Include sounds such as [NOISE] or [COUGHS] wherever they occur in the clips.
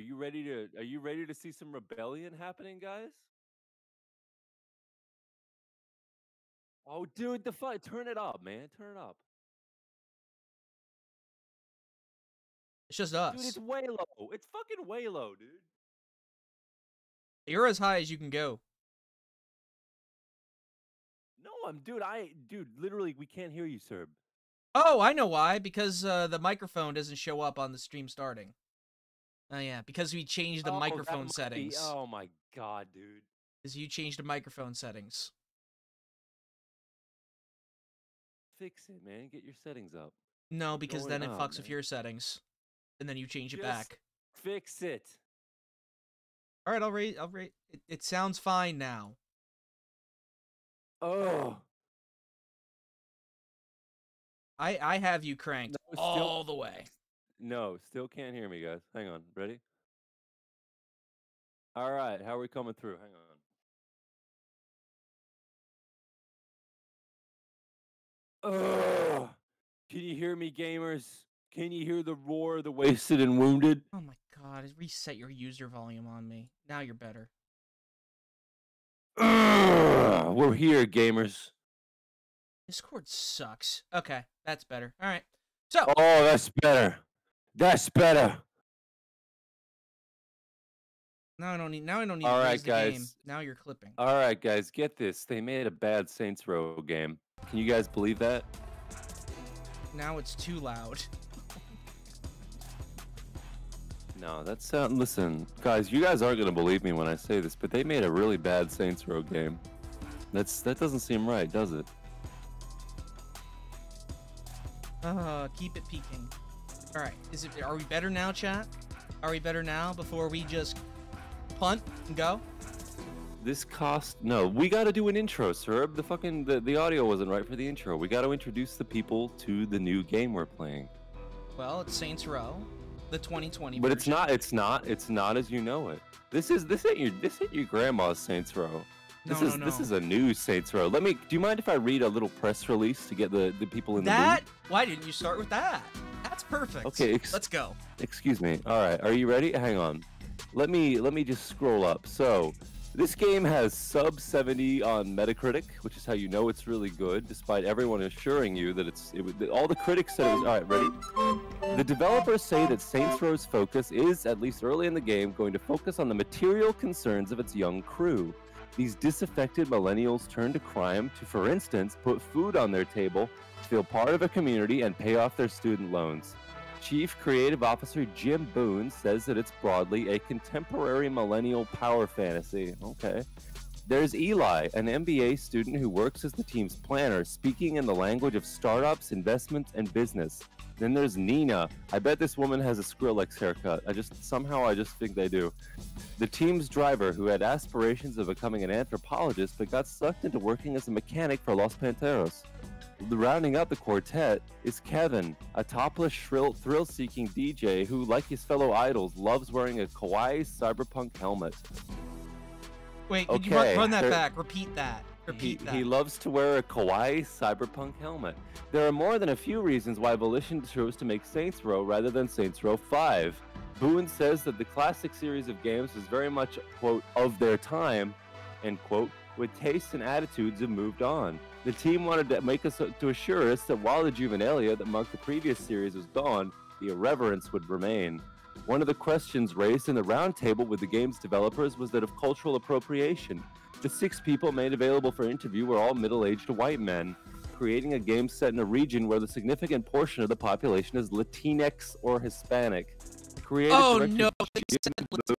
Are you ready to are you ready to see some rebellion happening, guys? Oh, dude, the fight. Turn it up, man. Turn it up. It's just us. Dude, it's way low. It's fucking way low, dude. You're as high as you can go. No, I'm dude, I dude, literally we can't hear you, sir. Oh, I know why. Because uh, the microphone doesn't show up on the stream starting. Oh yeah, because we changed the Oh, microphone might be- settings. Oh my god, dude. Because you changed the microphone settings. Fix it, man. Get your settings up. No, because then it on, fucks with your settings, and then you change it back. Fix it. All right, I'll rate. I'll rate. It, it sounds fine now. Oh. I I have you cranked No, still- all the way. No, still can't hear me, guys. Hang on. Ready? All right, how are we coming through? Hang on. Ugh. Can you hear me, gamers? Can you hear the roar of the wasted and wounded? Oh my god! Reset your user volume on me. Now you're better. Ugh. We're here, gamers. Discord sucks. Okay, that's better. All right. So Oh, that's better. That's better. now I don't need. Now I don't need All to right, the game. guys. Now you're clipping. All right, guys, get this. They made a bad Saints Row game. Can you guys believe that? Now it's too loud. No, that's sound. Listen, guys, you guys aren't gonna believe me when I say this, but they made a really bad Saints Row game. That's that doesn't seem right, does it? Uh, keep it peaking. All right. Is it? Are we better now, chat? Are we better now? Before we just punt and go? This cost no. We got to do an intro, sir. The fucking the, the audio wasn't right for the intro. We got to introduce the people to the new game we're playing. Well, it's Saints Row, the 2020. But it's not. It's not. It's not as you know it. This is this ain't your this ain't your grandma's Saints Row. This No, is no, this is a new Saints Row. Let me. Do you mind if I read a little press release to get the the people in the mood? that. Why didn't you start with that? That's perfect. Okay, ex- let's go. Excuse me. All right, are you ready? Hang on. Let me let me just scroll up. So, this game has sub 70 on Metacritic, which is how you know it's really good, despite everyone assuring you that it's it, would- all the critics said it was. All right, ready? The developers say that Saints Row's focus is, at least early in the game, going to focus on the material concerns of its young crew. These disaffected millennials turn to crime to, for instance, put food on their table, feel part of a community, and pay off their student loans. Chief Creative Officer Jim Boone says that it's broadly a contemporary millennial power fantasy. Okay. There's Eli, an MBA student who works as the team's planner, speaking in the language of startups, investments, and business. Then there's Neenah. I bet this woman has a Skrillex haircut. I just somehow I just think they do. The team's driver, who had aspirations of becoming an anthropologist but got sucked into working as a mechanic for Los Panteros. The rounding out the quartet is Kevin, a topless, shrill, thrill-seeking DJ who, like his fellow idols, loves wearing a kawaii cyberpunk helmet. Wait, could you run, run that there- back? Repeat that. He, Repeat that. he loves to wear a kawaii cyberpunk helmet. There are more than a few reasons why Volition chose to make Saints Row rather than Saints Row 5. Boone says that the classic series of games is very much, quote, of their time, end quote, with tastes and attitudes have moved on. The team wanted to make us to assure us that while the juvenilia that marked the previous series was gone, the irreverence would remain. One of the questions raised in the roundtable with the game's developers was that of cultural appropriation. The six people made available for interview were all middle aged white men, creating a game set in a region where the significant portion of the population is Latinx or Hispanic. Creative oh director no!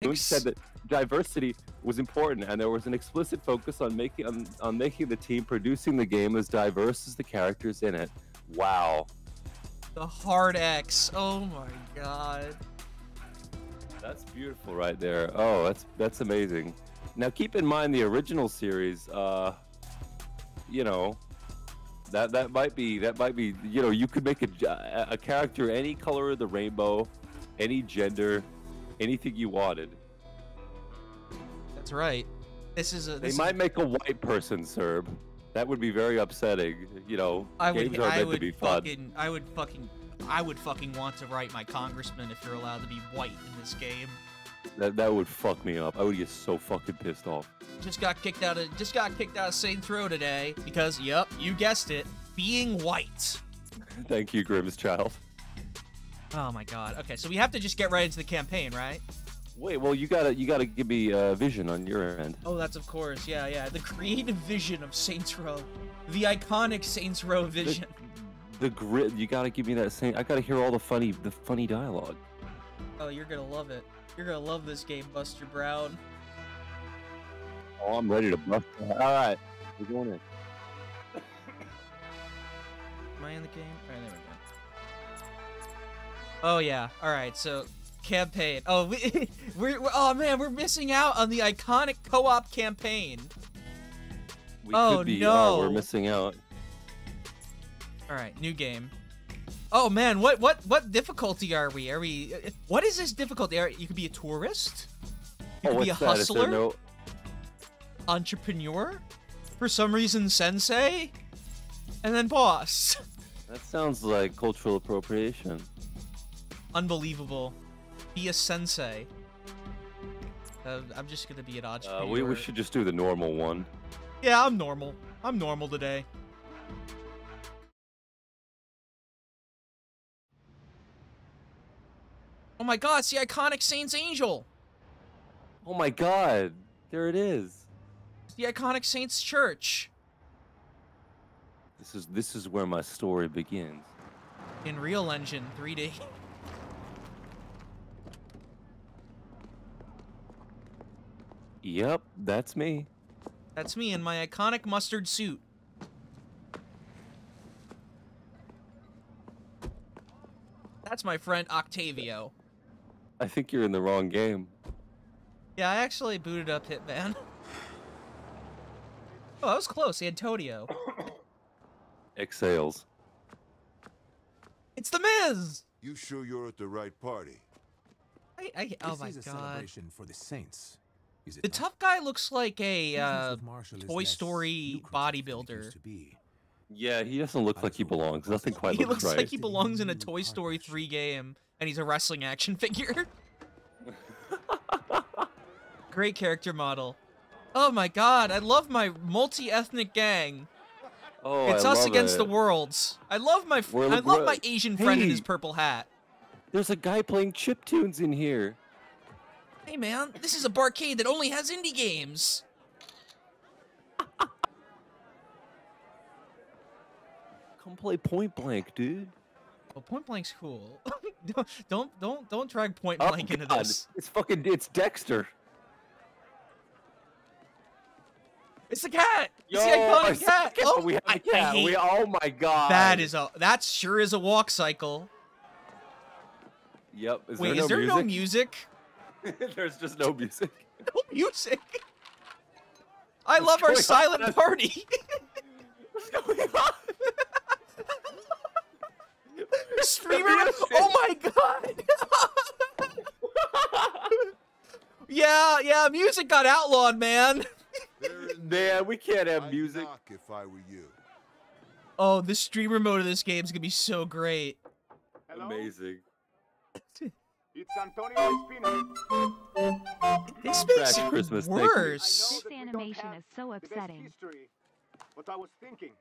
Jim said that diversity was important and there was an explicit focus on making on, on making the team producing the game as diverse as the characters in it. Wow. The hard X. Oh my god. That's beautiful right there. Oh, that's that's amazing. Now keep in mind the original series. Uh, you know, that that might be that might be. You know, you could make a a character any color of the rainbow, any gender, anything you wanted. That's right. This is a. They This might is, make a white person Serb. That would be very upsetting. You know, I would. games are I meant would to be fun. fucking. I would fucking. I would fucking want to write my congressman if you're allowed to be white in this game. That that would fuck me up. I would get so fucking pissed off. Just got kicked out of just got kicked out of Saints Row today because, yep, you guessed it, being white. [LAUGHS] Thank you, Grimm's child. Oh my god. Okay, so we have to just get right into the campaign, right? Wait, well, you gotta you gotta give me uh, vision on your end. Oh, that's of course. Yeah, yeah. The creative [LAUGHS] vision of Saints Row, the iconic Saints Row vision. The grit. You gotta give me that same. I gotta hear all the funny the funny dialogue. Oh, you're gonna love it. You're gonna love this game, Buster Brown. Oh, I'm ready to bust. All right, we're going in. Am I in the game? All right, there we go. Oh yeah. All right. So campaign. Oh, [LAUGHS] we, we're, we're oh man, we're missing out on the iconic co-op campaign. We Oh, could be. no. Uh, we're missing out. All right, new game. Oh man, what what what difficulty are we? Are we? What is this difficulty? Are, you could be a tourist, you oh, could what's be a that? Hustler, no? entrepreneur, for some reason sensei, and then boss. [LAUGHS] That sounds like cultural appropriation. Unbelievable. Be a sensei. Uh, I'm just gonna be an Uh, we we should just do the normal one. Yeah, I'm normal. I'm normal today. Oh my god, it's the iconic Saints Angel! Oh my God! There it is. It's the iconic Saints Church! This is this is where my story begins. In Real Engine 3D. [LAUGHS] Yep, that's me. That's me in my iconic mustard suit. That's my friend Octavio. I think you're in the wrong game. Yeah, I actually booted up Hitman. Oh, that was close, Antonio. Exhales. It's the Miz! You sure you're at the right party? I, I, oh this my is a god. celebration for the Saints. Is it The not? tough guy looks like a uh, with Marshall is Toy Story lucrative than it bodybuilder. to be. Yeah, he doesn't look like he belongs. Nothing quite he looks looks right. like he belongs in a Toy Story 3 game, and he's a wrestling action [LAUGHS] figure. [LAUGHS] Great character model. Oh my god, I love my multi-ethnic gang. Oh, it's I us love against it. the worlds. I love my I love my Asian friend in his purple hat. There's a guy playing chip tunes in here. Hey man, this is a barcade that only has indie games. Come play Point Blank, dude. Well, Point Blank's cool. [LAUGHS] don't, don't don't don't drag Point Oh, Blank into God. this. It's fucking. It's Dexter. It's the cat. It's Yo, the I iconic see cat. the Oh, we have I, cat. I hate we, oh my god. that. Is a that sure is a walk cycle. Yep. Is Wait, there is no there music? no music? [LAUGHS] There's just no music. [LAUGHS] No music. I What's love our going on? silent party. [LAUGHS] What's going on? Streamer. Oh my god. yeah, yeah. Music got outlawed, man. Man, we can't have I'd music. knock if I were you. Oh, the streamer mode of this game is gonna be so great. Hello? Amazing. It's Antonio Espino. This makes it Christmas, worse. This that we don't animation is so upsetting. history, but I was thinking.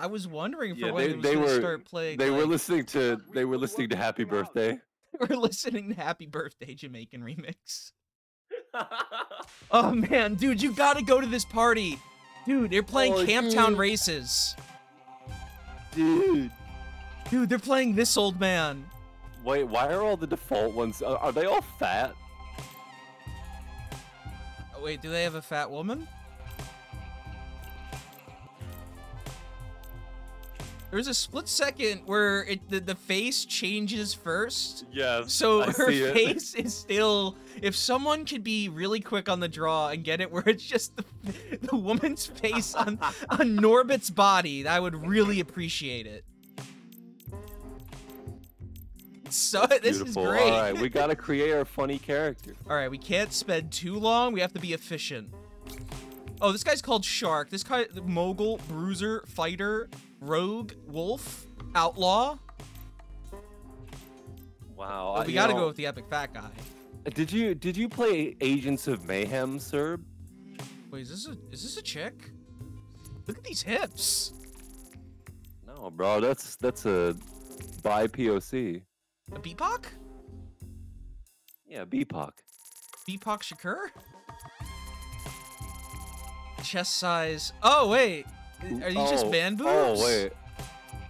I was wondering for Yeah, when they, it they gonna were start playing. they were listening to they were listening to Happy Birthday. [LAUGHS] we're listening to Happy Birthday Jamaican remix. [LAUGHS] Oh man, dude, you gotta go to this party. Dude, they're playing Oh, Camptown dude. Races. Dude. Dude, they're playing this old man. Wait, why are all the default ones? Are, are they all fat? Oh, wait, do they have a fat woman? There's a split second where it the, the face changes first. Yes. So I her face is still. If someone could be really quick on the draw and get it where it's just the, the woman's face on on Norbit's body, I would really appreciate it. [LAUGHS] So this is great. All right, we gotta create our funny character. All right, we can't spend too long. We have to be efficient. Oh, this guy's called Shark. This guy, mogul, bruiser, fighter, rogue, wolf, outlaw. Wow. But we gotta know, go with the epic fat guy. Did you did you play Agents of Mayhem, sir? Wait, is this a is this a chick? Look at these hips. No, bro. That's that's a by POC. A Beepock? Yeah, BPOC. Beepock Shakur? Chest size. Oh wait, are these just Oh, man oh, boobs? Oh wait,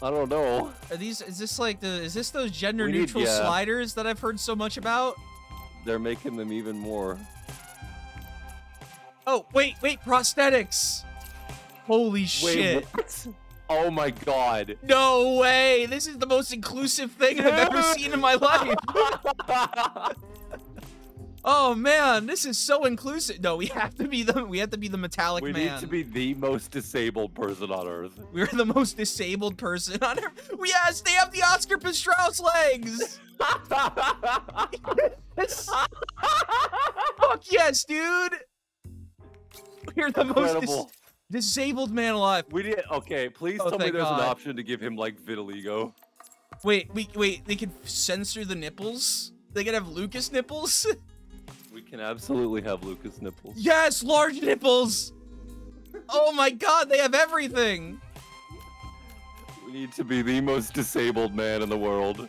I don't know. Are these? Is this like the? Is this those gender We need- neutral yeah. Uh, sliders that I've heard so much about? They're making them even more. Oh wait, wait, prosthetics. Holy Wait, shit! what? Oh my god. No way! This is the most inclusive thing I've ever [LAUGHS] seen in my life. [LAUGHS] Oh man, this is so inclusive. No, we have to be the we have to be the metallic we man. need to be the most disabled person on Earth. [LAUGHS] We're the most disabled person on earth. Yes, they have the Oscar Pistorius legs. Yes. Fuck yes, dude. We're the most Incredible. Disabled man alive. We did Okay, please Oh, tell me there's God. an option to give him like vitiligo. Wait, wait, wait. They can censor the nipples. They can have Lucas nipples. [LAUGHS] We can absolutely have Lucas nipples. yes, large nipples. Oh my God, they have everything. We need to be the most disabled man in the world.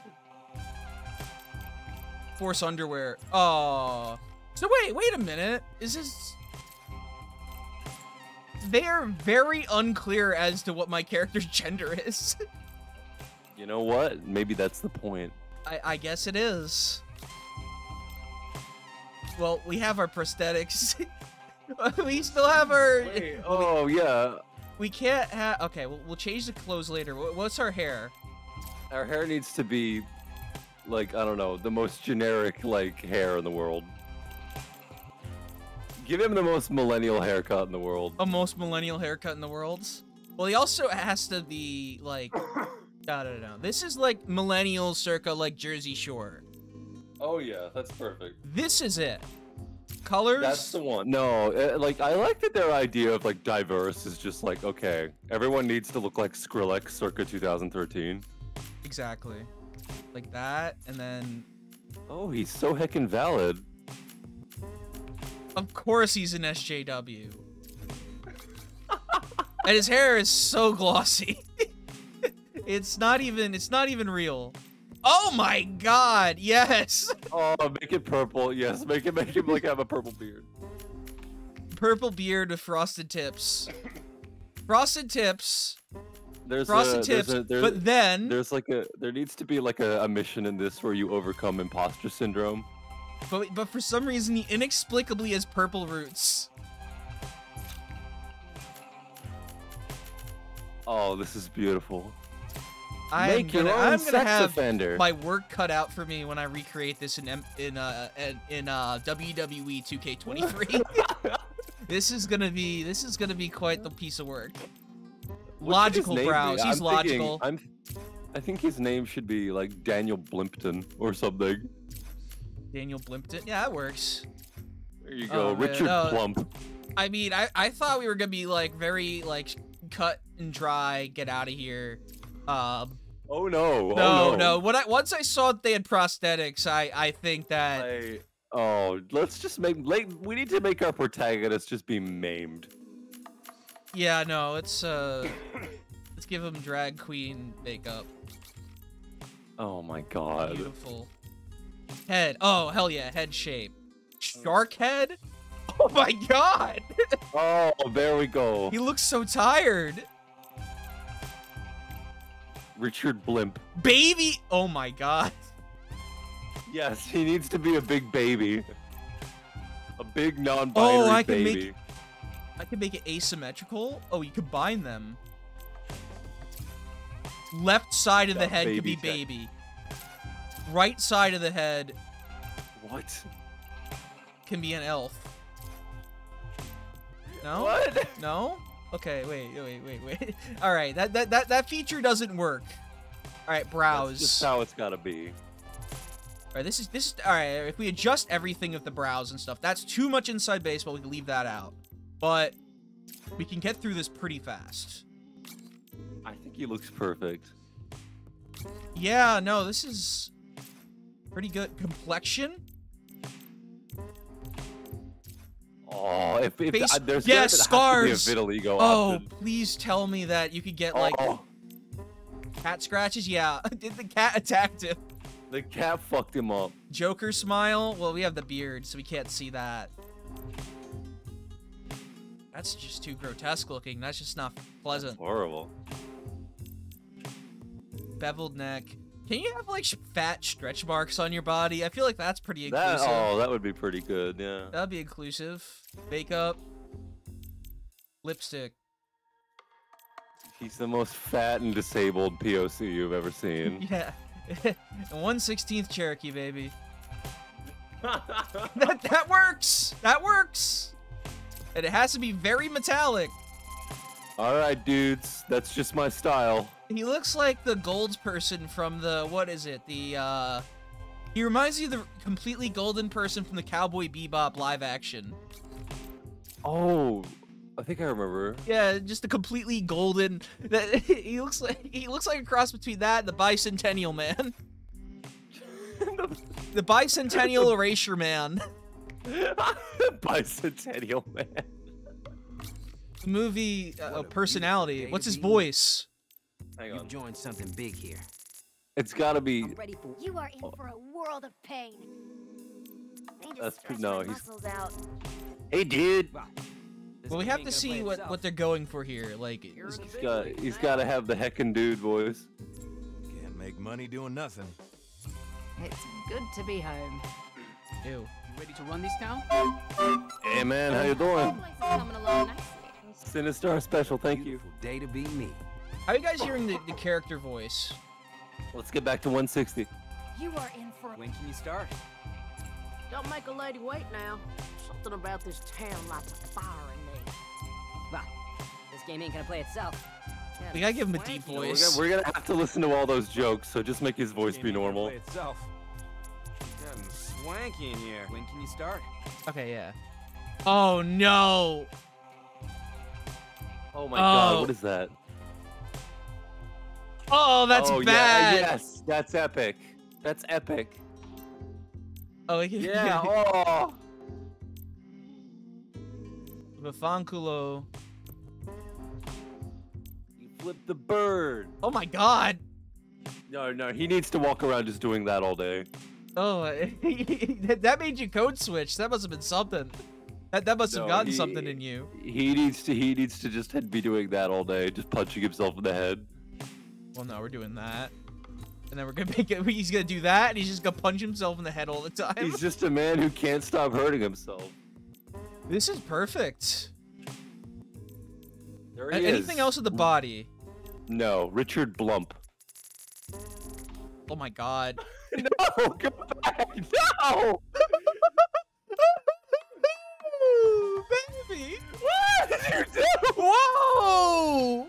Force underwear. Oh. So wait, wait a minute. Is this? They are very unclear as to what my character's [LAUGHS] gender is. You know what? Maybe that's the point. I, I guess it is. Well, we have our prosthetics. [LAUGHS] we still have our. [LAUGHS] Oh yeah. We can't have. Okay, we'll, we'll change the clothes later. What's our hair? Our hair needs to be like I don't know, the most generic like hair in the world. Give him the most millennial haircut in the world. A most millennial haircut in the world. Well, he also has to be like. I don't know. This is like millennial circa like Jersey Shore. Oh yeah, that's perfect. This is it. Colors. That's the one. No, uh, like I like that their idea of like diverse is just like okay, everyone needs to look like Skrillex circa 2013. exactly. Like that, and then Oh, he's so heckin' valid. Of course he's an SJW. and his hair is so glossy. [LAUGHS] it's not even. It's not even real. Oh my god! Yes. Oh, make it purple. Yes, make it make him like have a purple beard. Purple beard with frosted tips. Frosted tips. There's Frosted a, tips. There's, a, there's, but then. there's like a there needs to be like a, a mission in this where you overcome imposter syndrome. But, but for some reason, he inexplicably has purple roots. Oh, this is beautiful. I'm Make gonna, your own I'm gonna sex have offender. my work cut out for me when I recreate this in in uh in, uh WWE 2K23. [LAUGHS] this is gonna be this is gonna be quite the piece of work. What Logical brows. He's I'm thinking- logical. I'm, I think his name should be like Daniel Blimpton or something. Daniel Blimpton. Yeah, that works. There you go, Oh, Richard no. Plump. I mean, I I thought we were gonna be like very like cut and dry, get out of here. Um, Oh no! no, oh, no. no! What I once I saw that they had prosthetics, I I think that I, oh, let's just make. Like, we need to make our protagonist just be maimed. yeah, no, it's uh, let's give him drag queen makeup. Oh my god. Beautiful. Head. Oh, hell yeah. Head shape. Shark head? [LAUGHS] Oh my god! [LAUGHS] Oh, there we go. he looks so tired. Richard Blimp. Baby! Oh my god. Yes, he needs to be a big baby. A big non-binary Oh, I can make- baby. I can make it asymmetrical. Oh, you combine them. Left side of the head could be baby baby. Right side of the head What? can be an elf. No? What? No? Okay, wait, wait, wait, wait. [LAUGHS] All right, that that that that feature doesn't work. All right, browse. That's just how it's gotta be. All right, this is this. Is, all right, if we adjust everything with the browse and stuff, that's too much inside baseball. We can leave that out, but we can get through this pretty fast. I think he looks perfect. Yeah, no, this is pretty good complexion. Oh, if, if Face- uh, there's gonna to scars. vitiligo Oh, option. please tell me that you could get like oh, cat scratches. Yeah, [LAUGHS] did the cat attacked him? the cat fucked him up. Joker smile. Well, we have the beard, so we can't see that. That's just too grotesque looking. That's just not pleasant. Horrible. Beveled neck. Can you have like fat stretch marks on your body? I feel like that's pretty inclusive. That oh, that would be pretty good. Yeah. That'd be inclusive. Makeup. Lipstick. He's the most fat and disabled POC you've ever seen. [LAUGHS] Yeah. [LAUGHS] 116th Cherokee, baby. [LAUGHS] that, that works! That works! And it has to be very metallic. All right, dudes, that's just my style. He looks like the gold person from the what is it? The uh he reminds you of the completely golden person from the Cowboy Bebop live action. Oh, I think I remember. Yeah, just a completely golden that [LAUGHS] he looks like he looks like a cross between that and the Bicentennial Man. [LAUGHS] the Bicentennial Erasure Man. [LAUGHS] Bicentennial man. The movie uh, What a personality. What's his voice? Hang You've on. joined something big here. It's gotta be. I'm ready for You are in oh. for a world of pain. I need to That's stretch no, he's- out. Hey, dude. Wow. Well, we have to see what itself. what they're going for here. Like, You're is- in the He's big got. leagues He's now. got to have the heckin' dude voice. Can't make money doing nothing. It's good to be home. ew. You ready to run this town? Hey, man, how you doing? Place is coming along nicely. Cinestar special, thank you. Day to be me. How are you guys hearing the, the character voice? Let's get back to 160. You are in for a When can you start? Don't make a lady wait now. Something about this town lights a fire in me. Well, this game ain't gonna play itself. Yeah, We gotta give him a deep swanky. We're voice. gonna, we're gonna have to listen to all those jokes, so just make his voice Game be normal. play itself. Getting swanky in here. When can you start? Okay, yeah. Oh no! Oh my Oh. god, what oh. is that? Oh, that's oh, bad. Yeah, yes, that's epic. That's epic. Oh, Yeah. [LAUGHS] oh. Vafanculo. You flipped the bird. Oh my god. No, no, he needs to walk around just doing that all day. Oh, [LAUGHS] that that made you code switch. That must have been something. That that must have No, gotten he- something in you. He needs to. He needs to just be doing that all day, just punching himself in the head. Well, no, we're doing that. And then we're gonna [LAUGHS] make it. He's gonna do that, and he's just gonna punch himself in the head all the time. He's just a man who can't stop hurting himself. This is perfect. There A- he Anything is. else with the body? No, Richard Blump. Oh my god. [LAUGHS] No, go back. No. [LAUGHS] Baby. What did you do? Whoa!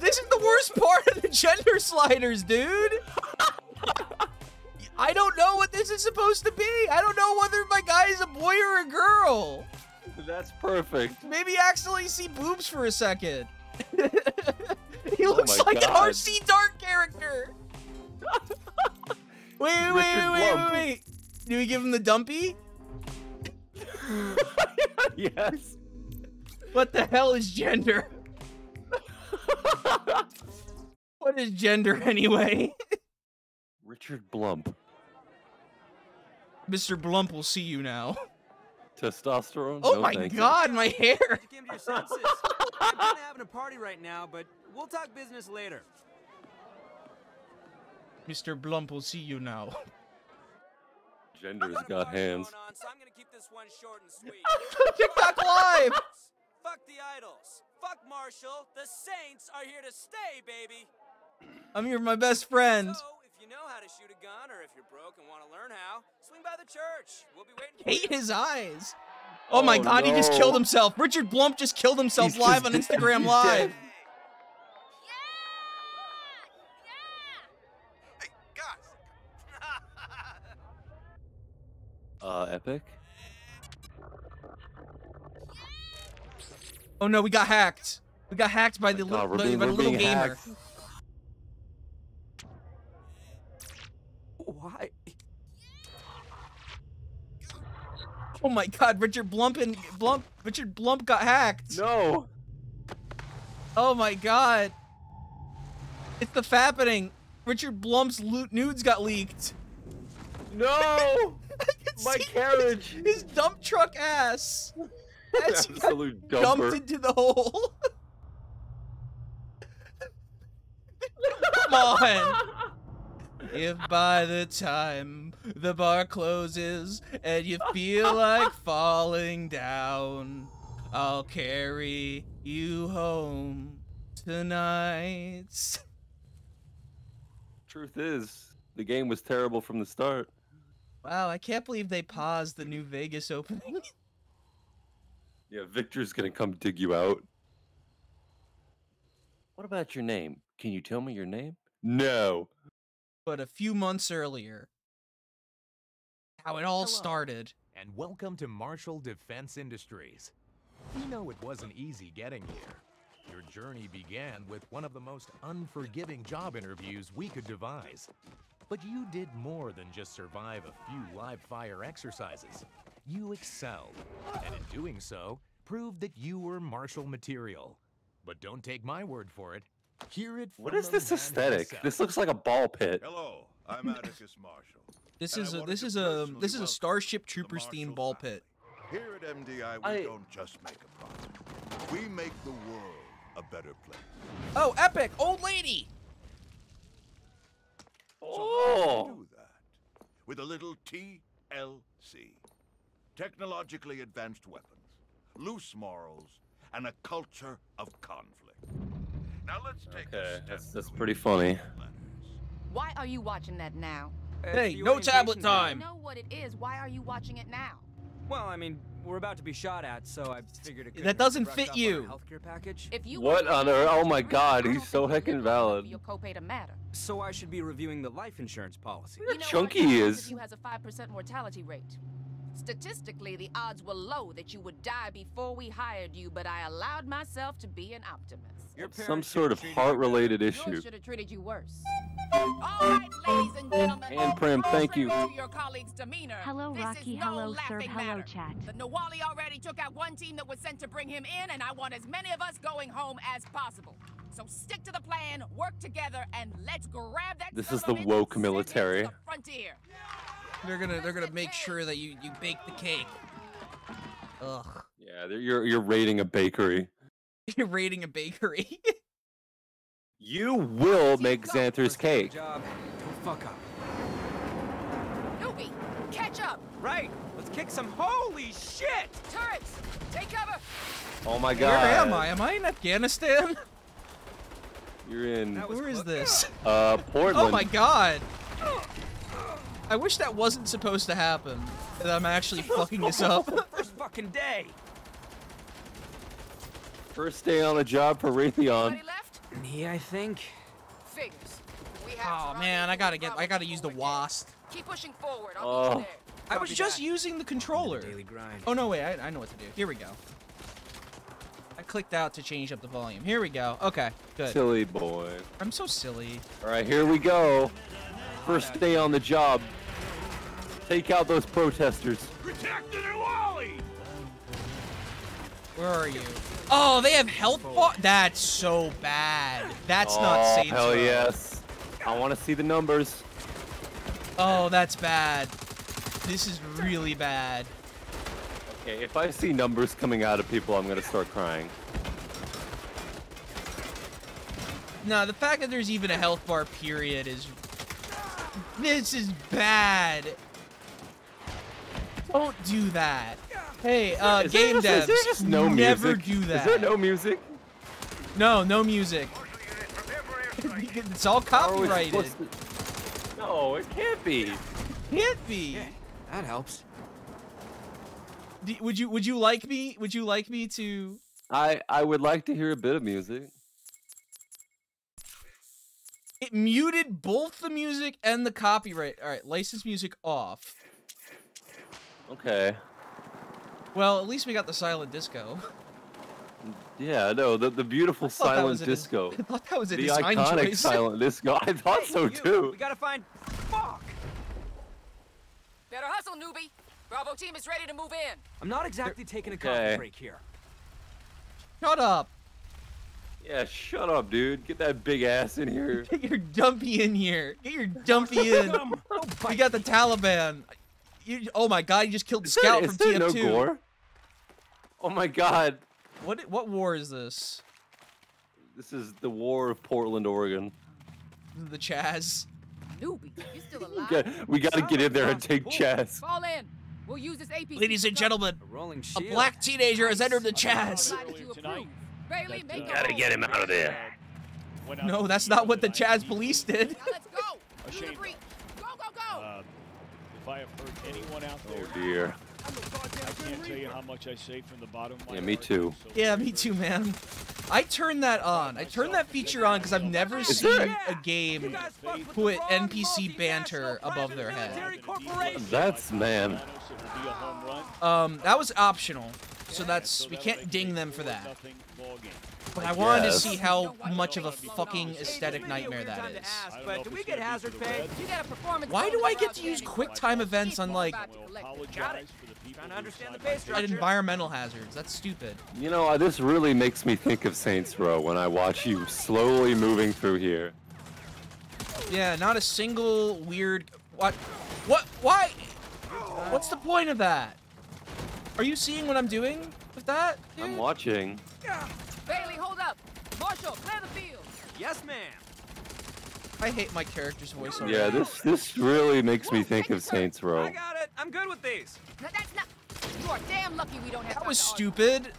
This is the worst part of the gender sliders, dude. I don't know what this is supposed to be. I don't know whether my guy is a boy or a girl. That's perfect. Maybe accidentally see boobs for a second. [LAUGHS] he Oh looks my like an RC Dart character. [LAUGHS] wait, wait, wait, wait, wait, wait. Do we give him the dumpy? [LAUGHS] yes. What the hell is gender? [LAUGHS] What is gender anyway? Richard Blump. Mr. Blump will see you now. Testosterone? Oh No, my thank you. god, my hair! You came to your senses. I'm kinda having a party right now, but we'll talk business later. Mr. Blump will see you now. Gender's Got got hands. going on, so I'm gonna keep this one short and sweet. [LAUGHS] TikTok live! Fuck the idols. Fuck Marshall. The Saints are here to stay, baby. I'm here with my best friend. So, if you know how to shoot a gun, or if you're broke and want to learn how, swing by the church. We'll be waiting Hate his eyes. Oh, my Oh, god, he just killed himself. Richard Blump just killed himself He's live just on dead. Instagram He's Live. dead. [LAUGHS] Uh, epic? Oh no, we got hacked. We got hacked by the, oh God, li- by being- the little gamer. hacked. Why? Oh my God, Richard Blump and Blump, Richard Blump got hacked. No. Oh my God. It's the fappening. Richard Blump's loot nudes got leaked. No. [LAUGHS] My carriage. His, his dump truck ass. As he got Absolute dumped into the hole. Come on. If by the time the bar closes and you feel like falling down, I'll carry you home tonight. Truth is, the game was terrible from the start. Wow, I can't believe they paused the new Vegas opening. [LAUGHS] Yeah, Victor's gonna come dig you out. What about your name? Can you tell me your name? No. but a few months earlier, how it all Hello. started. and welcome to Marshall Defense Industries. We know it wasn't easy getting here. Your journey began with one of the most unforgiving job interviews we could devise. But you did more than just survive a few live fire exercises. You excelled, and in doing so, proved that you were Marshall material. But don't take my word for it. Hear it from What is this aesthetic? himself. This looks like a ball pit. Hello, I'm Atticus Marshall. This is a this is a this is a welcome Starship the Troopers themed ball family. pit. Here at MDI, we I- don't just make a profit. We make the world a better place. Oh, epic! Old lady! So how do we Oh. do that? With a little TLC. Technologically advanced weapons, loose morals, and a culture of conflict. Now let's take Okay, a step that's- that's pretty funny. of these letters. Why are you watching that now? It's Hey, no tablet day. time. I know what it is. Why are you watching it now? Well, I mean, we're about to be shot at, so I figured it. That couldn't hurt to doesn't fit you. Healthcare package. If you What on earth? Oh my God, he's so heckin' valid. Your copay to matter. So I should be reviewing the life insurance policy. You know, chunky our he town is. You has a five percent mortality rate. Statistically, the odds were low that you would die before we hired you, but I allowed myself to be an optimist. Your Some sort of treated you better. heart-related Yours issue. should have treated you worse. All right, ladies and gentlemen. And Prim, thank you. your colleague's demeanor, Hello, this Rocky. is no Hello, Sir. Hello, matter. chat. The Nawali already took out one team that was sent to bring him in, and I want as many of us going home as possible. So stick to the plan, work together, and let's grab that. This is the woke and send him to military. the frontier. They're gonna they're gonna make sure that you you bake the cake. Ugh. Yeah, you're you're raiding a bakery. [LAUGHS] You're raiding a bakery. You will make Go. Xanter's First day on the cake. Job. Don't fuck up. Newbie, catch up. Right. Let's kick some. Holy shit! Turrets, take cover. Oh my god. Where am I? Am I in Afghanistan? You're in Where is this? uh Portland. Oh my god! I wish that wasn't supposed to happen. That I'm actually [LAUGHS] fucking this up. [LAUGHS] First fucking day. First day on the job for Raytheon. Anybody left? Me, I think. Figures. We have Oh man, I gotta get I gotta use the over WASP. Keep pushing forward. I'll Oh. meet you there. I was just that. using the controller. Daily grind. Oh no, wait, I, I know what to do. Here we go. I clicked out to change up the volume. Here we go. Okay, good. Silly boy. I'm so silly. All right, here we go. First day on the job. Take out those protesters. Protect the Nawali! Where are you? Oh, they have health bar. That's so bad. That's not oh, Saints hell Row. yes. I want to see the numbers. Oh, that's bad. This is really bad. Okay, if I see numbers coming out of people, I'm gonna start crying. No, the fact that there's even a health bar period is. This is bad. Don't do that. Hey, uh, Is game just- devs, is there just no never music? do that. Is there no music? No, no music. [LAUGHS] it's all How are we copyrighted. to- No, it can't be. Can't be. That helps. D- would you Would you like me? Would you like me to? I I would like to hear a bit of music. It muted both the music and the copyright. All right, license music off. Okay. Well, at least we got the silent disco. Yeah, no, the the beautiful I thought that silent was a des- disco. [LAUGHS] I thought that was a The design iconic choice. [LAUGHS] silent disco. I thought so You, too. We gotta find. Fuck. Better hustle, newbie. Bravo team is ready to move in. I'm not exactly taking a Okay. coffee break here. Shut up. Yeah, shut up, dude. Get that big ass in here. [LAUGHS] Get your dumpy in here. Get your dumpy in. we got the Taliban. You, oh my god, you just killed the Is there- scout is from there no TF2. gore? Oh my god. What what war is this? This is the War of Portland, Oregon. The Chaz. Newbie, you still [LAUGHS] alive? Yeah, we gotta get in there and take Chaz. Fall in. We'll use this AP. Ladies and gentlemen, A a black teenager has entered the Chaz. Bailey, make it. Gotta get him out of there. No, that's not what the Chaz police did. Now let's go. A the shame. breach. Go, go, go. Uh, If I have hurt anyone out there, Oh dear. I can't tell you how much I say from the bottom of my Yeah, me too. So Yeah, me too, man. I turned that on. I turned that feature on because I've never Is seen there- a game You guys fucked with the put NPC banter above their head. That's man. Thanos, it will be a home run. Um, that was optional, so that's we can't ding them for that. 4-0 ball game. But I wanted to see how much of a fucking aesthetic nightmare that is. I don't know But do we get hazard pay? Reds. You got a performance. Why do I get to use outstanding quick time events on like about to We'll collect it. apologize for the people Trying to who understand the signed pay my at environmental hazards? That's stupid. You know, uh, this really makes me think of Saints Row when I watch you slowly moving through here. Yeah, not a single weird. What? What? Why? What's the point of that? Are you seeing what I'm doing with that? I'm dude? watching. Bailey, hold up. Marshall, clear the field. Yes, ma'am. I hate my character's voice already. Yeah, this this really makes me think of Saints Row. I got it. I'm good with these. No, that's not. You are damn lucky we don't have. That was stupid.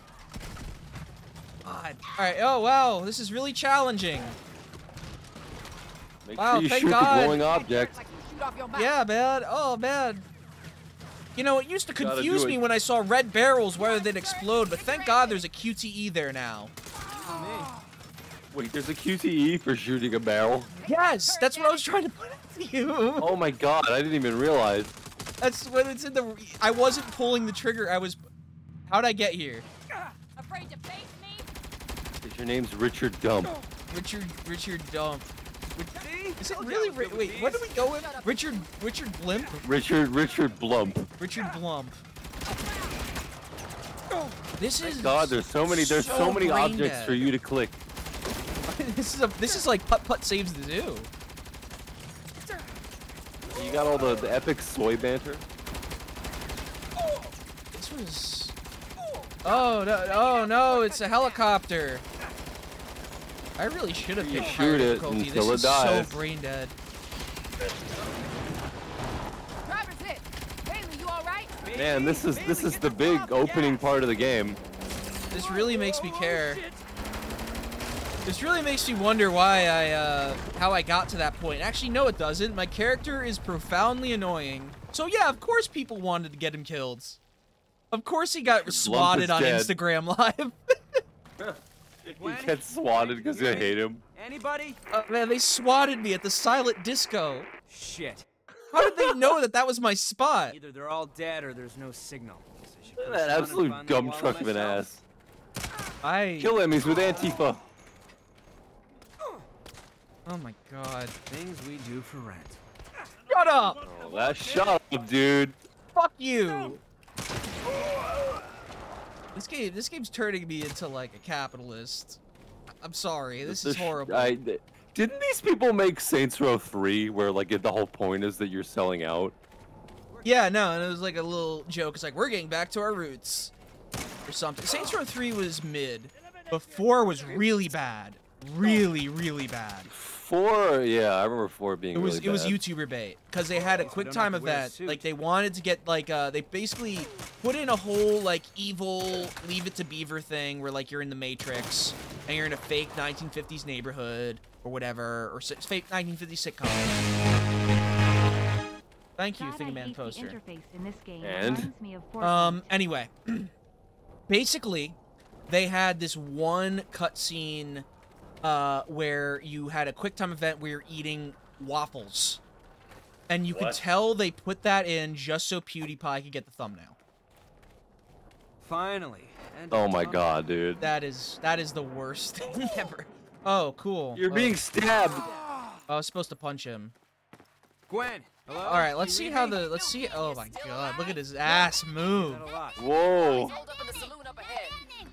God. All right. Oh wow, this is really challenging. Make Wow, sure you thank shoot God. the glowing object. Like you shoot off your mouth. Yeah, man. Oh man. You know, it used to confuse me when I saw red barrels whether they'd explode, but thank God there's a QTE there now. Wait, there's a QTE for shooting a barrel? Yes, that's what I was trying to put to you. Oh my god, I didn't even realize. That's when it's in the. I wasn't pulling the trigger. I was. How'd I get here? Afraid to face me? Your name's Richard Dump. Richard. Richard Dump. See? Is it Told you I really? Ri- wait, what these. did we go with? Richard. Richard Blimp. Richard Richard Blump. Richard Blump. Oh, this is. God, there's so many there's so, so many objects dead. for you to click. [LAUGHS] this is a. This is like putt putt saves the zoo. You got all the, the epic soy banter. This was. Oh no! Oh no! It's a helicopter. I really should have You picked shoot higher it difficulty. until this it is dies. so brain dead. Driver's hit. Bailey, you all right? Man, this is this is the big opening part of the game. This really makes me care. This really makes me wonder why I, uh, how I got to that point. Actually, no, it doesn't. My character is profoundly annoying. So yeah, of course people wanted to get him killed. Of course he got swatted on dead. Instagram [LAUGHS] Live. He gets swatted because you hate him. Anybody? oh, man, they swatted me at the silent disco. Shit. How did they know that that was my spot? Either they're all dead or there's no signal. Guess I Look at That absolute dumb truck of an ass. I. Kill enemies with Antifa. Oh my god. Things we do for rent. Shut up! Oh, that shut up, dude. Fuck you! This game, this game's turning me into like a capitalist. I'm sorry, this is horrible. I, didn't these people make Saints Row 3 where like the whole point is that you're selling out? Yeah, no, and it was like a little joke. It's like we're getting back to our roots, or something. Saints Row 3 was mid, but 4 was really bad, really, really bad. 4, yeah, I remember 4 being It was really it was. YouTuber bait because they had a quick time have to wear a event. Like they wanted to get like uh they basically put in a whole like evil Leave It to Beaver thing where like you're in the Matrix and you're in a fake 1950s neighborhood or whatever or si- fake 1950s sitcom. Thank you, God, Thingy Man hate poster. interface in this game. It And? reminds me of Um. Anyway, [CLEARS THROAT] basically, they had this one cutscene uh, where you had a quick time event where you're eating waffles, and you could tell they put that in just so PewDiePie could get the thumbnail. Finally. end Oh my tunnel. god, dude. That is that is the worst [LAUGHS] thing ever. Oh, cool. You're Oh. being stabbed. I was supposed to punch him. Gwen, Hello? All right, let's see how the let's see. Oh my god, look at his ass move. Not a lot. Whoa.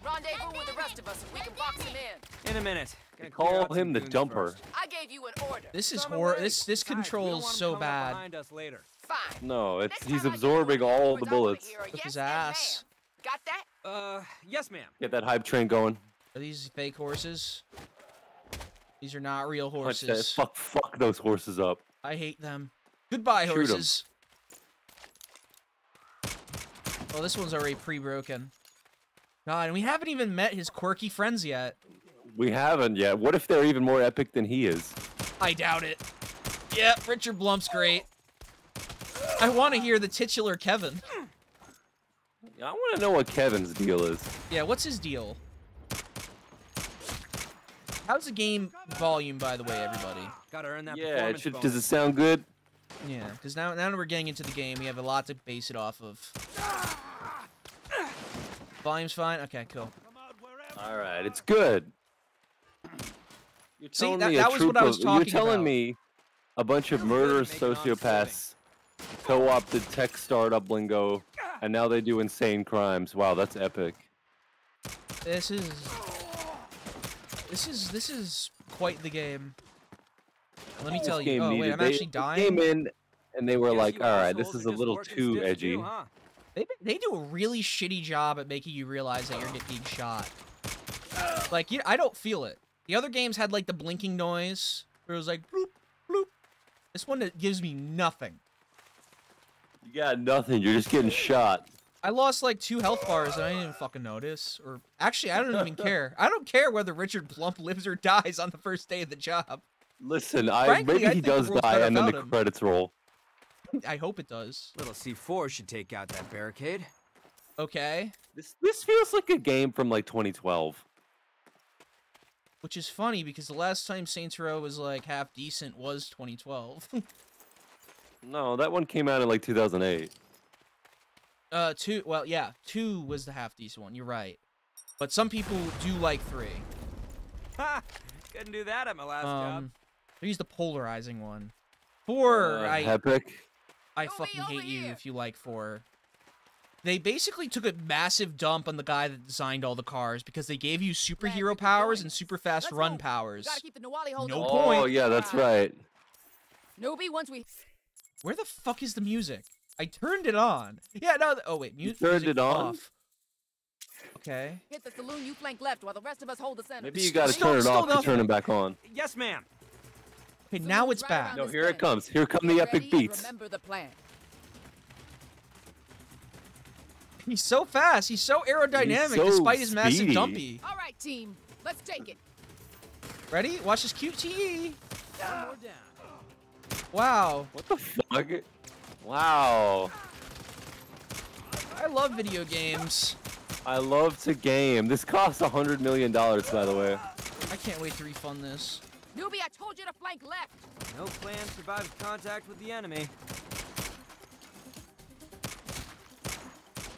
Hold up in the saloon up ahead. Rendezvous with the rest of us and we can box him in. In a minute. Gotta Call him the goons jumper. first. I gave you an order. This is Some hor. away. This this Besides, controls so bad. Behind us later. Fine. No, it's Next he's time I give you absorbing all the words, I wanna bullets. Look yes his ass. Got that? Uh, yes, ma'am. Get that hype train going. Are these fake horses? These are not real Punch that. horses. Fuck, fuck those horses up. I hate them. Goodbye, Shoot 'em. horses. Well, this one's already pre-broken. God, and we haven't even met his quirky friends yet. We haven't yet. What if they're even more epic than he is? I doubt it. Yeah, Richard Blump's great. I want to hear the titular Kevin. I want to know what Kevin's deal is. Yeah, what's his deal? How's the game volume, by the way, everybody? Gotta earn that Yeah, it should, does it sound good? Yeah, because now, now that we're getting into the game, we have a lot to base it off of. Volume's fine? Okay, cool. All right, it's good. You're See, telling that- me a that was what I was of- talking You're telling about. me a bunch of murderous Making honest living. sociopaths co-opted tech startup lingo, and now they do insane crimes. Wow, that's epic. This is... This is, this is quite the game. Let me tell you. Oh, wait, needed- I'm they- actually they dying? Came in, and they were like, "All right, this is a little too edgy." too, huh? They, they do a really shitty job at making you realize that you're get- being shot. Like, you, I don't feel it. The other games had, like, the blinking noise, where it was like, bloop, bloop. This one that gives me nothing. You got nothing. You're just getting shot. I lost, like, two health bars, and I didn't even fucking notice. Or, actually, I don't even [LAUGHS] care. I don't care whether Richard Blump [LAUGHS] lives or dies on the first day of the job. Listen, I Frankly, maybe I he does die, and then the him. credits roll. I hope it does. Little C4 should take out that barricade. Okay. This this feels like a game from like 2012. Which is funny, because the last time Saints Row was, like, half decent was 2012. [LAUGHS] No, that one came out in like 2008. Uh, two. Well, yeah, two was the half decent one. You're right, but some people do like three. Ha! Couldn't do that at my last job. Um, three's the polarizing one. Four, Uh, I Epic. I Toby, fucking over hate you here. if you like four. They basically took a massive dump on the guy that designed all the cars because they gave you superhero keep powers and super fast Let's run go. powers. Gotta keep the Nawali hold No open. point. Oh yeah, that's right. Newbie, once we Where the fuck is the music? I turned it on. Yeah, no. th- Oh wait, mu- You turned music it on? off. Okay. hit the saloon, you flank left while the rest of us hold the center. Maybe you gotta still- turn it off to turn it back on. Yes, ma'am. Okay, now it's right back. No, this here it comes. Here come the epic ready beats. Remember the plan. He's so fast. He's so aerodynamic so despite his massive speedy. dumpy. All right, team, let's take it. Ready? Watch this QTE. One. Wow. What the fuck? Wow. I love video games. I love to game. This costs a hundred million dollars, by the way. I can't wait to refund this. Newbie, I told you to flank left. No plan survives contact with the enemy.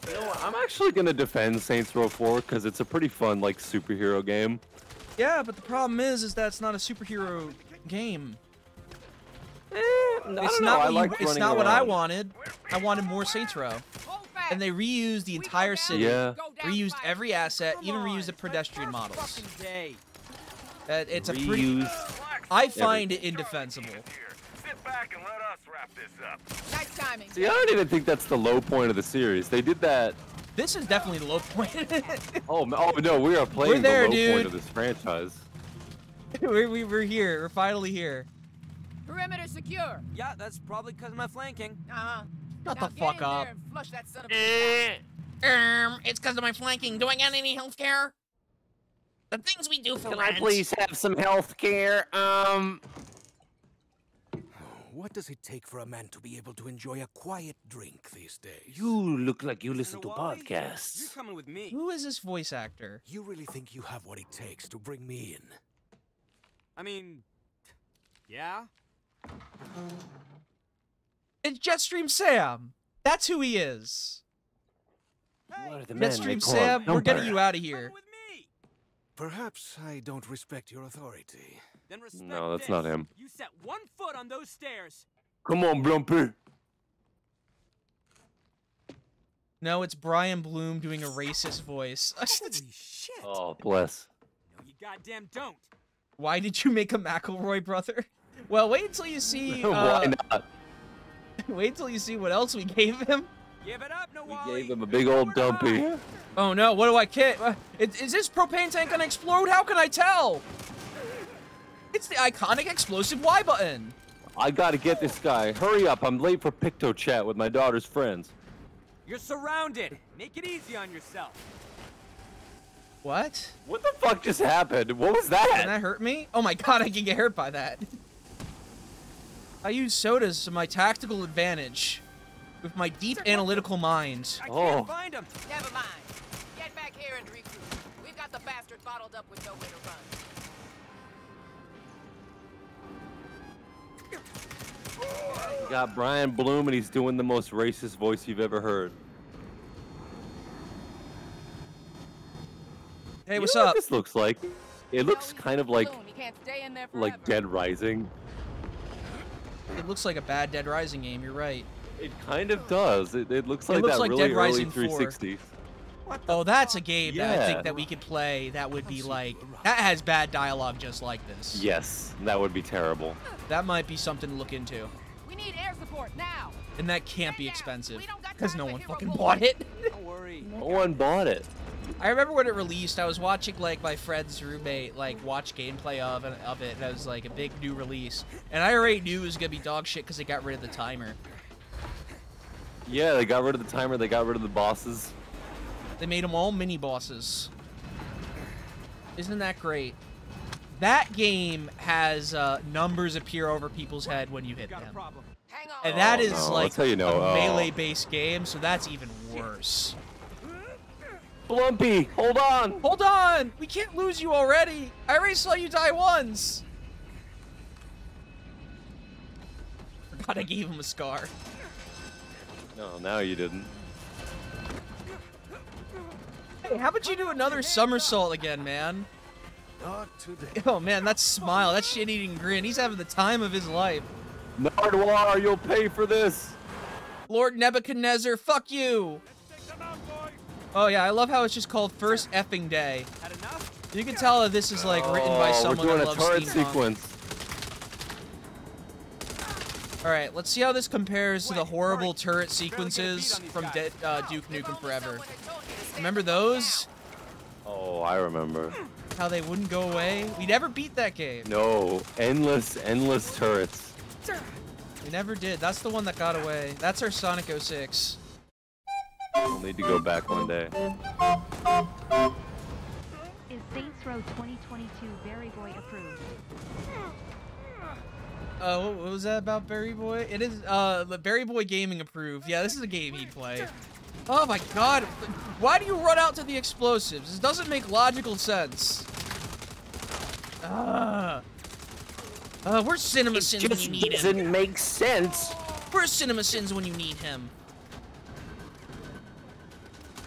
You know what? I'm actually gonna defend Saints Row 4 because it's a pretty fun like superhero game. Yeah, but the problem is, is that it's not a superhero game. Eh, I don't It's know. not I what, you- like it's running not what I wanted. I wanted more Saints Row. And they reused the entire city. Yeah. Reused every asset, even reused the pedestrian first models. Fucking day. Uh, it's a pretty. I find it indefensible. Sit back and let us wrap this up. Nice timing. See, I don't even think that's the low point of the series. They did that. This is definitely the low point. [LAUGHS] Oh, oh no, we are playing there, the low dude. point of this franchise. [LAUGHS] we're, we- we're here. We're finally here. Perimeter secure. Yeah, that's probably because of my flanking. Uh huh. Shut now the fuck up. flush that son of a bitch. Um, it's because of my flanking. Do I get any health care? The things we do for Can I please have some health care? Um. What does it take for a man to be able to enjoy a quiet drink these days? You look like you listen to podcasts. You're coming with me. Who is this voice actor? You really think you have what it takes to bring me in? I mean, yeah. It's Jetstream Sam. That's who he is. What are the men they Jetstream Sam, we're getting you out of here. Coming with me. Perhaps I don't respect your authority. Then respect No, that's this. not him. You set one foot on those stairs, Come on, Blumpy. No, it's Brian Bloom doing a racist voice. [LAUGHS] Holy shit. Oh, bless. No, you goddamn don't. Why did you make a McElroy brother? Well, wait until you see. [LAUGHS] Why Uh, not? [LAUGHS] wait until you see what else we gave him. Give it up, no We gave him a big old dumpy. Oh no! What do I kit? Uh, is, is this propane tank gonna explode? How can I tell? It's the iconic explosive Y button. I gotta get this guy. Hurry up, I'm late for Picto Chat with my daughter's friends. You're surrounded. Make it easy on yourself. What? What the fuck just happened? What was that? Can that? that hurt me? Oh my god, I can get hurt by that. I use sodas to my tactical advantage. With my deep analytical mind. I Oh. can't find him. Never mind. Get back here and regroup. We've got the bastard bottled up with nowhere to run. Got Brian Bloom and he's doing the most racist voice you've ever heard. Hey, You what's know what up? this looks like? It looks kind of like Bloom, you can't stay in there like. Dead Rising. It looks like a bad Dead Rising game, you're right. It kind of does. It, it looks It like looks that like really Dead early Rising 4. 360. Oh, that's a game that I think that we could play that would be like that has bad dialogue just like this. Yes, that would be terrible. That might be something to look into. We need air support now. And that can't be expensive. We don't got Because no one fucking bought it. Don't worry. [LAUGHS] No one bought it. I remember when it released, I was watching like my friend's roommate like watch gameplay of it, of it, and it was like a big new release, and I already knew it was gonna be dog shit because they got rid of the timer. Yeah, they got rid of the timer. They got rid of the bosses. They made them all mini bosses. Isn't that great? That game has uh, numbers appear over people's head when you hit them, problem. Hang on. and that Oh, is no, like you know. a Oh. melee-based game, so that's even worse. Blumpy, hold on. Hold on, we can't lose you already. I already saw you die once. [LAUGHS] Forgot I gave him a scar. No, now you didn't. Hey, how about you do another somersault again, man? Not oh, today. Oh man, that smile, that shit-eating grin. He's having the time of his life. Nardwuar, you'll pay for this. Lord Nebuchadnezzar, fuck you. Oh yeah, I love how it's just called First Effing Day. You can tell that this is like written by Oh, someone we're doing that a loves turret steampunk. sequence. All right, let's see how this compares to the horrible turret sequences from De- uh, Duke Nukem Forever. Remember those? Oh, I remember. How they wouldn't go away? We never beat that game. No, endless, endless turrets. We never did. That's the one that got away. That's our Sonic 06. We'll need to go back one day. Is Saints Row 2022 Berry Boy approved? Uh, what, what was that about Berry Boy? It is, uh, Berry Boy Gaming approved. Yeah, this is a game he'd play. Oh my god. Why do you run out to the explosives? This doesn't make logical sense. Uh, uh where's Cinema Sins when you need him? Doesn't make sense. Where's Cinema Sins when you need him?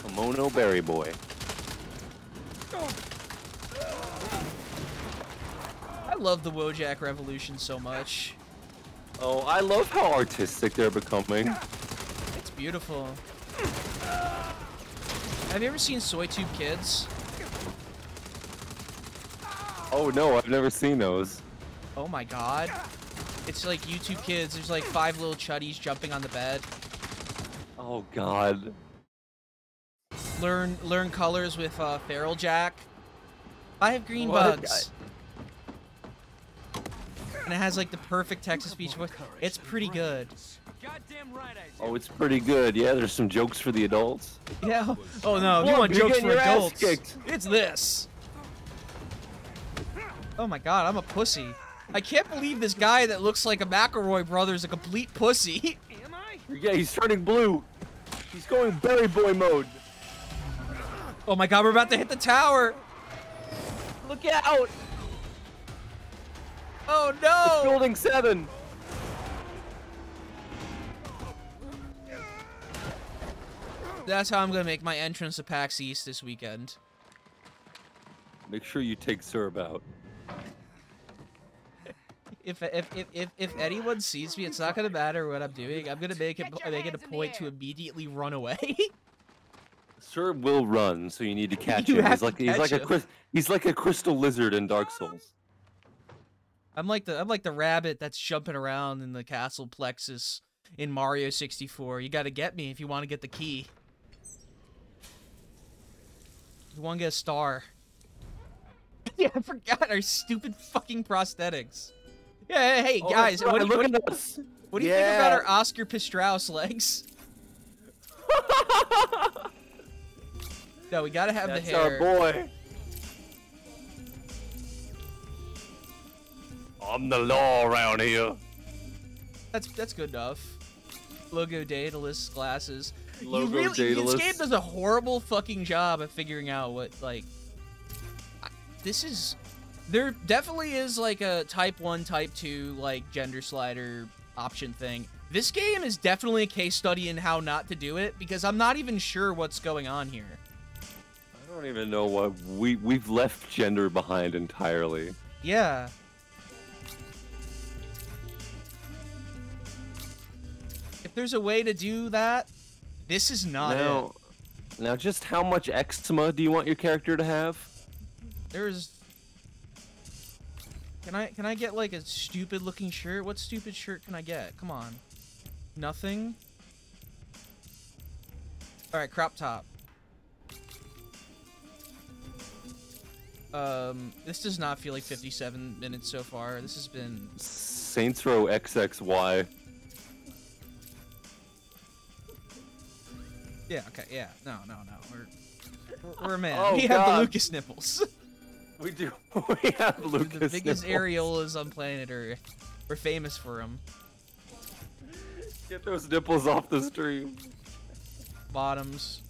Kimono Berry Boy. I love the Wojak Revolution so much. Oh, I love how artistic they're becoming. It's beautiful. Have you ever seen Soy Tube Kids? Oh no, I've never seen those. Oh my god. It's like YouTube Kids. There's like five little chuddies jumping on the bed. Oh god. Learn learn colors with uh, Feral Jack. I have green What? bugs. And it has like the perfect text-to-speech voice. It's pretty good. Goddamn right Oh, it's pretty good. Yeah, there's some jokes for the adults. Yeah. [LAUGHS] Oh no, if you want jokes for adults, kicked. it's this. Oh my god, I'm a pussy. I can't believe this guy that looks like a McElroy brother is a complete pussy. [LAUGHS] Am I? Yeah, he's turning blue. He's going Berry Boy mode. Oh my god, we're about to hit the tower. Look out! Oh It's no! building seven. That's how I'm gonna make my entrance to PAX East this weekend. Make sure you take Serb out. [LAUGHS] If, if if if if anyone sees me, it's not gonna matter what I'm doing. I'm gonna make it Get your make it a hands in the point to immediately run away. [LAUGHS] Sir will run, so you need to [LAUGHS] catch You him. He's like he's like him. crys- he's like a crystal lizard in Dark Souls. I'm like the I'm like the rabbit that's jumping around in the castle plexus in Mario 64. You got to get me if you want to get the key. You want to get a star. [LAUGHS] yeah, I forgot our stupid fucking prosthetics. Yeah, hey, hey, Oh, guys, that's what do you, what, do you- at what do you think about our Oscar Pistorius legs? [LAUGHS] no, we gotta have That's the hair. our boy. I'm the law around here. That's that's good enough. Logo Daedalus glasses. Logo you really, This game does a horrible fucking job of figuring out what like. I- This is, there definitely is like a type one, type two, like gender slider option thing. This game is definitely a case study in how not to do it because I'm not even sure what's going on here. I don't even know what we we've left gender behind entirely. Yeah. There's a way to do that, this is not now, it. now, just how much eczema do you want your character to have? There's. Can I can I get like a stupid looking shirt? What stupid shirt can I get? Come on. Nothing. All right, crop top. Um, this does not feel like 57 minutes so far. This has been Saints Row XXY. Yeah, okay, yeah. No, no, no. We're we're, we're a man. Oh, we have the Lucas nipples. [LAUGHS] We do. [LAUGHS] we have Lucas. the biggest nipples. areolas on planet Earth. We're famous for them. Get those nipples off the stream. Bottoms.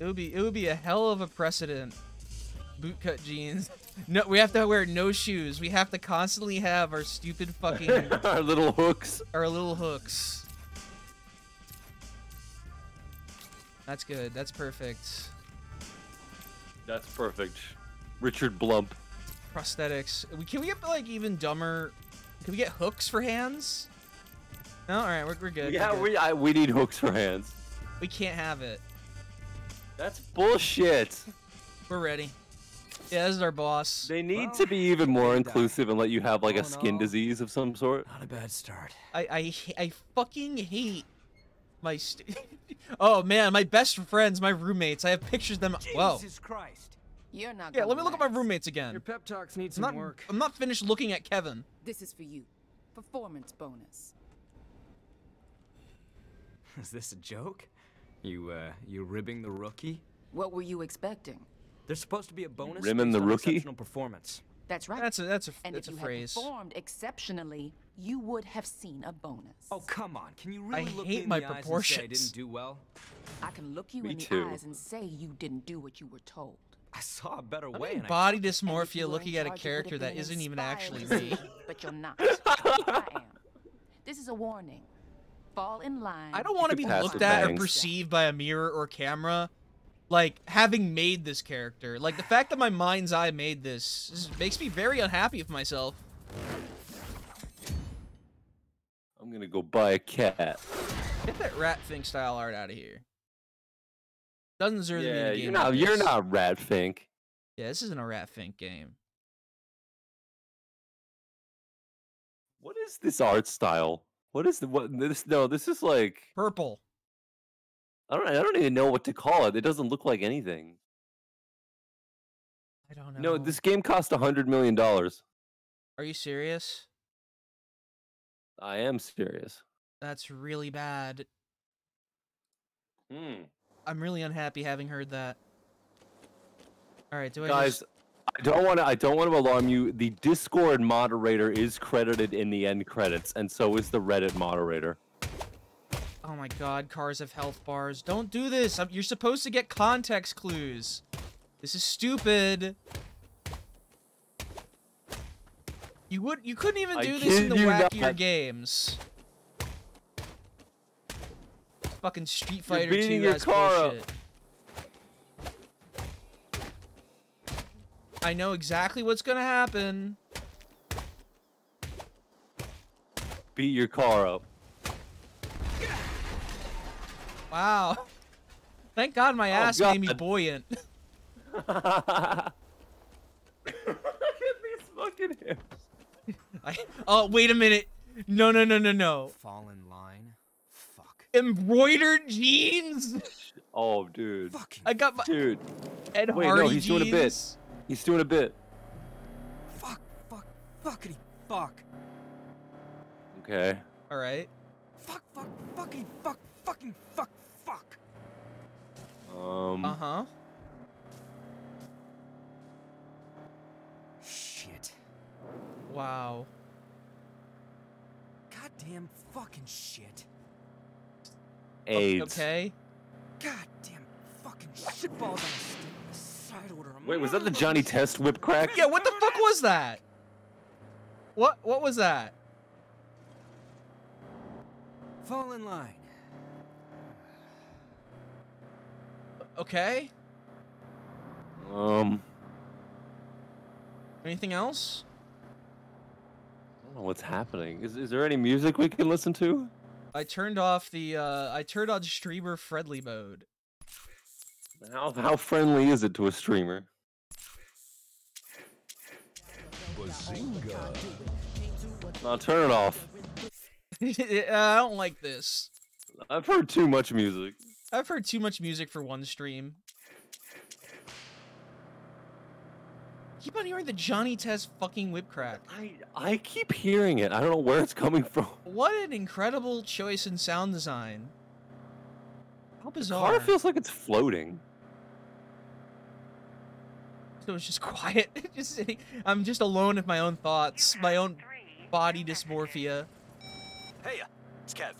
It would be it would be a hell of a precedent. Bootcut jeans. [LAUGHS] No, we have to wear no shoes. We have to constantly have our stupid fucking Our little hooks. our little hooks. That's good. That's perfect. That's perfect. Richard Blump. prosthetics. Can we get like even dumber? Can we get hooks for hands? No, all right, we're, we're good. we're Yeah, good. we I, we need hooks for hands. we can't have it. That's bullshit. We're ready. Yeah, this is our boss. They need to be even more inclusive and let you have like a oh, skin disease of some sort. Not a bad start. I I I fucking hate my. St- [LAUGHS] oh man, my best friends, my roommates. I have pictures of them. Whoa. Jesus Christ. You're not Yeah, let me look at my roommates again. Your pep talks need I'm some not, work. I'm not finished looking at Kevin. This is for you. Performance bonus. [LAUGHS] Is this a joke? You, uh, you ribbing the rookie? What were you expecting? There's supposed to be a bonus Rimming the on rookie? exceptional performance. That's right. That's a that's a and that's if a you phrase. had performed exceptionally, you would have seen a bonus. Oh, come on. Can you really I look hate me in my the eyes and say I didn't do well? I can look you Me in the too. eyes and say you didn't do what you were told. I saw a better I'm way getting I body And if you dysmorphia looking at a charge, it would character have that been isn't even actually me. But you're not. [LAUGHS] I am. This is a warning. Fall in line. I don't want to be looked with at or perceived by a mirror or camera, like having made this character. Like the fact that my mind's eye made this, this makes me very unhappy with myself. I'm gonna go buy a cat. Get that rat thing style art out of here. Doesn't deserve to be in Yeah, a game. you're like not you're not Rat Fink. Yeah, this isn't a rat fink game. What is this art style? What is the what this? No, this is like Purple. I don't I don't even know what to call it. It doesn't look like anything. I don't know. No, this game cost a hundred million dollars. Are you serious? I am serious. That's really bad. Hmm. I'm really unhappy having heard that. All right, do I Guys, just... I don't want to. I don't want to alarm you. The Discord moderator is credited in the end credits, and so is the Reddit moderator. Oh my god, cars have health bars. Don't do this. I'm, you're supposed to get context clues. This is stupid. You would you couldn't even I do this in the wackier not. games. Fucking Street You're Fighter beating 2 your has car up. I know exactly what's gonna happen. beat your car up. Wow. Thank God my Oh, ass made me God. buoyant. [LAUGHS] Look at these fucking hips. [LAUGHS] I, oh, wait a minute. No, no, no, no, no. Fall in line. Fuck. Embroidered jeans? [LAUGHS] Oh, dude. I got my Dude. Ed Wait, Hardy no, he's doing a bit. He's doing a bit. Fuck, fuck, fuckity, fuck. Okay. All right. Fuck, fuck, fuckity, fuck, fucking fuck, fuck. Um. Uh huh. Shit. Wow. Goddamn fucking shit. AIDS. Okay. Goddamn fucking shitballs on a stick. Side order. Wait, was that the Johnny Test whip crack? Yeah, what the fuck was that? What what was that? Fall in line. Okay. Um. Anything else? Don't know what's happening. Is, is there any music we can listen to? I turned off the uh I turned on streamer friendly mode. How, how friendly is it to a streamer? Bazinga. No, turn it off. [LAUGHS] I don't like this. I've heard too much music. I've heard too much music for one stream. Keep on hearing the Johnny Test fucking whip crack. I I keep hearing it. I don't know where it's coming from. What an incredible choice in sound design. How The bizarre. car feels like it's floating. So it's just [LAUGHS] quiet. [LAUGHS] just sitting. I'm just alone with my own thoughts, my own body dysmorphia. Hey, uh, it's Kev.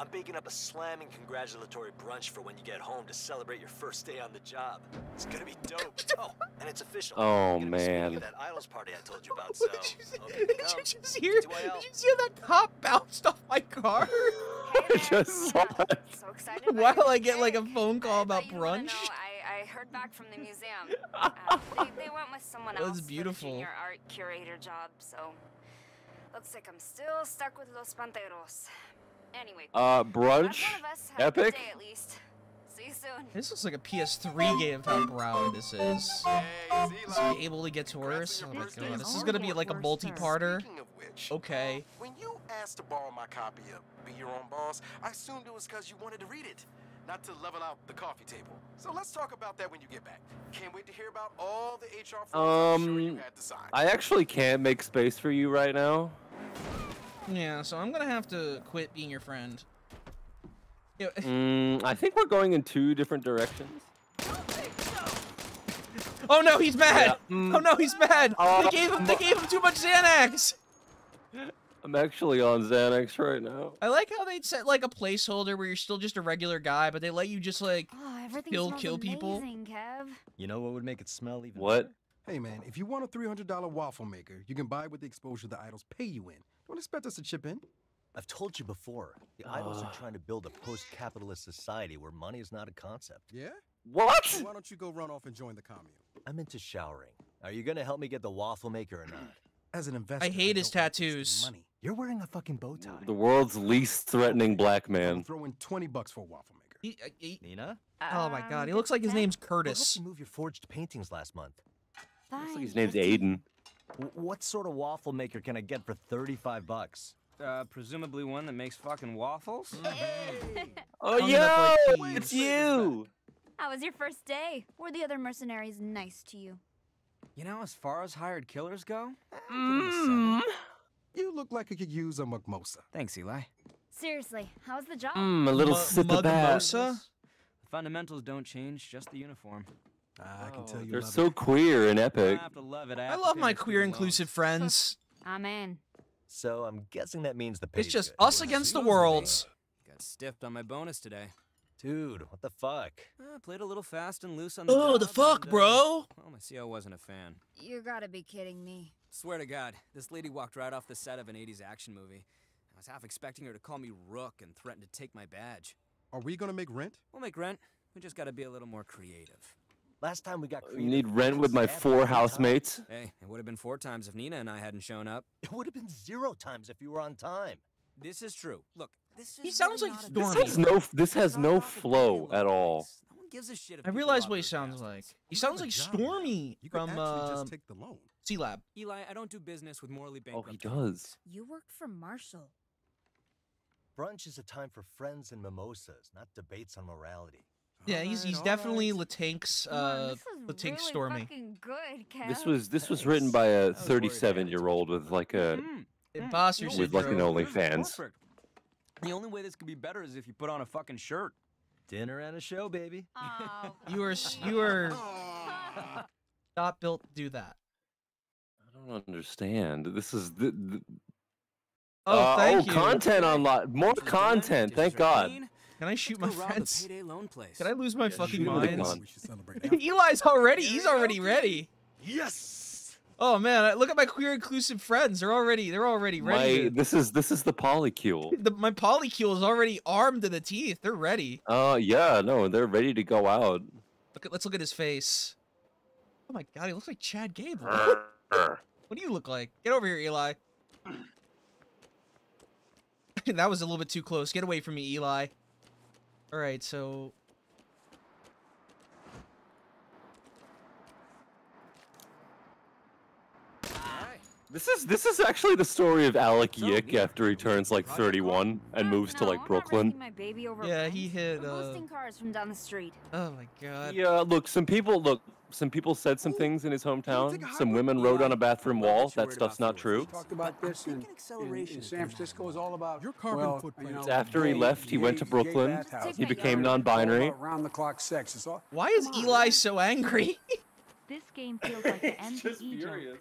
I'm baking up a slamming congratulatory brunch for when you get home to celebrate your first day on the job. It's gonna be dope. [LAUGHS] Oh, and it's official. Oh, You're gonna be speaking man. that idols party I told you [LAUGHS] about. So, Did you see, okay, did you just hear? TYL. Did you see how that cop bounced off my car? [LAUGHS] I just saw it. So excited. While I get like a phone call I about thought you wanna brunch. I, I heard back from the museum. Uh, they, they went with someone That was else beautiful. for the junior art curator job, so looks like I'm still stuck with Los Panteros. Anyway, Uh, brunch? one of us had a good Epic? at least. See you soon. This looks like a PS3 game how brown this is. Is he able to get to worse? Oh my god, this is gonna be like a multi-parter. Okay. When you asked to borrow my copy of Be Your Own Boss, I assumed it was because you wanted to read it, not to level out the coffee table. So let's talk about that when you get back. Can't wait to hear about all the HR forms I'm sure you Um, had to sign. I actually can't make space for you right now. Yeah, so I'm gonna have to quit being your friend. Yeah, [LAUGHS] Mm, I think we're going in two different directions. Oh no, he's mad! Yeah, [LAUGHS] Oh no, he's mad! Uh, they gave him they gave him too much Xanax! [LAUGHS] I'm actually on Xanax right now. I like how they set like a placeholder where you're still just a regular guy, but they let you just like Oh, everything kill smells kill people. amazing, Kev. You know what would make it smell even What? Hey man, if you want a $300 waffle maker, you can buy it with the exposure the idols pay you in. Don't expect us to chip in. I've told you before. The idols are Ugh. trying to build a post-capitalist society where money is not a concept. Yeah? What? So why don't you go run off and join the commune? I'm into showering. Are you gonna help me get the waffle maker or not? [CLEARS THROAT] As an investor, I hate his don't like wasting tattoos. Money. You're wearing a fucking bow tie. The world's least threatening black I'm man. throwing 20 bucks for a waffle maker. He, uh, he- Neenah? oh my god, he Um, looks like his name's What Curtis. helped you move your forged paintings last month? Looks like his name's Aiden. W- what sort of waffle maker can I get for 35 bucks? Uh, presumably one that makes fucking waffles? [LAUGHS] Oh, Hung it up yo! like It's you! How was your first day? Were the other mercenaries nice to you? You know, as far as hired killers go, Mm. You look like you could use a mimosa. thanks, Eli. Seriously, how's the job? Mmm, a little Mu- sip of that. Mugmosa? The fundamentals don't change, just the uniform. I can Oh, tell you They're love so it. queer and I epic. have to love it. I, I have to love pay my my queer student inclusive loans. friends. Amen. So I'm guessing that means the pay's It's just good. us against the worlds. Got stiffed on my bonus today. Dude, what the fuck? Uh, played a little fast and loose on the Oh, the fuck, and, uh, bro! Well, my CO wasn't a fan. You gotta be kidding me. Swear to God, this lady walked right off the set of an 80s action movie. I was half expecting her to call me Rook and threaten to take my badge. Are we gonna make rent? We'll make rent. We just gotta be a little more creative. Last time we got You need rent with my four every time. housemates. Hey, it would have been four times if Neenah and I hadn't shown up. It would have been zero times if you were on time. This is true. Look, this is He sounds really like not a This has no this has no flow at all. No one gives a shit if I realize what he sounds gas like. tanks. He sounds like Stormy You could from actually uh, just take the loan. C Lab. Eli, I don't do business with morally Oh, he does. You work for Marshall. Brunch is a time for friends and mimosas, not debates on morality. Yeah, he's he's definitely Latank's uh Latank Stormy. Good, Kev. This was this was written by a 37 year old with like a Imposter with like an. OnlyFans. The only way this could be better is if you put on a fucking shirt. Dinner and a show, baby. Oh, You are you are [LAUGHS] [LAUGHS] not built to do that. I don't understand. This is the. the Oh, uh, thank oh, you. content unlocked. More content. Thank God. Can I shoot my Go rob friends? loan place. Can I lose my fucking shoot him with a mind? gun. We should celebrate. [LAUGHS] after. Eli's already. He's already ready. Yes! Oh man, I- look at my queer inclusive friends. They're already. They're already ready. My this is this is the polycule. [LAUGHS] the, my polycule is already armed to the teeth. They're ready. Uh yeah, no, they're ready to go out. Look at. Let's look at his face. Oh my god, he looks like Chad Gable. [LAUGHS] what do you look like? Get over here, Eli. that was a little bit too close. Get away from me, Eli. All right, so This is this is actually the story of Alec Yick after he turns like 31 and moves to like Brooklyn. my baby over Yeah, he hit, We're uh, cars from down the street. oh my god. Yeah, look, some people look, some people said some things in his hometown. Some women wrote on a bathroom wall. That stuff's not true. Talked about this in, in, in San Francisco is all about Your carbon well, footprint. you know, After he left, he went to gay- gay Brooklyn. He became non-binary. about Round-the-clock sex. All. Why is Eli so angry? This game feels like the [LAUGHS] end MVE joke.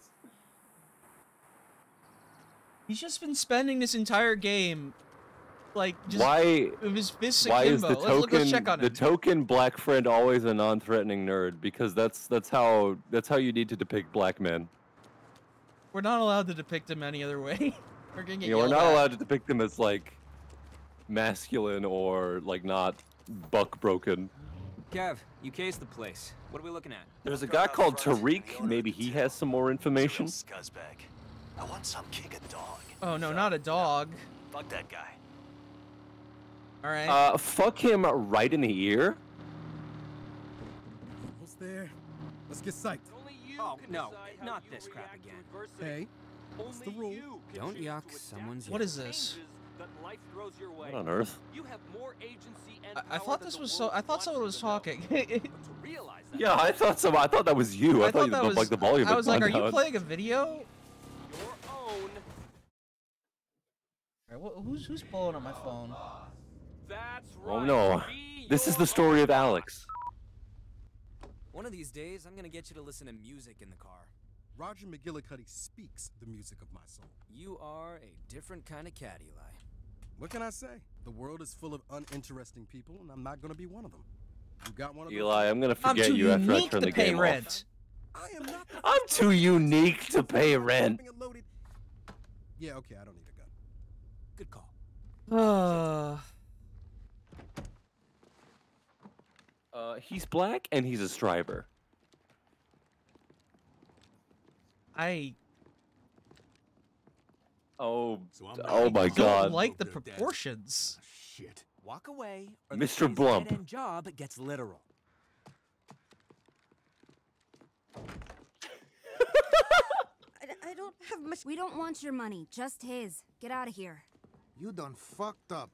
He's just been spending this entire game, like just Why? with his fists Why is akimbo. the Let's look. Let's token check on the him. token black friend always a non-threatening nerd? Because that's that's how that's how you need to depict black men. We're not allowed to depict him any other way. [LAUGHS] We're gonna get You know, we're not at. allowed to depict him as like masculine or like not buck broken. Kev, you cased the place. What are we looking at? There's a guy called Tariq. Maybe he has some more information. Scuzzbag. I want some kick a dog. Oh no, not a dog. Fuck that guy. All right. Uh, fuck him right in the ear. Almost there. Let's get psyched. Oh no, not this crap again. Hey, what's the rule? Don't yuck someone's. what yum. is this? What on earth? You have more agency and I, I thought this was so. I thought someone was talking. [LAUGHS] Yeah, I thought so. I thought that was you. I, thought, you that looked was. like the volume. I had was like, are you playing a video? your own. All right, wh- who's who's blowing on my phone? That's oh, right. Oh no, this is the story of. Alex. One of these days, I'm gonna get you to listen to music in the car. Roger McGillicuddy speaks the music of my soul. You are a different kind of cat, Eli. What can I say? The world is full of uninteresting people, and I'm not going to be one of them. You got one of those? Eli, I'm gonna I'm forget too you after I unique turn to the pay game rent. I am not. I'm too unique to pay rent. having a loaded. Yeah, okay, I don't need a gun. Good call. Uh, [SIGHS] Uh, he's black and he's a striver. I Oh, I'm oh my don't God, like the proportions. Shit. Walk away, or Mr. this Blump. job gets literal. I, I don't have much. We don't want your money, just his. Get out of here. You done fucked up.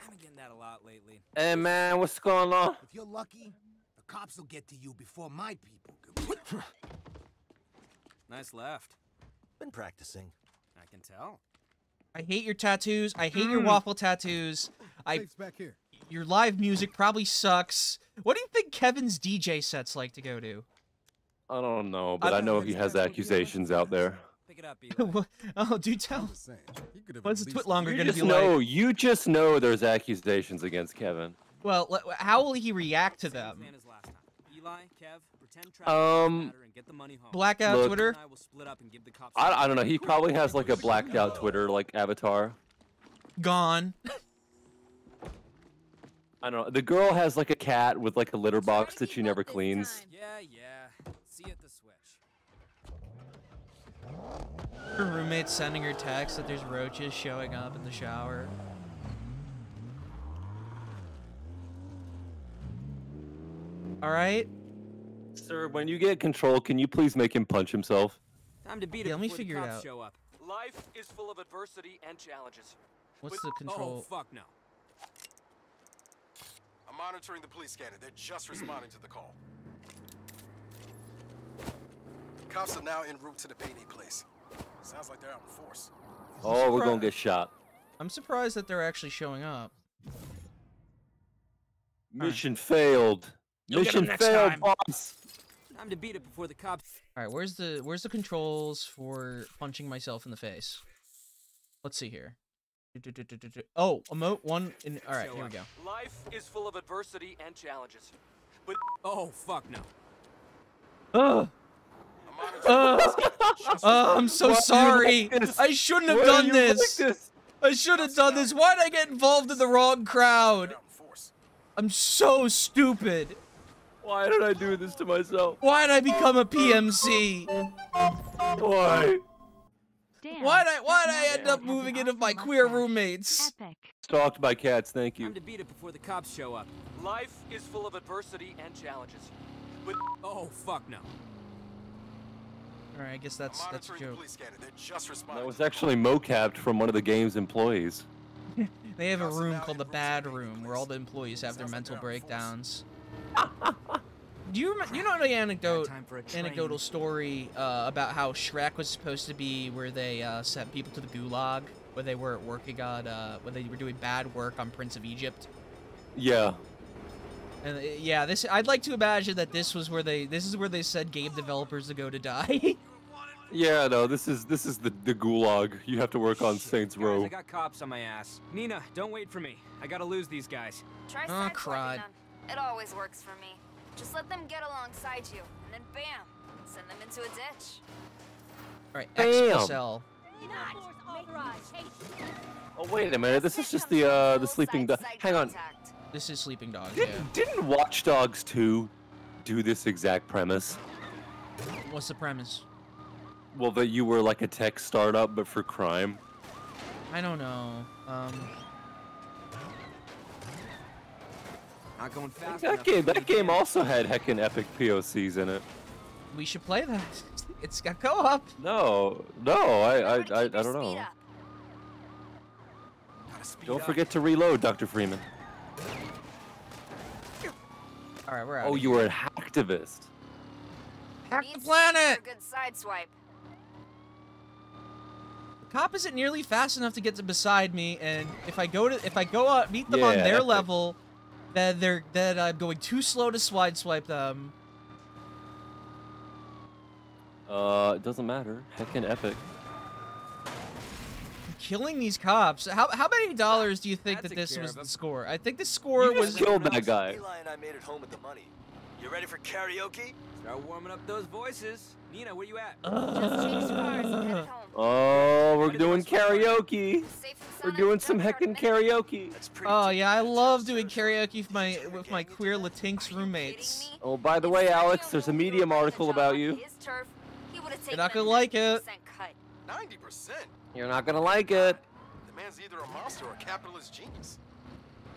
I've been getting that a lot lately. Hey man, what's going on? If you're lucky, the cops will get to you before my people. Nice left. Been practicing. I can tell. I hate your tattoos. I hate Mm. your waffle tattoos. I Safe's back here. your live music probably sucks. What do you think Kevin's DJ sets like to go to? I don't know, but I know he has accusations out there. Pick it up, [LAUGHS] Eli. oh, do tell. Just saying. He could have What's at the least- twit longer gonna be know, like? you just know there's accusations against Kevin. Well, le- how will he react to them? Man as. Eli, Kev, pretend Um, matter and get the money home. Blackout Look- Twitter. And I will split up and give the cops. I, I don't know. He probably has like a blacked out Twitter like avatar. Gone. I don't know. The girl has like a cat with like a litter box that she never cleans. Yeah, yeah. See you at the switch. Her roommate's sending her text that there's roaches showing up in the shower. All right. Sir, when you get control, can you please make him punch himself? Time to beat Yeah, it let me figure the it cops out. show up. Life is full of adversity and challenges. What's But- the control? Oh fuck no. I'm monitoring the police scanner. They're just [CLEARS THROAT] responding to the call. Cops are now en route to the payday place. Sounds like they're out in force. Oh, we're gonna get shot. I'm surprised that they're actually showing up. Mission failed. You'll Mission failed, time. boss. Time to beat it before the cops. All right, where's the where's the controls for punching myself in the face? Let's see here. Oh, emote one. In, all right, here we go. Life is full of adversity and challenges. But Oh fuck no. Ugh. Ugh. Oh, I'm so Why sorry. like? I shouldn't have Why done you like this. this? I should have done this. Why did I get involved in the wrong crowd? I'm so stupid. Why did I do this to myself? Why did I become a PMC? Why? Why did I why did I end up moving in with my queer roommates? Stalked by cats, thank you. Time to beat it before the cops show up. life is full of adversity and challenges. But Oh fuck no. All right, I guess that's that's a joke. police scanner. They're just responding. That was actually mocapped from one of the game's employees. [LAUGHS] They have a room called the bad room where all the employees have their mental breakdowns. [LAUGHS] Do you remember, you know the anecdote Time for a train. anecdotal story uh, about how Shrek was supposed to be where they uh, sent people to the gulag where they were working on uh, when they were doing bad work on Prince of Egypt. Yeah. And uh, yeah, this I'd like to imagine that this was where they this is where they said game developers to go to die. [LAUGHS] Yeah, no, this is this is the, the gulag. You have to work on Saints Guys, Row. I got cops on my ass. Neenah, don't wait for me. I gotta lose these guys. Try Oh, sideswiping crud. It always works for me. Just let them get alongside you, and then bam, send them into a ditch. All right, X Bam. plus L. Oh wait a minute, this is just the uh the sleeping dog. Hang on. This is Sleeping Dogs. Yeah. Didn't, didn't Watch Dogs 2 do this exact premise? What's the premise? Well, that you were like a tech startup, but for crime. I don't know. Um, Not going fast That enough game, that me. game also had heckin' epic POCs in it. we should play that. [LAUGHS] It's got co-op. No, no, I, I, I, I don't know. Don't forget to reload, Dr. Freeman. All right, we're out. Oh, you were an hacktivist. Hack the Needs planet. A good sideswipe. Cop isn't nearly fast enough to get to beside me, and if I go to if I go out meet them on their level, then they're then I'm going too slow to slide swipe them. Uh, it doesn't matter. Heckin' epic. Killing these cops. How how many dollars do you think That that this was the score? I think the score You was just killed that guy. Eli and I made it home with the money. You ready for karaoke? Start warming up those voices. Neenah, where you at? Oh, we're doing karaoke. We're doing some heckin' karaoke. Oh yeah, I love doing karaoke with my with my queer Latinx roommates. Oh, by the way, Alex, there's a Medium article about you. His turf, he would have taken You're not gonna like it. 90%? You're not gonna like it. The man's either a monster or a capitalist genius.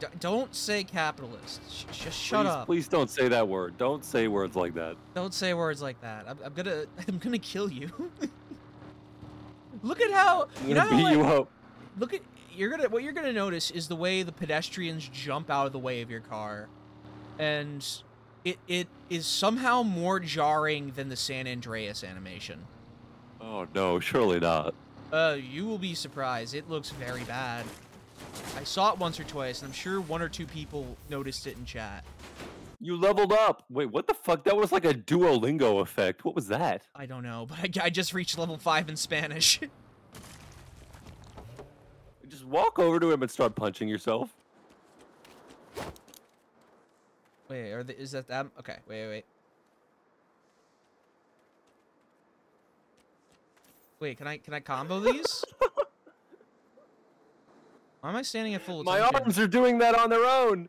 D- don't say capitalist. Sh- just shut please, up. Please don't say that word. Don't say words like that. Don't say words like that. I'm, I'm gonna [LAUGHS] I'm gonna kill you. [LAUGHS] Look at how I'm you know gonna how, beat you up. Look at you're gonna what you're gonna notice is the way the pedestrians jump out of the way of your car, and it it is somehow more jarring than the San Andreas animation. Oh no, surely not. Uh, you will be surprised. It looks very bad. I saw it once or twice, and I'm sure one or two people noticed it in chat. You leveled up. Wait, what the fuck? That was like a Duolingo effect. What was that? I don't know, but I, I just reached level five in Spanish. [LAUGHS] Just walk over to him and start punching yourself. wait, are the, is that them? Okay, wait, wait, wait. Wait, can I can I combo these? [LAUGHS] Why am I standing at full My attention? arms are doing that on their own.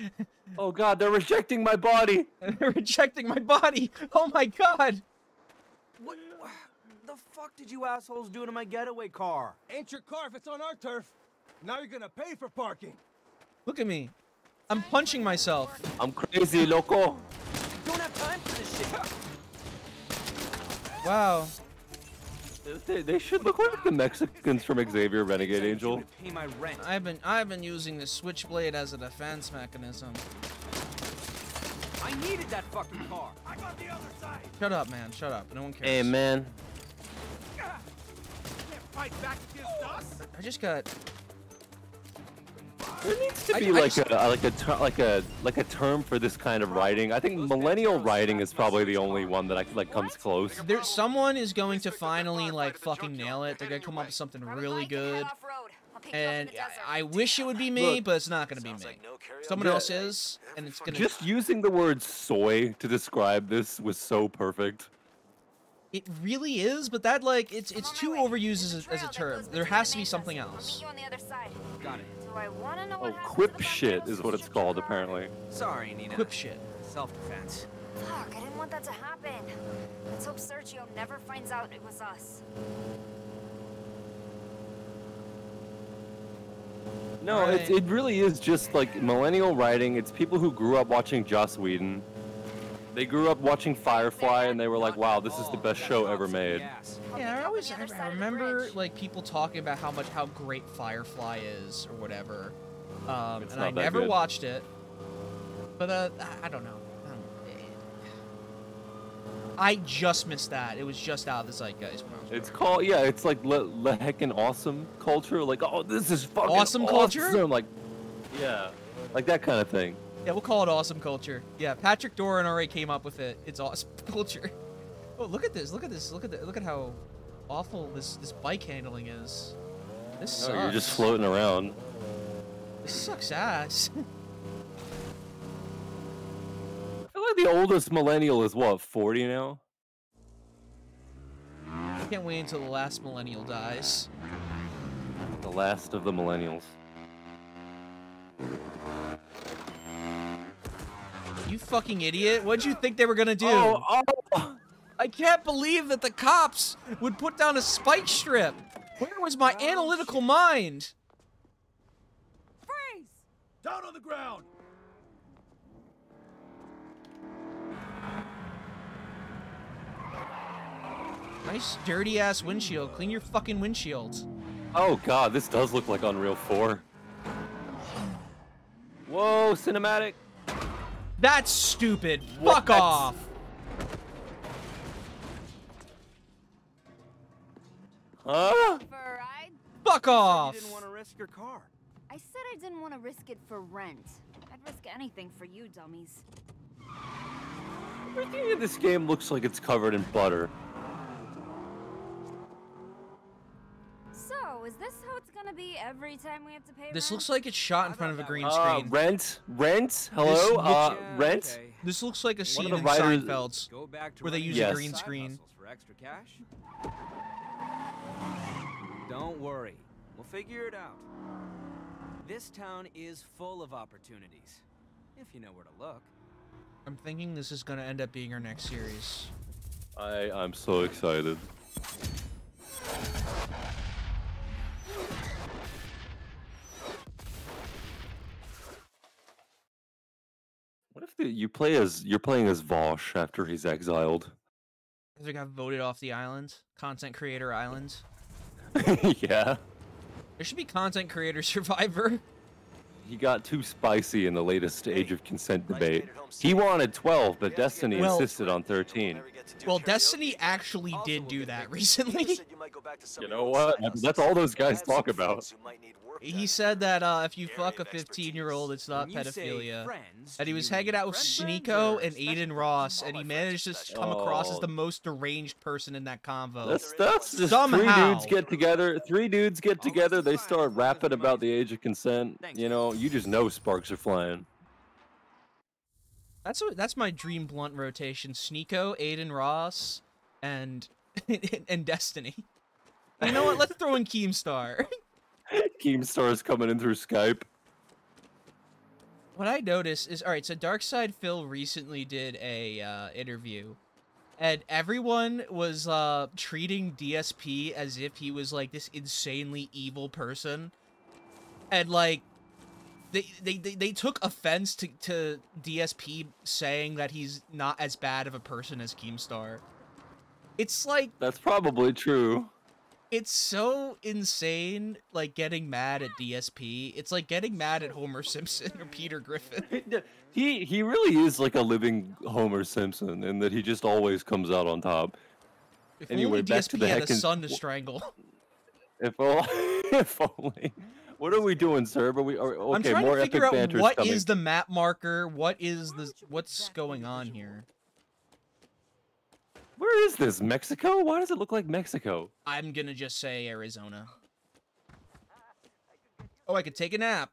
[LAUGHS] oh god, they're rejecting my body. [LAUGHS] They're rejecting my body. Oh my god. What, what the fuck did you assholes do to my getaway car? Ain't your car if it's on our turf. Now you're gonna pay for parking. Look at me. I'm punching myself. I'm crazy, loco. Don't have time for this shit. Wow. They, they should look like the Mexicans from Xavier Renegade Angel. Pay my rent. I've been I've been using the switchblade as a defense mechanism. I needed that fucking car. I got the other side. Shut up, man. Shut up. No one cares. Hey, man. Fight back against us. I just got. There needs to be I like just- a like a ter- like a like a term for this kind of writing. I think millennial writing is probably the only one that I, like comes close. There, someone is going to finally like fucking nail it. They're gonna come up with something really good. And I I wish it would be me, Look. but it's not gonna be me. Someone else is, and it's gonna. Just using the word soy to describe this was so perfect. It really is, but that like it's it's too overused as a, as a term. There has to be something else. on the other side. Got it. Do I wanna know Oh, what happened? quip shit is what it's called apparently. Sorry, Nina. Quip shit. Self-defense. Fuck, I didn't want that to happen. Let's hope Sergio never finds out it was us. No, it's, Right. it really is just like millennial writing. It's people who grew up watching Joss Whedon. They grew up watching Firefly and they were like, wow, this is the best show ever made. Yeah, I always I, remember like people talking about how much how great Firefly is or whatever. Um, and I never good. watched it. But uh, I- don't know. I don't know. I just missed that. It was just out of the zeitgeist when I was. It's called, yeah, it's like le, le heckin' awesome culture. Like, oh, this is fucking Awesome culture? Like, yeah, like that kind of thing. Yeah, we'll call it awesome culture. Yeah, Patrick Doran already came up with it. It's awesome [LAUGHS] culture. Oh, look at this! Look at this! Look at the, look at how awful this this bike handling is. This sucks. Oh, you're just floating around. This sucks ass. [LAUGHS] I feel like the oldest millennial is what, 40 now? I can't wait until the last millennial dies. The last of the millennials. You fucking idiot! What'd you think they were gonna do? Oh, oh, I can't believe that the cops would put down a spike strip. Where was my analytical mind? Freeze! Down on the ground. Nice dirty ass windshield. Clean your fucking windshield. Oh god, this does look like Unreal 4. Whoa, cinematic. That's stupid. What? Fuck off. Huh? For a ride? Fuck off. You didn't want to risk your car. I said I didn't want to risk it for rent. I'd risk anything for you dummies. Everything in this game looks like it's covered in butter. So, is this how it's gonna be every time we have to pay This rent? looks like it's shot in front of a green Uh, screen. rent? Rent? Hello? This uh, looks- rent? This looks like a scene of the in writers- Seinfeld Go back to where they use Yes. a green screen. hustles For extra cash? Don't worry. We'll figure it out. This town is full of opportunities. If you know where to look. I'm thinking this is gonna end up being our next series. I, I'm so excited. What if the, you play as you're playing as Vaush after he's exiled? Because we got voted off the island, content creator island. [LAUGHS] yeah. There should be content creator [LAUGHS] survivor. He got too spicy in the latest age of consent debate. He wanted 12, but Destiny Well- insisted on 13. Well, Destiny actually did do that recently. You know what? That's all those guys talk about. He said that uh, if you fuck a 15 year old, it's not When you say pedophilia. friends, And he was hanging out with friend Sneako and Adin Ross, and he managed to s- come across as the most deranged person in that convo. That's that's just Somehow. three dudes get together. Three dudes get together. They start rapping about the age of consent. You know, you just know sparks are flying. That's what, that's my dream blunt rotation: Sneako, Adin Ross, and [LAUGHS] and Destiny. You know what? Let's throw in Keemstar. [LAUGHS] [LAUGHS] Keemstar's coming in through Skype. what I noticed is all right. So DarksydePhil recently did a uh, interview, and everyone was uh treating DSP as if he was like this insanely evil person. And like they they, they, they took offense to, to DSP saying that he's not as bad of a person as Keemstar. It's like That's probably true. It's so insane like getting mad at DSP. It's like getting mad at Homer Simpson or Peter Griffin. [LAUGHS] He he really is like a living Homer Simpson in that he just always comes out on top. If anyway, only back to DSP the had a son to strangle. [LAUGHS] If only, [LAUGHS] if only. What are we doing, sir? Are we are, okay? I'm trying more to figure epic out what coming. is the map marker, what is the what's going on here. Where is this? Mexico? Why does it look like Mexico? I'm gonna just say Arizona. Oh, I could take a nap.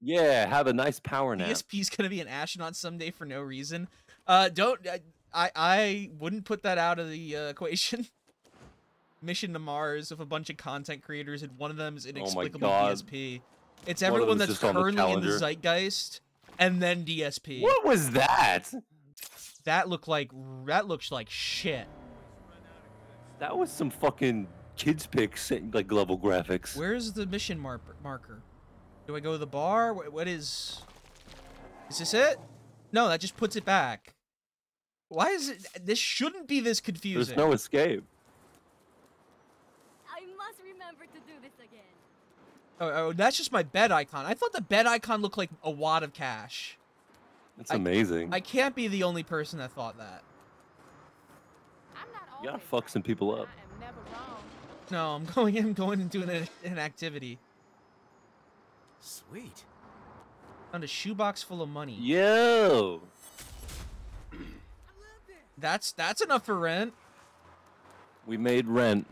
Yeah, have a nice power nap. DSP's gonna be an astronaut someday for no reason. Uh, don't I? I, I wouldn't put that out of the uh, equation. [LAUGHS] Mission to Mars with a bunch of content creators, and one of them is inexplicable God. DSP. It's One of everyone that's on the currently in the zeitgeist, and then DSP. What was that? That looked like that looks like shit. That was some fucking kids pics like level graphics. Where's the mission mar- marker? Do I go to the bar? What, what is? Is this it? No, that just puts it back. Why is it? This shouldn't be this confusing. There's no escape. I must remember to do this again. Oh, oh, that's just my bed icon. I thought the bed icon looked like a wad of cash. It's amazing. I can't be the only person that thought that. you gotta fuck some people up. No, I'm [LAUGHS] going in, going and doing an, an activity. Sweet. Found a shoebox full of money. Yo. That's that's enough for rent. We made rent.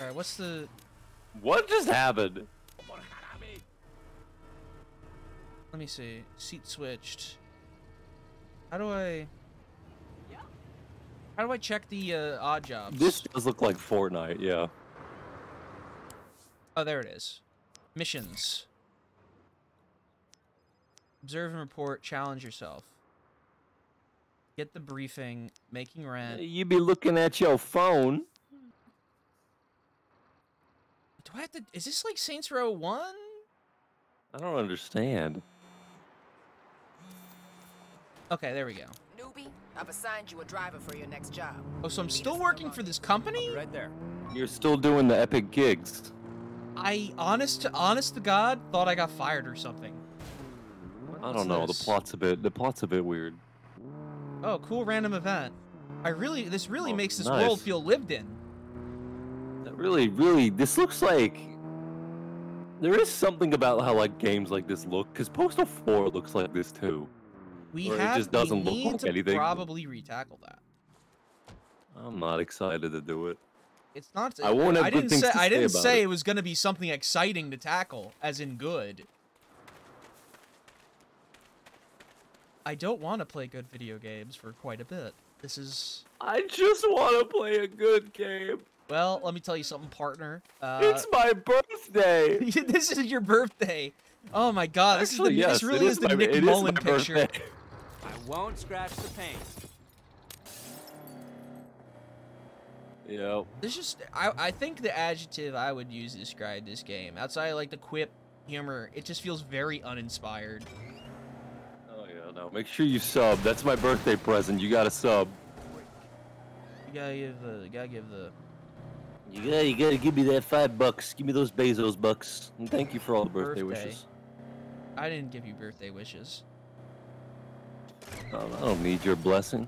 All right, what's the? What just happened? Let me see. Seat switched. How do I? How do I check the uh, odd jobs? This does look like Fortnite, yeah. Oh, there it is. Missions. Observe and report. Challenge yourself. Get the briefing. Making rent. You be looking at your phone. Do I have to? Is this like Saints Row One? I don't understand. Okay, there we go. Newbie, I've assigned you a driver for your next job. Oh, so I'm still working for this company? Right there. You're still doing the epic gigs. I honest to honest to God thought I got fired or something. I don't know. this? The plot's a bit. The plot's a bit weird. Oh, cool random event. I really this really Oh, makes this nice. world feel lived in. That really, really. This looks like. There is something about how like games like this look, because Postal 4 looks like this too. We Or have it just doesn't we look need like to anything. probably retackle that. I'm not excited to do it. It's not. I won't have I didn't say. to I didn't say it. it was gonna be something exciting to tackle, as in good. I don't want to play good video games for quite a bit. This is. I just want to play a good game. Well, let me tell you something, partner. Uh, it's my birthday. [LAUGHS] this is your birthday. Oh my god, this Actually, is the, yes, this really is is the my- Nick Mullen picture. [LAUGHS] birthday. I won't scratch the paint. Yeah. This just I I think the adjective I would use to describe this game, outside of like the quip humor, it just feels very uninspired. Oh yeah, no. Make sure you sub. That's my birthday present. You gotta sub. You gotta give the you gotta give the You gotta, you gotta give me that five bucks. Give me those Bezos bucks. And thank you for all the birthday, Birthday. wishes. I didn't give you birthday wishes. I don't, I don't need your blessing.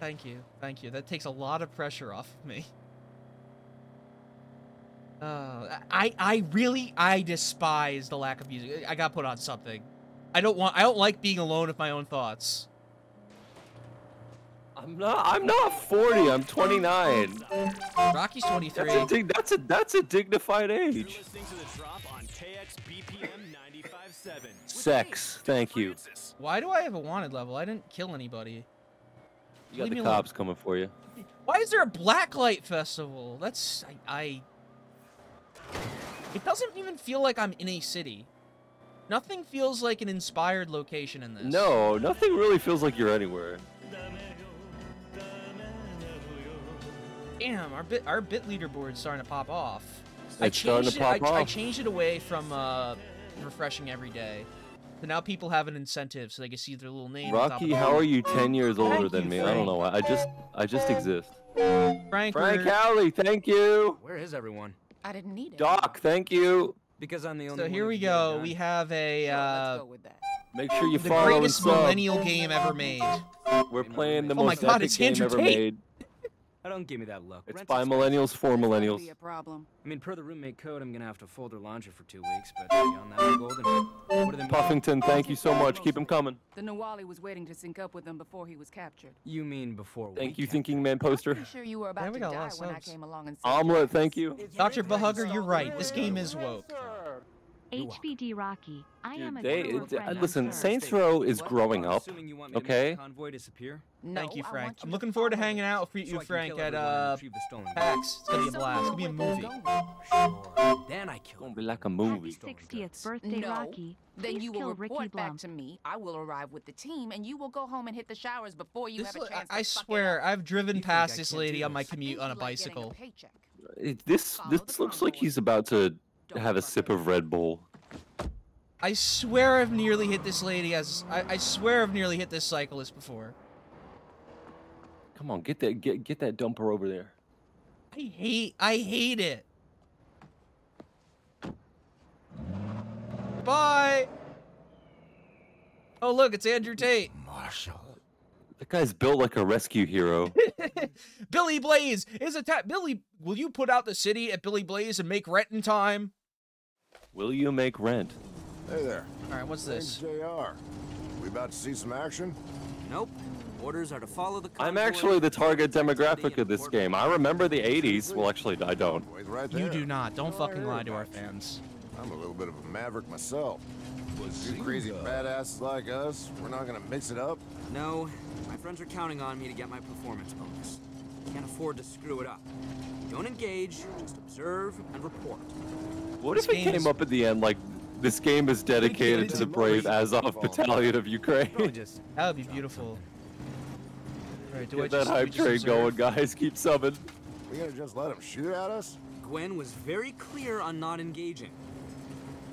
Thank you. Thank you. That takes a lot of pressure off of me. Uh, I I really I despise the lack of music. I got put on something. I don't want I don't like being alone with my own thoughts. I'm not. I'm not 40. I'm 29. Rocky's 23. That's a, dig- that's a that's a dignified age. Listening to the drop on KX 95.7. Sex. Thank you. Why do I have a wanted level? I didn't kill anybody. You got Leave the me alone. cops coming for you. Why is there a blacklight festival? That's I, I. It doesn't even feel like I'm in a city. Nothing feels like an inspired location in this. No, nothing really feels like you're anywhere. Damn, our bit our bit leaderboard's starting to pop off. I It's starting changed to it. pop I, I changed it away from uh, refreshing every day. So now people have an incentive, so they can see their little name. on top Rocky, of how are you 10 years older Thank than you, me? I don't know why. I just I just exist. Frank, Frank we're- Howley, thank you. Where is everyone? I didn't need it. Doc, thank you. Because I'm the only So one here we can get it go. done. We have a uh, Make sure you the follow and greatest sub. millennial game ever made. We're playing the Oh my most God, epic it's game Andrew ever Tate. made. I don't give me that look. It's Rent's by millennials for millennials. Be a problem. I mean, per the roommate code, I'm gonna have to fold her laundry for two weeks, but beyond that, I'm golden. What do they mean? Puffington, thank you so much. Keep them coming. The Nawali was waiting to sync up with them before he was captured. You mean before Thank we you, Thinking Man poster. Pretty sure you were about Yeah, we to got a die when I came along and saved Omelet, thank you. Dr. Bahugger, you're right. This game is woke. HBD Rocky. I am a They, true it- friend. listen, Saints Row is growing up. Assuming you want me Okay. convoy disappear? Thank you, Frank. you I'm looking forward to hanging out with you, I can Frank, at uh, retrieve PAX. It's gonna be a blast. It's gonna be a movie. Sure. Then I kill It's Gonna be like a movie. 60th birthday, no. Rocky. Then Please you will report Ricky back Blum. to me. I will arrive with the team, and you will go home and hit the showers before you This have a chance. I to fuck it swear, up. I've driven think past this lady on my commute on a think you like getting bicycle. this this looks like he's about to have a sip of Red Bull. I swear I've nearly hit this lady as I, I swear I've nearly hit this cyclist before. Come on, get that get get that dumper over there. I hate I hate it. Bye. Oh look, it's Andrew Tate. Marshall. That guy's built like a rescue hero. [LAUGHS] Billy Blaze is attack. Billy, will you put out the city at Billy Blaze and make rent in time? Will you make rent? Hey there. All right, what's Name's this? JR. We about to see some action? Nope. Orders are to follow the I'm actually the target demographic of this game. I remember the 80s. Well, actually, I don't. Right You do not. Don't Oh, fucking lie to our fans. I'm a little bit of a maverick myself. You crazy badasses like us, we're not gonna mix it up? No, my friends are counting on me to get my performance bonus. Can't afford to screw it up. Don't engage, just observe and report. What This if it came is- up at the end like this game is dedicated to the brave Azov Battalion of Ukraine? That would be beautiful. All right, do I Get just, that do we hype train observe? going, guys. Keep subbing. We gonna just let him shoot at us? Gwen was very clear on not engaging.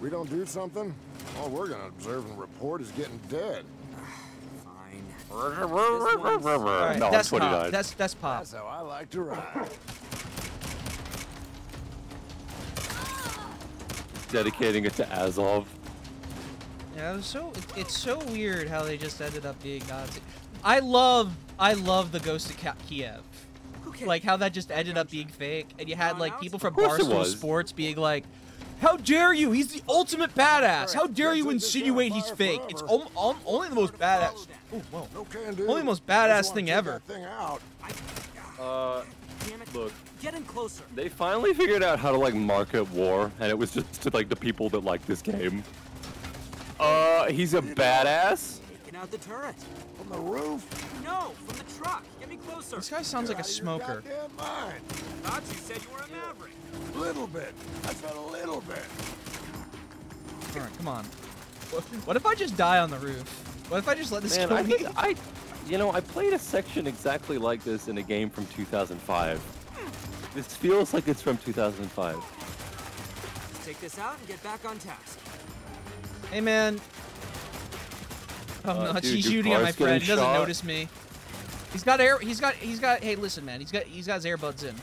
We don't do something? All we're gonna observe and report is getting dead. [SIGHS] Fine. All right, [LAUGHS] No, that's 29. pop. That's that's pop. That's how I like to ride. Dedicating it to Azov. Yeah, it was so it, it's so weird how they just ended up being Nazi. I love I love the Ghost of Ka- Kiev. Like how that just ended up being fake, and you had like people from course Barstool. Sports being like, "How dare you? He's the ultimate badass. How dare you insinuate he's fake? It's om- om- only the most badass. Oh, whoa. No can do. Only the most badass thing ever. that thing out. Uh, look, Get in closer. they finally figured out how to like market war, and it was just to like the people that like this game. Uh, he's a badass. Taking out the turret. From the roof? No, from the truck. Get me closer. This guy sounds like a smoker. Goddamn mind. Thought you said you were a maverick. Little bit. I said a little bit. All right, come on. What, what if I just die on the roof? What if I just let this Man, kill I me? think I, you know, I played a section exactly like this in a game from 2005. This feels like it's from 2005. Take this out and get back on task. Hey man. Oh Uh, no, dude, she's shooting at my friend. He doesn't shot. notice me. He's got air. He's got. He's got. Hey, listen, man. He's got. He's got his earbuds in.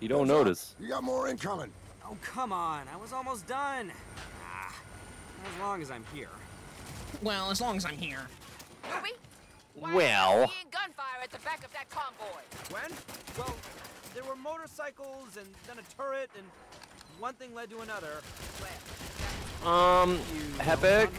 You don't notice. You got more incoming. Oh, come on. I was almost done. Ah, as long as I'm here. Well, as long as I'm here. Ruby? Why Well. gunfire at the back of that convoy? When? Well, there were motorcycles and then a turret and one thing led to another. Um, Epic.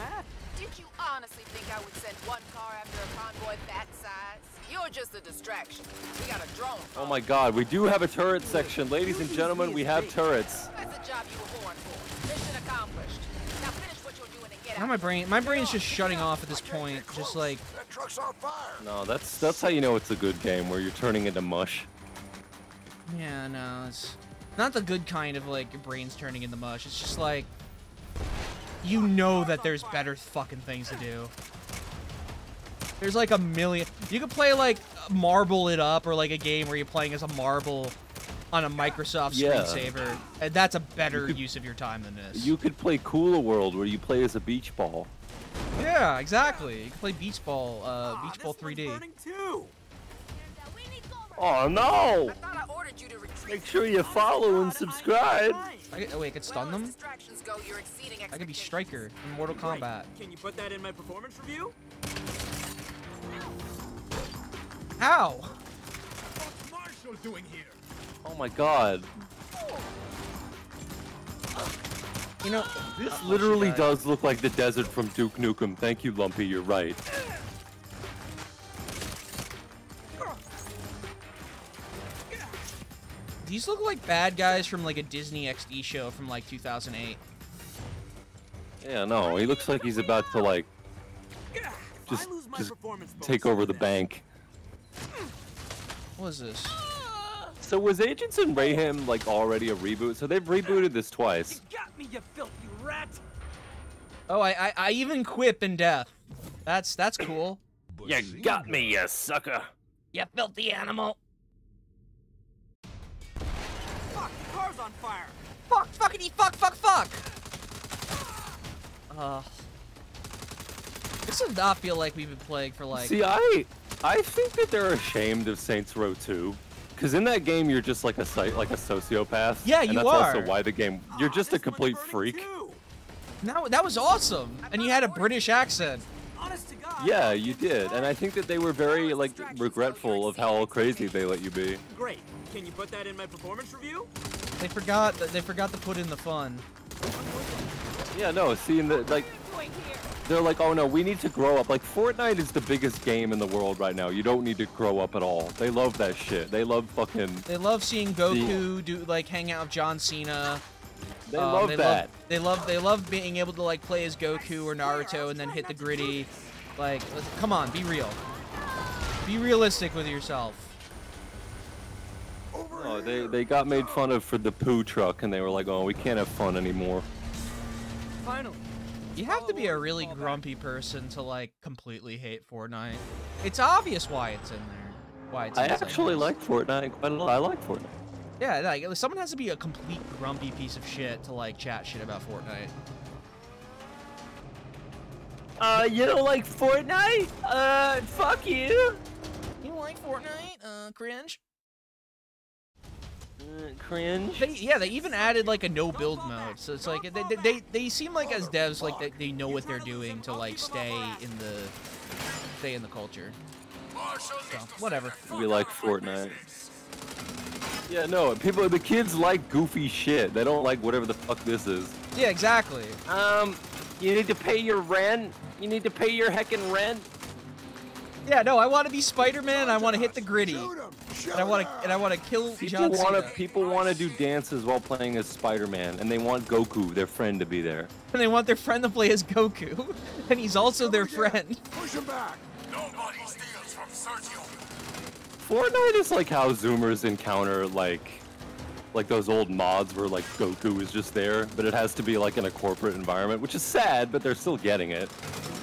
Did you honestly think I would send one car after a convoy that size? You're just a distraction. We got a drone. Oh my God, we do have a turret section, ladies and gentlemen. We have turrets. That's the job you were born for. You're doing and get Now my brain. My brain's just shutting off at this point. Just like. That truck's on fire. No, that's that's how you know it's a good game, where you're turning into mush. Yeah, no, it's not the good kind of like your brain's turning into mush. It's just like. You know that there's better fucking things to do. There's like a million. You could play like marble it up or like a game where you're playing as a marble on a Microsoft Yeah. screensaver, and that's a better use of your time than this. You could play Kula World where you play as a beach ball. Yeah, exactly. You can play Beach Ball, uh, Beach Ball 3D. Oh no! Make sure you follow and subscribe. I could, oh wait, I could stun them? I could be Stryker in Mortal Kombat. Can you put that in my performance review? How? What's Marshall doing here? Oh my god. You know, This literally does look like the desert from Duke Nukem. Thank you, Lumpy. You're right. These look like bad guys from like a Disney XD show from like 2008. Yeah, no, he looks like he's about to like just just take over the bank. What is this? So was Agents of Mayhem like already a reboot? So they've rebooted this twice. You Got me, you filthy rat! Oh, I, I I even quip in death. That's that's cool. You got me, you sucker. You filthy animal. Fuck, the car's on fire! Fuck, fuckity, fuck, fuck, fuck. Uh, this does not feel like we've been playing for like. See, I I think that they're ashamed of Saints Row 2. Cause in that game you're just like a psy- like a sociopath. Yeah, and you that's are. also why the game [GASPS] you're just a complete freak. No, that was awesome, and you had a British accent. Honest to God. Yeah, you did, and I think that they were very like regretful of how crazy they let you be. Great. Can you put that in my performance review? They forgot that they forgot to put in the fun. Yeah, no, seeing that, like they're like, oh no, we need to grow up. Like Fortnite is the biggest game in the world right now. You don't need to grow up at all. They love that shit. They love fucking. [LAUGHS] They love seeing Goku do like hang out with John Cena. They Um, love they that. Love, they love they love being able to like play as Goku or Naruto and then hit the gritty. Like, come on, be real. Be realistic with yourself. Oh, they they got made fun of for the poo truck, and they were like, oh, we can't have fun anymore. Finally. You have to be a really grumpy person to like completely hate Fortnite. It's obvious why it's in there. Why it's I actually segments. like Fortnite quite a lot. I like Fortnite. Yeah, like someone has to be a complete grumpy piece of shit to like chat shit about Fortnite. Uh, you don't like Fortnite? Uh, fuck you. You like Fortnite? Uh, cringe. Uh, cringe. They, yeah, they even added like a no build mode, so it's like they, they, they, they seem like as devs like they, they know what they're doing to like stay in the stay in the culture. So whatever. We like Fortnite. Yeah, no, people, the kids like goofy shit. They don't like whatever the fuck this is. Yeah, exactly. Um, you need to pay your rent. You need to pay your heckin' rent. Yeah, no, I want to be Spider-Man. I want to hit the gritty. And I want to and I want to kill People John want to people want to do dances while playing as Spider-Man, and they want Goku, their friend, to be there. And they want their friend to play as Goku, [LAUGHS] and he's also their friend. Push him back. Nobody steals from Sergio. Fortnite is like how Zoomers encounter like like those old mods where like Goku is just there, but it has to be like in a corporate environment, which is sad, but they're still getting it.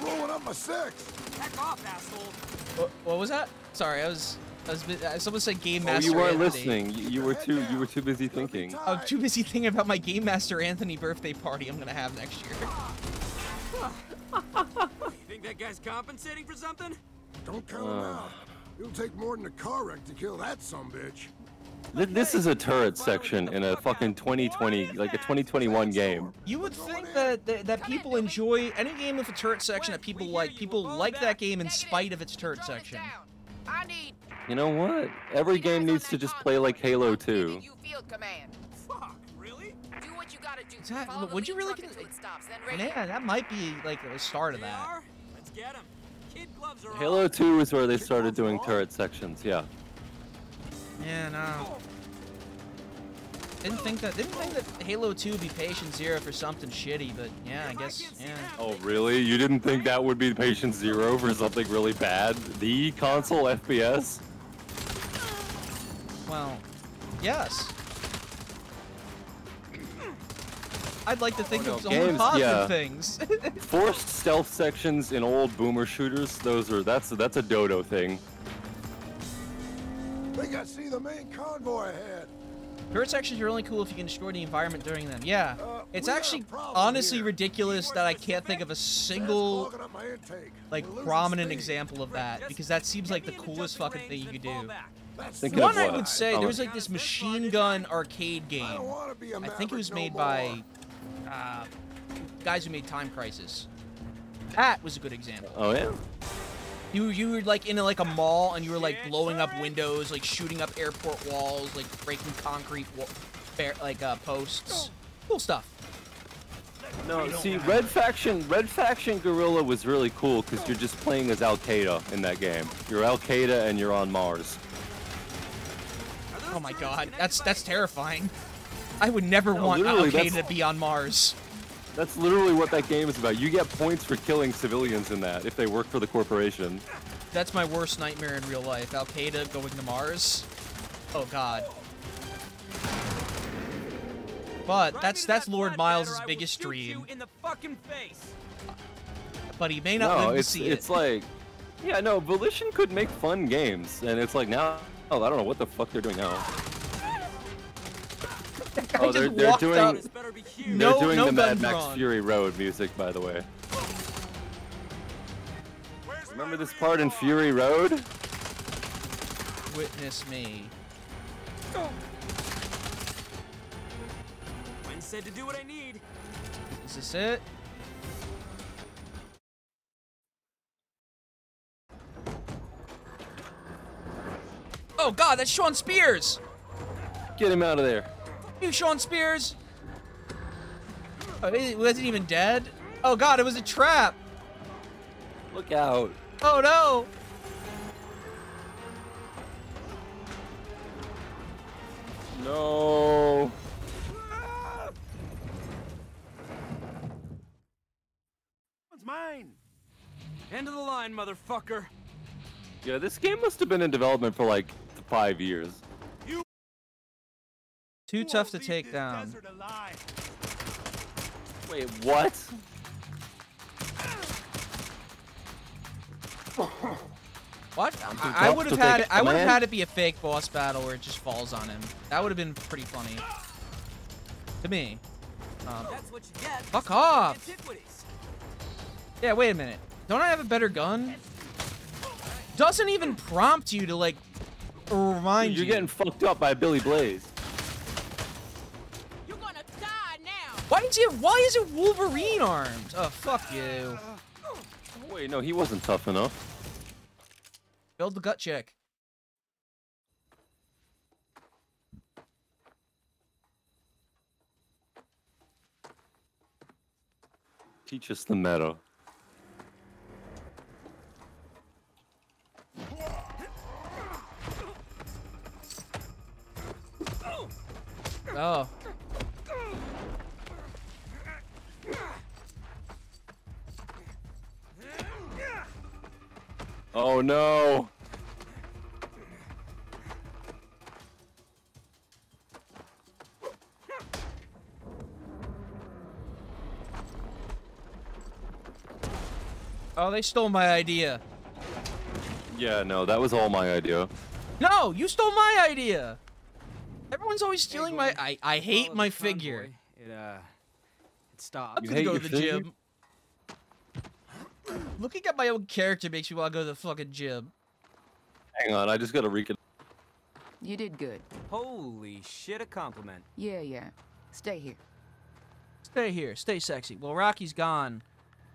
Rolling up my six. Back off, asshole. What, what was that? Sorry, I was. I was someone said Game Oh, Master. you weren't Anthony. listening. You, you were too you were too busy thinking. I'm too busy thinking about my Game Master Anthony birthday party I'm gonna have next year. You think that guy's compensating for something? Don't count him out. It'll take more than a car wreck to kill that sumbitch. Th- This is a turret section in a fucking 2020 like a 2021 game. You would think that, that that people enjoy any game with a turret section that people like. People like that game in spite of its turret section. I need You know what? Every game needs to just play like Halo 2. you field command. Fuck, really? Do what you gotta do. Is that- Follow the would you really truck con- it stops, then. Yeah, that might be like the start of that. Let's get him. Kid gloves are Halo on. 2 is where they started doing turret sections. Yeah. Yeah, no. Didn't think that didn't think that Halo 2 would be patient zero for something shitty, but yeah, I guess yeah. Oh, really? You didn't think that would be patient zero for something really bad? The console FPS? Well, yes. I'd like to think Oh, no, of only games, positive yeah. things. [LAUGHS] Forced stealth sections in old boomer shooters, those are that's that's a dodo thing. Think I see the main convoy ahead. Turret sections are only cool if you can destroy the environment during them. Yeah, uh, it's we got a actually honestly here. ridiculous that I can't think of a single Clogging up my intake. like prominent speed. example of that because that seems like the coolest fucking thing you could do. Thinking One I what? would say Oh, there was like this machine gun arcade game. I don't want to be a I think it was made no by uh, guys who made Time Crisis. That was a good example. Oh yeah. You you were like in like a mall and you were like blowing up windows, like shooting up airport walls, like breaking concrete bar- like uh, posts. Cool stuff. No, see, Red Faction, Red Faction Guerrilla was really cool because you're just playing as Al Qaeda in that game. You're Al Qaeda and you're on Mars. Oh my god, that's that's terrifying. I would never No, want Al-Qaeda to be on Mars. That's literally what that game is about. You get points for killing civilians in that if they work for the corporation. That's my worst nightmare in real life. Al Qaeda going to Mars. Oh god. But that's that's Lord Miles' biggest dream. in the fucking face. But he may not no, live to it's see it's it. like, yeah, no, Volition could make fun games, and it's like now, oh, I don't know what the fuck they're doing now. [LAUGHS] guy oh, they're just they're doing up. they're No- doing no the Mad Max drawn. Fury Road music, by the way. Remember this part in Fury Road? Witness me. Gwen said to do what I need. Is this it? Oh god, that's Sean Spears! Get him out of there. You Sean Spears! Oh, he wasn't even dead? Oh god, it was a trap! Look out. Oh no! No. One's mine. End of the line, motherfucker. Yeah, this game must have been in development for like five years. Too tough to take down. Wait, what? What? I, I would have had it. I would have had it be a fake boss battle where it just falls on him. That would have been pretty funny. To me. Um, That's what you get. fuck off. Yeah, wait a minute. Don't I have a better gun? Doesn't even prompt you to like remind You're you. getting fucked up by Billy Blaze. You're gonna die now. Why is it? Why is it Wolverine armed? Oh fuck you. Wait, no, he wasn't tough enough. Build the gut check. Teach us the meta. Oh. Oh no. Oh, they stole my idea. Yeah, no, that was all my idea. No, you stole my idea. Everyone's always stealing my. I I hate my figure. It uh, it stopped. I'm gonna go to the gym. Looking at my own character makes me want to go to the fucking gym. Hang on, I just gotta recon. You did good. Holy shit, a compliment. Yeah, yeah. Stay here. Stay here, stay sexy. Well, Rocky's gone.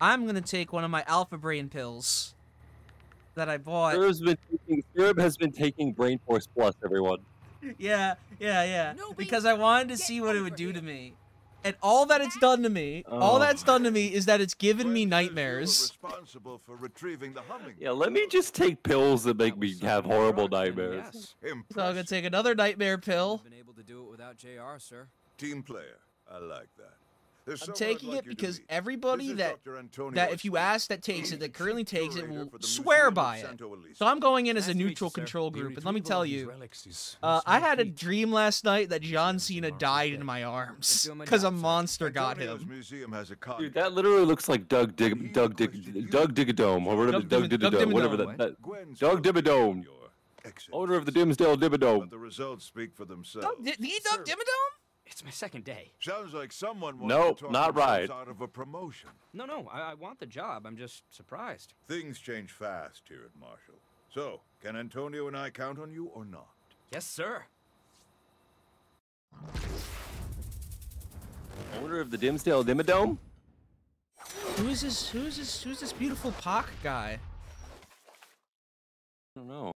I'm gonna take one of my Alpha Brain pills that I bought. Serb's been taking, Serb has been taking Brain Force Plus, everyone. Yeah, yeah, yeah. Because I wanted to see what it would do to me. And all that it's done to me, all Oh. that's done to me is that it's given me nightmares. Responsible for retrieving the humming. Yeah, let me just take pills that make me have horrible nightmares. So I'm gonna take another nightmare pill. Been able to do it without JR, sir. Team player. I like that. There's I'm taking like it because everybody that that if you ask that takes it, that currently takes it, will swear by it. So I'm going in as a neutral control group, and let me tell you, uh, I had a dream last night that John Cena died in my arms because a monster got him. museum has a Dude, that literally looks like Doug Dig, Doug Dig, Doug Digadome, or whatever, Doug Doug Digadome, whatever that, that Doug Dimmadome. exit. Owner of the Dimsdale Dimmadome. But the results speak for themselves. Oh, the Dub Dimmadome? It's my second day. Sounds like someone wants Nope, to talk not themselves right. out of a promotion. No, no, I, I want the job. I'm just surprised. Things change fast here at Marshall. So, can Antonio and I count on you or not? Yes, sir. Owner of the Dimsdale Dimmadome? Who is this? Who is this? Who's this beautiful Pock guy? I don't know.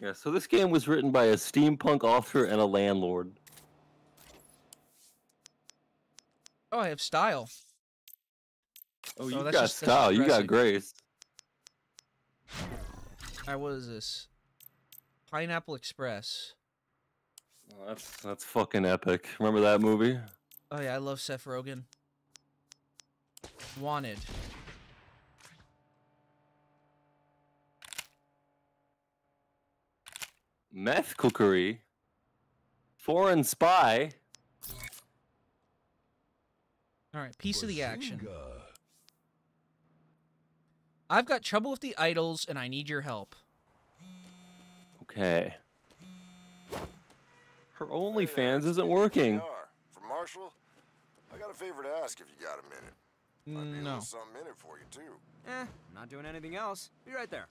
Yeah, so this game was written by a steampunk author and a landlord. Oh, I have style. Oh, you that's got just- style. You got grace. Alright, what is this? Pineapple Express. Oh, that's that's fucking epic. Remember that movie? Oh yeah, I love Seth Rogen. Wanted. Meth cookery. Foreign spy. Alright, piece of the action. I've got trouble with the idols and I need your help. Okay. Her OnlyFans isn't working. From Marshall, I got a favor to ask if you got a minute. Might be a No. something in it for you too. Eh, not doing anything else. Be right there.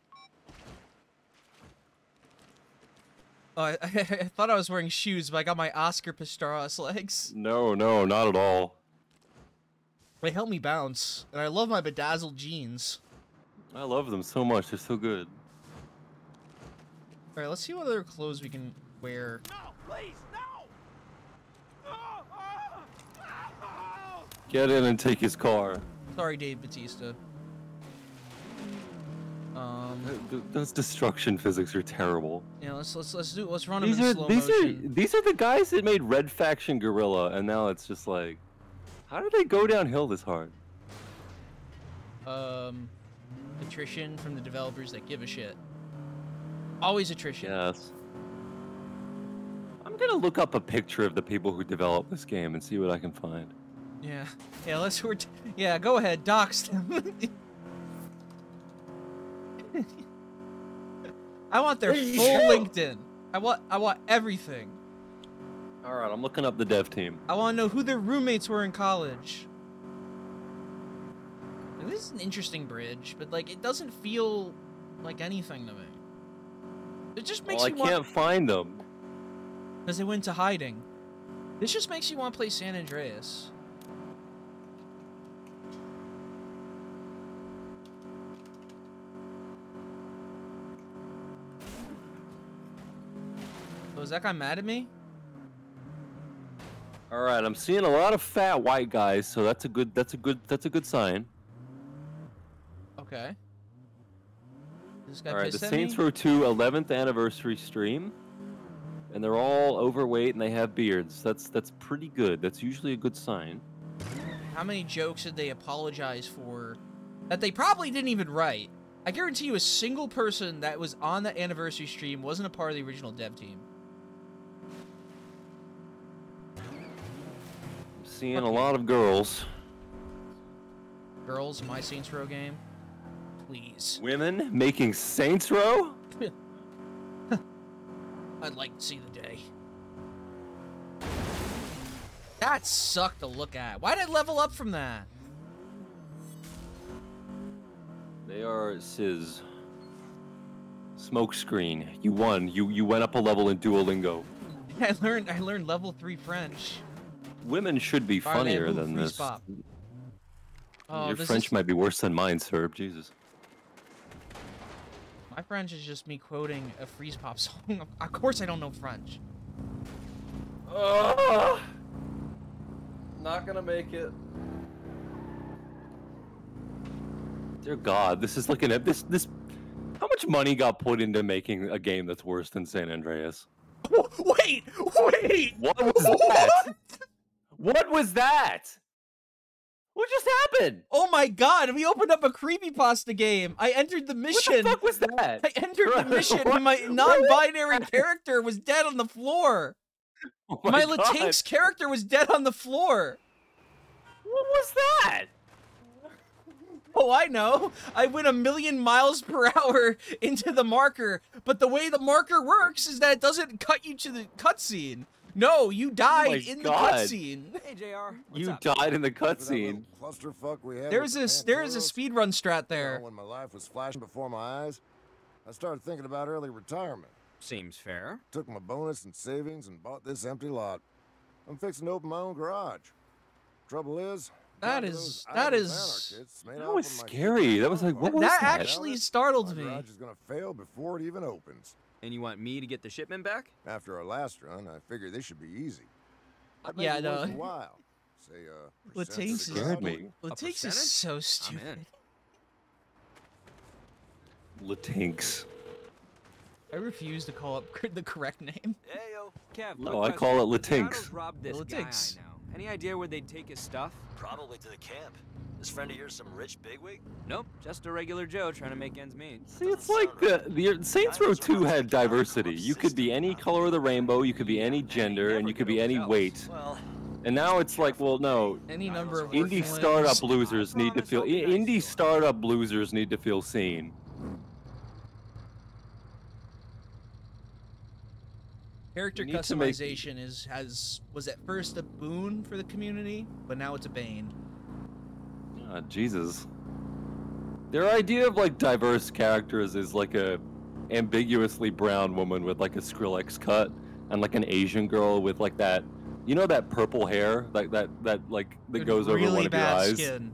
Oh, I, [LAUGHS] I, thought I was wearing shoes, but I got my Oscar Pistorius legs. No, no, not at all. They help me bounce, and I love my bedazzled jeans. I love them so much. They're so good. All right, let's see what other clothes we can wear. Please, no! Get in and take his car. Sorry, Dave Batista. Um, Th- th- Those destruction physics are terrible. yeah, let's let's let's do let's run them These in are slow these motion. are these are the guys that made Red Faction Guerrilla, and now it's just like, how did they go downhill this hard? Um, attrition from the developers that give a shit. Always attrition. Yes. I'm gonna look up a picture of the people who developed this game and see what I can find. Yeah, yeah. Let's yeah. Go ahead, dox them. [LAUGHS] [LAUGHS] I want their full LinkedIn. I want I want everything. All right, I'm looking up the dev team. I want to know who their roommates were in college. Now, this is an interesting bridge, but like it doesn't feel like anything to me. It just makes Well, I you want can't find them. because they went to hiding. This just makes you want to play San Andreas. Is that guy mad at me? All right, I'm seeing a lot of fat white guys, so that's a good that's a good that's a good sign. Okay. This guy All right, the Saints? Row 2 11th anniversary stream, and they're all overweight and they have beards. That's that's pretty good. That's usually a good sign. How many jokes did they apologize for that they probably didn't even write? I guarantee you a single person that was on the anniversary stream wasn't a part of the original dev team. Seeing a lot of girls. Girls, my Saints Row game. Please. Women making Saints Row? [LAUGHS] I'd like to see the day. That sucked to look at. Why did I level up from that? They are Sis. Smokescreen. You won. You you went up a level in Duolingo. [LAUGHS] I learned I learned level three French. Women should be Parlez-vous funnier than this. Oh, Your this French is- might be worse than mine, sir. Jesus. My French is just me quoting a Freezepop song. [LAUGHS] of course I don't know French. Oh, not gonna make it. Dear God, this is looking at this this. How much money got put into making a game that's worse than San Andreas? [LAUGHS] Wait, wait. What was that? What was that? What just happened? Oh my god, we opened up a creepypasta game. I entered the mission. [LAUGHS] [LAUGHS] What the fuck was that? I entered the mission and my non-binary character was dead on the floor. Oh my my Latinx character was dead on the floor. What was that? Oh, I know. I went a million miles per [LAUGHS] hour into the marker, but the way the marker works is that it doesn't cut you to the cutscene. No, you died in the Oh cutscene. Hey, JR. You died in the cutscene. Clusterfuck we had. There's with a the there is a Panteros. speedrun strat You know, there. when my life was flashing before my eyes, I started thinking about early retirement. Seems fair. Took my bonus and savings and bought this empty lot. I'm fixing to open my own garage. Trouble is, that is that is that idle is anarchists made That out was scary. That was like, what was that that? actually startled My me. garage is gonna fail before it even opens. And you want me to get the shipment back? After our last run, I figured this should be easy. I'd Yeah, it no. worth a while. Say, uh, percent Latinx is Scared me. Latinx is so stupid. in. Latinx. I refuse to call up [LAUGHS] the correct name. Hey, yo. Kev, No, I call it question. Latinx. Shadows robbed this guy Latinx. I know. Any idea where they'd take his stuff? Probably to the camp. This friend of yours some rich bigwig? Nope, just a regular Joe trying to make ends meet. See, it's like the, the Saints Row 2 had diversity. You could be any color of the rainbow, you could be any gender, and you could be any weight. Well, And now it's like, well, no. Any number of Indie startup losers need to feel. Indie startup losers need to feel seen. Character to make- customization is has was at first a boon for the community, but now it's a bane. Ah, Jesus. Their idea of like diverse characters is like a ambiguously brown woman with like a Skrillex cut, and like an Asian girl with like that, you know, that purple hair, like that that like that With goes over really one of your eyes. skin.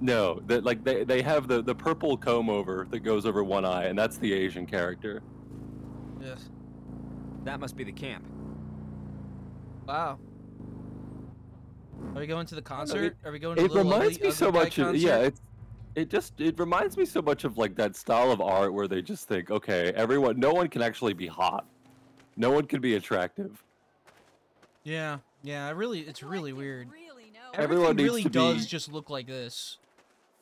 No, that like they they have the the purple comb over that goes over one eye, and that's the Asian character. Ugh. That must be the camp. Wow. Are we going to the I don't concert? Are we going to It the It reminds ugly, me so much of yeah. It's it just it reminds me so much of like that style of art where they just think, okay, everyone, no one can actually be hot, no one can be attractive. Yeah, yeah. I really, it's really weird. Everyone Everything needs really to does be- just look like this.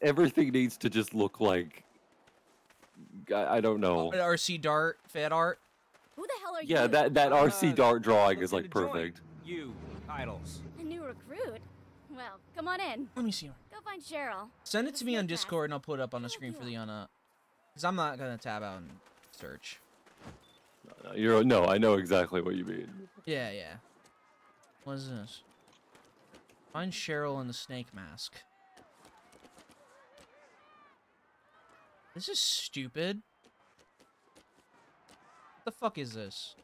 Everything needs to just look like I, I don't know. RC Dart, Fat Art. Who the hell are Yeah, you? that that Uh, RC dart drawing is like to join. perfect. You, idols. A new recruit? Well, come on in. Let me see. her. Go find Cheryl. Send it to me on Discord and I'll put it up on the screen for the on uh, cause I'm not gonna tab out and search. Uh, You're no, I know exactly what you mean. Yeah, yeah. What is this? Find Cheryl in the snake mask. This is stupid. What the fuck is this?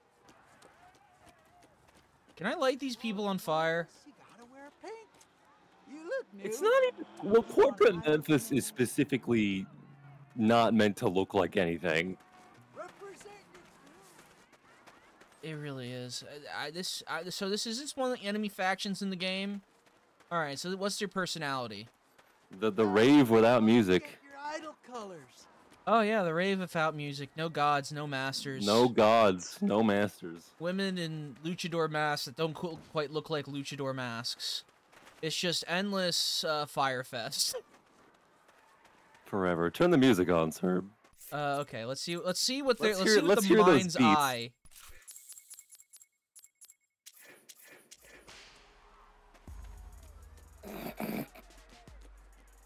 Can I light these people on fire? It's not even well. Corporate Memphis is specifically not meant to look like anything. It really is. I, I, this I, so this is this one of the enemy factions in the game. All right. So what's your personality? The the rave without music, Idol colors. Oh yeah, the rave without music, no gods, no masters. no gods, no masters. [LAUGHS] women in luchador masks that don't quite look like luchador masks. It's just endless uh, fire fest. [LAUGHS] Forever. Turn the music on, sir. Uh, okay, let's see. Let's see what they Let's let's hear- see what let's the hear mind's eye.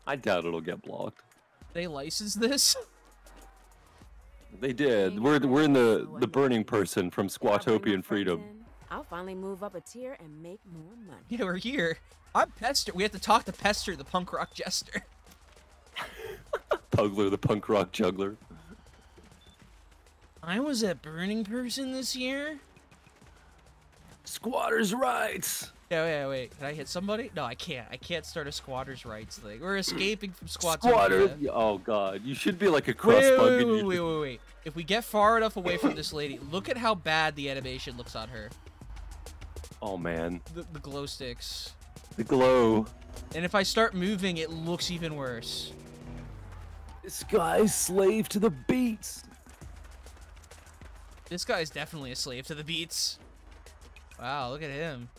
I doubt it'll get blocked. They license this. [LAUGHS] They did. We're we're in the the burning person from Squatopian Freedom. I'll finally move up a tier and make more money. Yeah, we're here. I'm Pester. We have to talk to Pester, the punk rock jester. Pugler, the punk rock juggler. I was at Burning Person this year. Squatters' rights. Yeah, wait, wait. Can I hit somebody? No, I can't. I can't start a squatters' rights thing. We're escaping from squatters. Squatter. Oh god, you should be like a crust wait, wait, wait, wait, wait, wait. If we get far enough away from this lady, look at how bad the animation looks on her. Oh man, The, the glow sticks. the glow. And if I start moving, it looks even worse. This guy's slave to the beats. This guy's definitely a slave to the beats. Wow, look at him.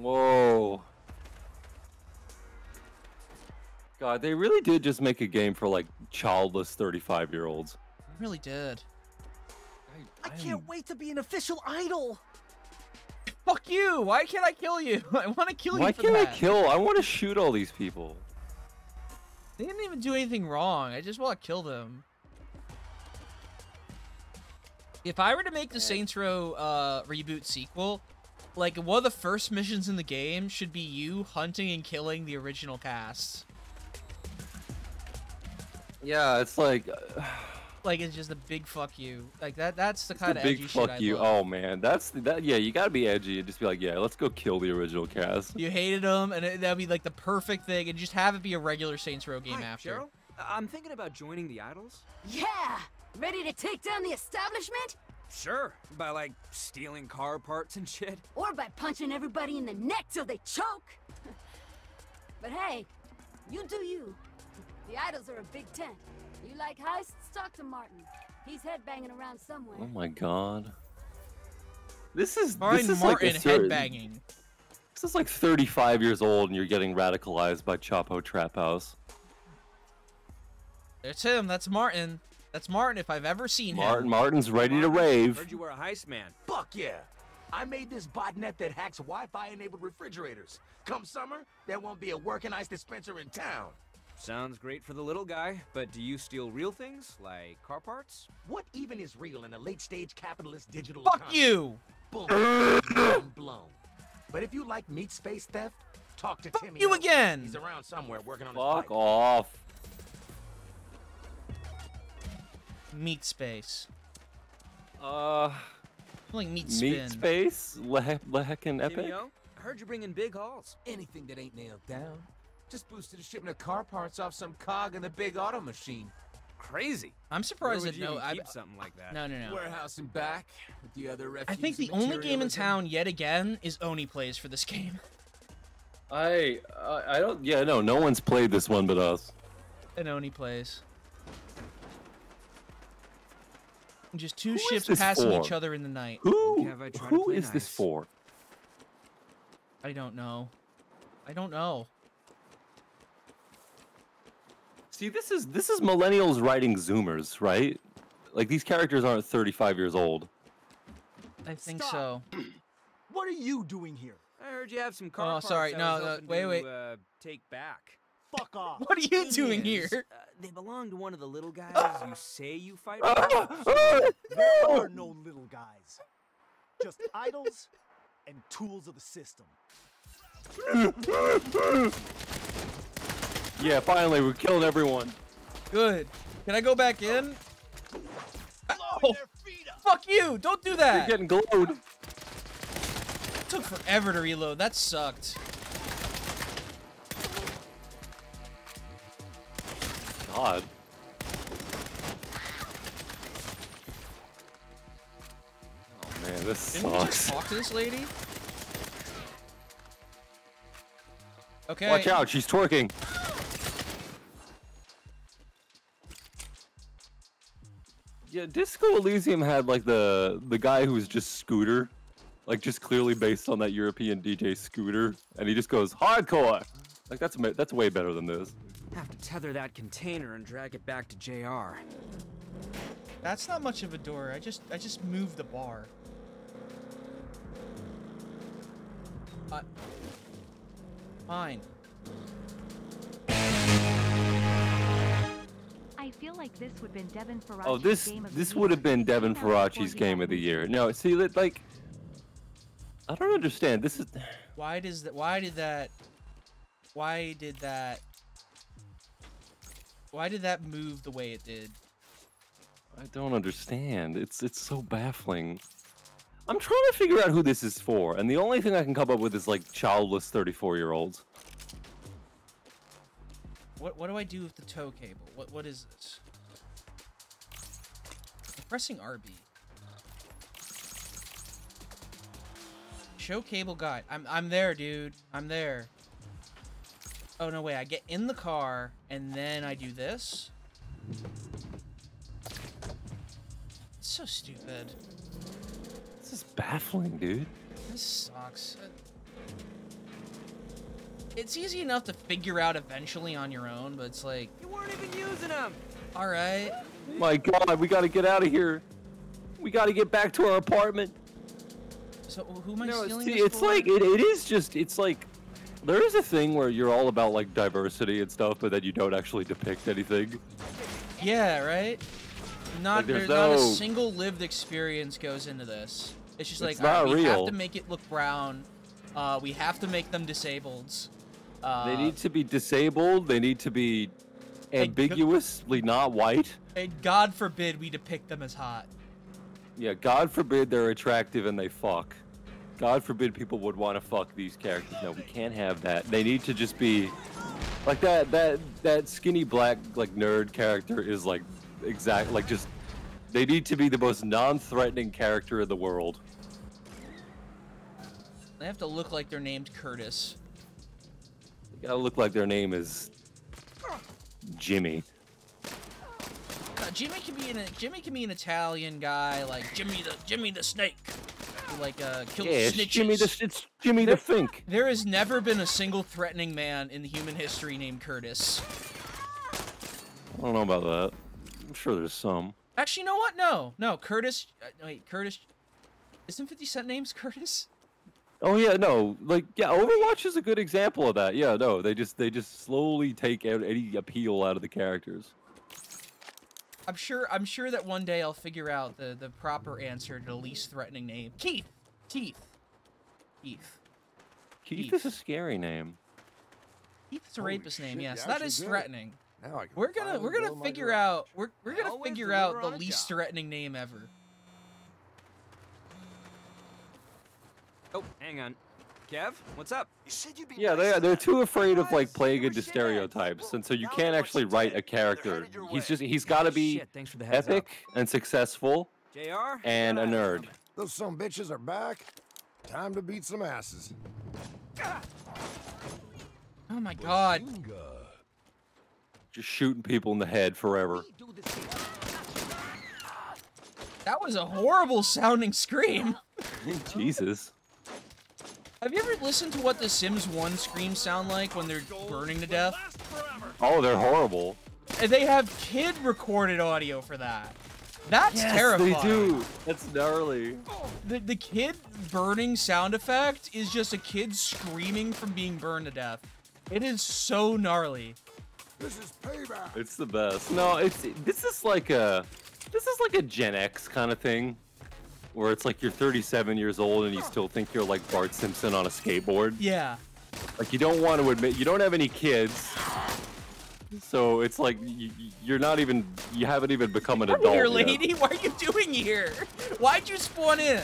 Whoa. God, they really did just make a game for like childless 35 year olds. Really did. I can't wait to be an official idol. Fuck you! Why can't I kill you? [LAUGHS] I want to kill Why you for can't I kill? I want to shoot all these people. They didn't even do anything wrong. I just want to kill them. If I were to make the Saints Row uh, reboot sequel, like one of the first missions in the game should be you hunting and killing the original cast. Yeah, it's like uh, Like it's just a big fuck you. Like that. That's the kind of big edgy fuck shit I you. love. Oh man, that's that. Yeah, you gotta be edgy and just be like, yeah, let's go kill the original cast. You hated them, and it, that'd be like the perfect thing, and just have it be a regular Saints Row game Hi, after. Cheryl. I'm thinking about joining the Idols. Yeah! Ready to take down the establishment? Sure, by like stealing car parts and shit. Or by punching everybody in the neck till they choke? but hey, you do you. The idols are a big tent. You like heists? Talk to Martin. He's headbanging around somewhere. Oh my god. This is All right, this is Martin like headbanging. This is like 35 years old and you're getting radicalized by Chapo Trap House. It's him. That's Martin. That's Martin. If I've ever seen him. Martin him. Martin's ready to rave. Heard you were a heist man. Fuck yeah! I made this botnet that hacks Wi-Fi enabled refrigerators. Come summer, there won't be a working ice dispenser in town. Sounds great for the little guy, but do you steal real things like car parts? What even is real in a late stage capitalist digital Fuck economy? you. Boom. [COUGHS] Mind blown. But if you like meat space theft, talk to Timmy. you O. again. He's around somewhere working on his Fuck off. Meat space. Uh, like meat spin. Meat Space? Leh Lehekin Epic? Timmy O, I heard you're bringing big hauls. Anything that ain't nailed down. Just boosted a shipment of car parts off some cog in the big auto machine. Crazy. I'm surprised that you no. I, keep something like that? no, no, no. Warehouse and back with the other refuse I think the only game in town yet again is Oney Plays for this [LAUGHS] game. I, I I don't. Yeah, no, no one's played this one but us. And Oney Plays. And Just two Who is ships this passing each other in the night. Who Have I tried to who play is this for? I don't know. I don't know. See, this is this is millennials writing Zoomers, right? Like these characters aren't 35 years old. I think so. [CLEARS THROAT] What are you doing here? I heard you have some car Oh, parts sorry, I no, was no, hoping wait, to, wait. Uh, take back. Fuck off. What are you Thing doing here? Uh, they belong to one of the little guys you say you fight Ah! with. There are no little guys. Just idols and tools of the system. Yeah, finally, we killed everyone. Good. Can I go back in? Oh, fuck you! Don't do that! You're getting glowed. It took forever to reload. That sucked. God. Oh man, this Didn't we just sucks. talk to this lady? Okay. Watch out, she's twerking. Yeah, Disco Elysium had like the the guy who was just Scooter, like just clearly based on that European DJ Scooter, and he just goes hardcore. Like that's ma- that's way better than this. Have to tether that container and drag it back to JR. That's not much of a door. I just I just moved the bar. Uh, fine. I feel like this would have been Devin Faraci's Oh, this game of this would have been Devin Faraci's game of the year. No, see that like I don't understand. This is Why does that? Why did that? Why did that? Why did that move the way it did? I don't understand. It's it's so baffling. I'm trying to figure out who this is for, and the only thing I can come up with is like childless 34 year olds. What what do I do with the tow cable? What what is this? I'm pressing RB. Show cable guide. I'm I'm there, dude. I'm there. Oh no, wait. I get in the car and then I do this. It's so stupid. This is baffling, dude. This sucks. It's easy enough to figure out eventually on your own, but it's like, You weren't even using them. all right. My God, we got to get out of here. We got to get back to our apartment. So who am I No, stealing See, this it's for? like it, it is just it's like There is a thing where you're all about like diversity and stuff, but then you don't actually depict anything. Yeah, right. Not Like, there's there's not a single lived experience goes into this. It's just like It's not we have to make it look brown. Uh, we have to make them disabled. Uh, they need to be disabled. They need to be ambiguously not white. and God forbid we depict them as hot. Yeah, God forbid they're attractive and they fuck. God forbid people would want to fuck these characters. No, we can't have that. They need to just be like that. That that skinny black like nerd character is like exact like just. They need to be the most non-threatening character in the world. They have to look like they're named Curtis. They gotta look like their name is Jimmy. Uh, Jimmy can be an Jimmy can be an Italian guy like Jimmy the Jimmy the Snake, who, like uh, killed Yeah, it's snitches. Jimmy the it's Jimmy the Fink. There has never been a single threatening man in human history named Curtis. I don't know about that. I'm sure there's some. Actually, you know what? No, no, Curtis. Uh, wait, Curtis. Isn't 50 Cent name's Curtis? Oh yeah, no, like yeah, Overwatch is a good example of that. Yeah, no, they just they just slowly take out any appeal out of the characters. I'm sure. I'm sure that one day I'll figure out the the proper answer to the least threatening name. Keith. Keith. Keith. Keith is a scary name. Keith's a Holy rapist name. Yes, That is that actually is did it. threatening. Now I can We're gonna we're gonna figure out we're we're gonna Always figure out the least job. threatening name ever. Oh, hang on. Kev, what's up? You said you'd be Yeah, they they're too afraid of like playing into stereotypes, and so you can't actually write a character. He's just he's got to be thanks for the heads epic and successful JR? and a nerd. Those some bitches are back. Time to beat some asses. Oh my god. Just shooting people in the head forever. That was a horrible sounding scream. [LAUGHS] Jesus. Have you ever listened to what the Sims 1 screams sound like when they're burning to death? Oh, they're horrible. And they have kid recorded audio for that. That's Yes, terrifying. they do. That's gnarly. The, the kid burning sound effect is just a kid screaming from being burned to death. It is so gnarly. This is payback. It's the best. No, it's this is like a this is like a Gen X kind of thing, where it's like you're 37 years old and you still think you're like Bart Simpson on a skateboard. Yeah. Like you don't want to admit you don't have any kids, so it's like you, you're not even you haven't even become an Come adult. here, yet. lady. [LAUGHS] What are you doing here? Why'd you spawn in?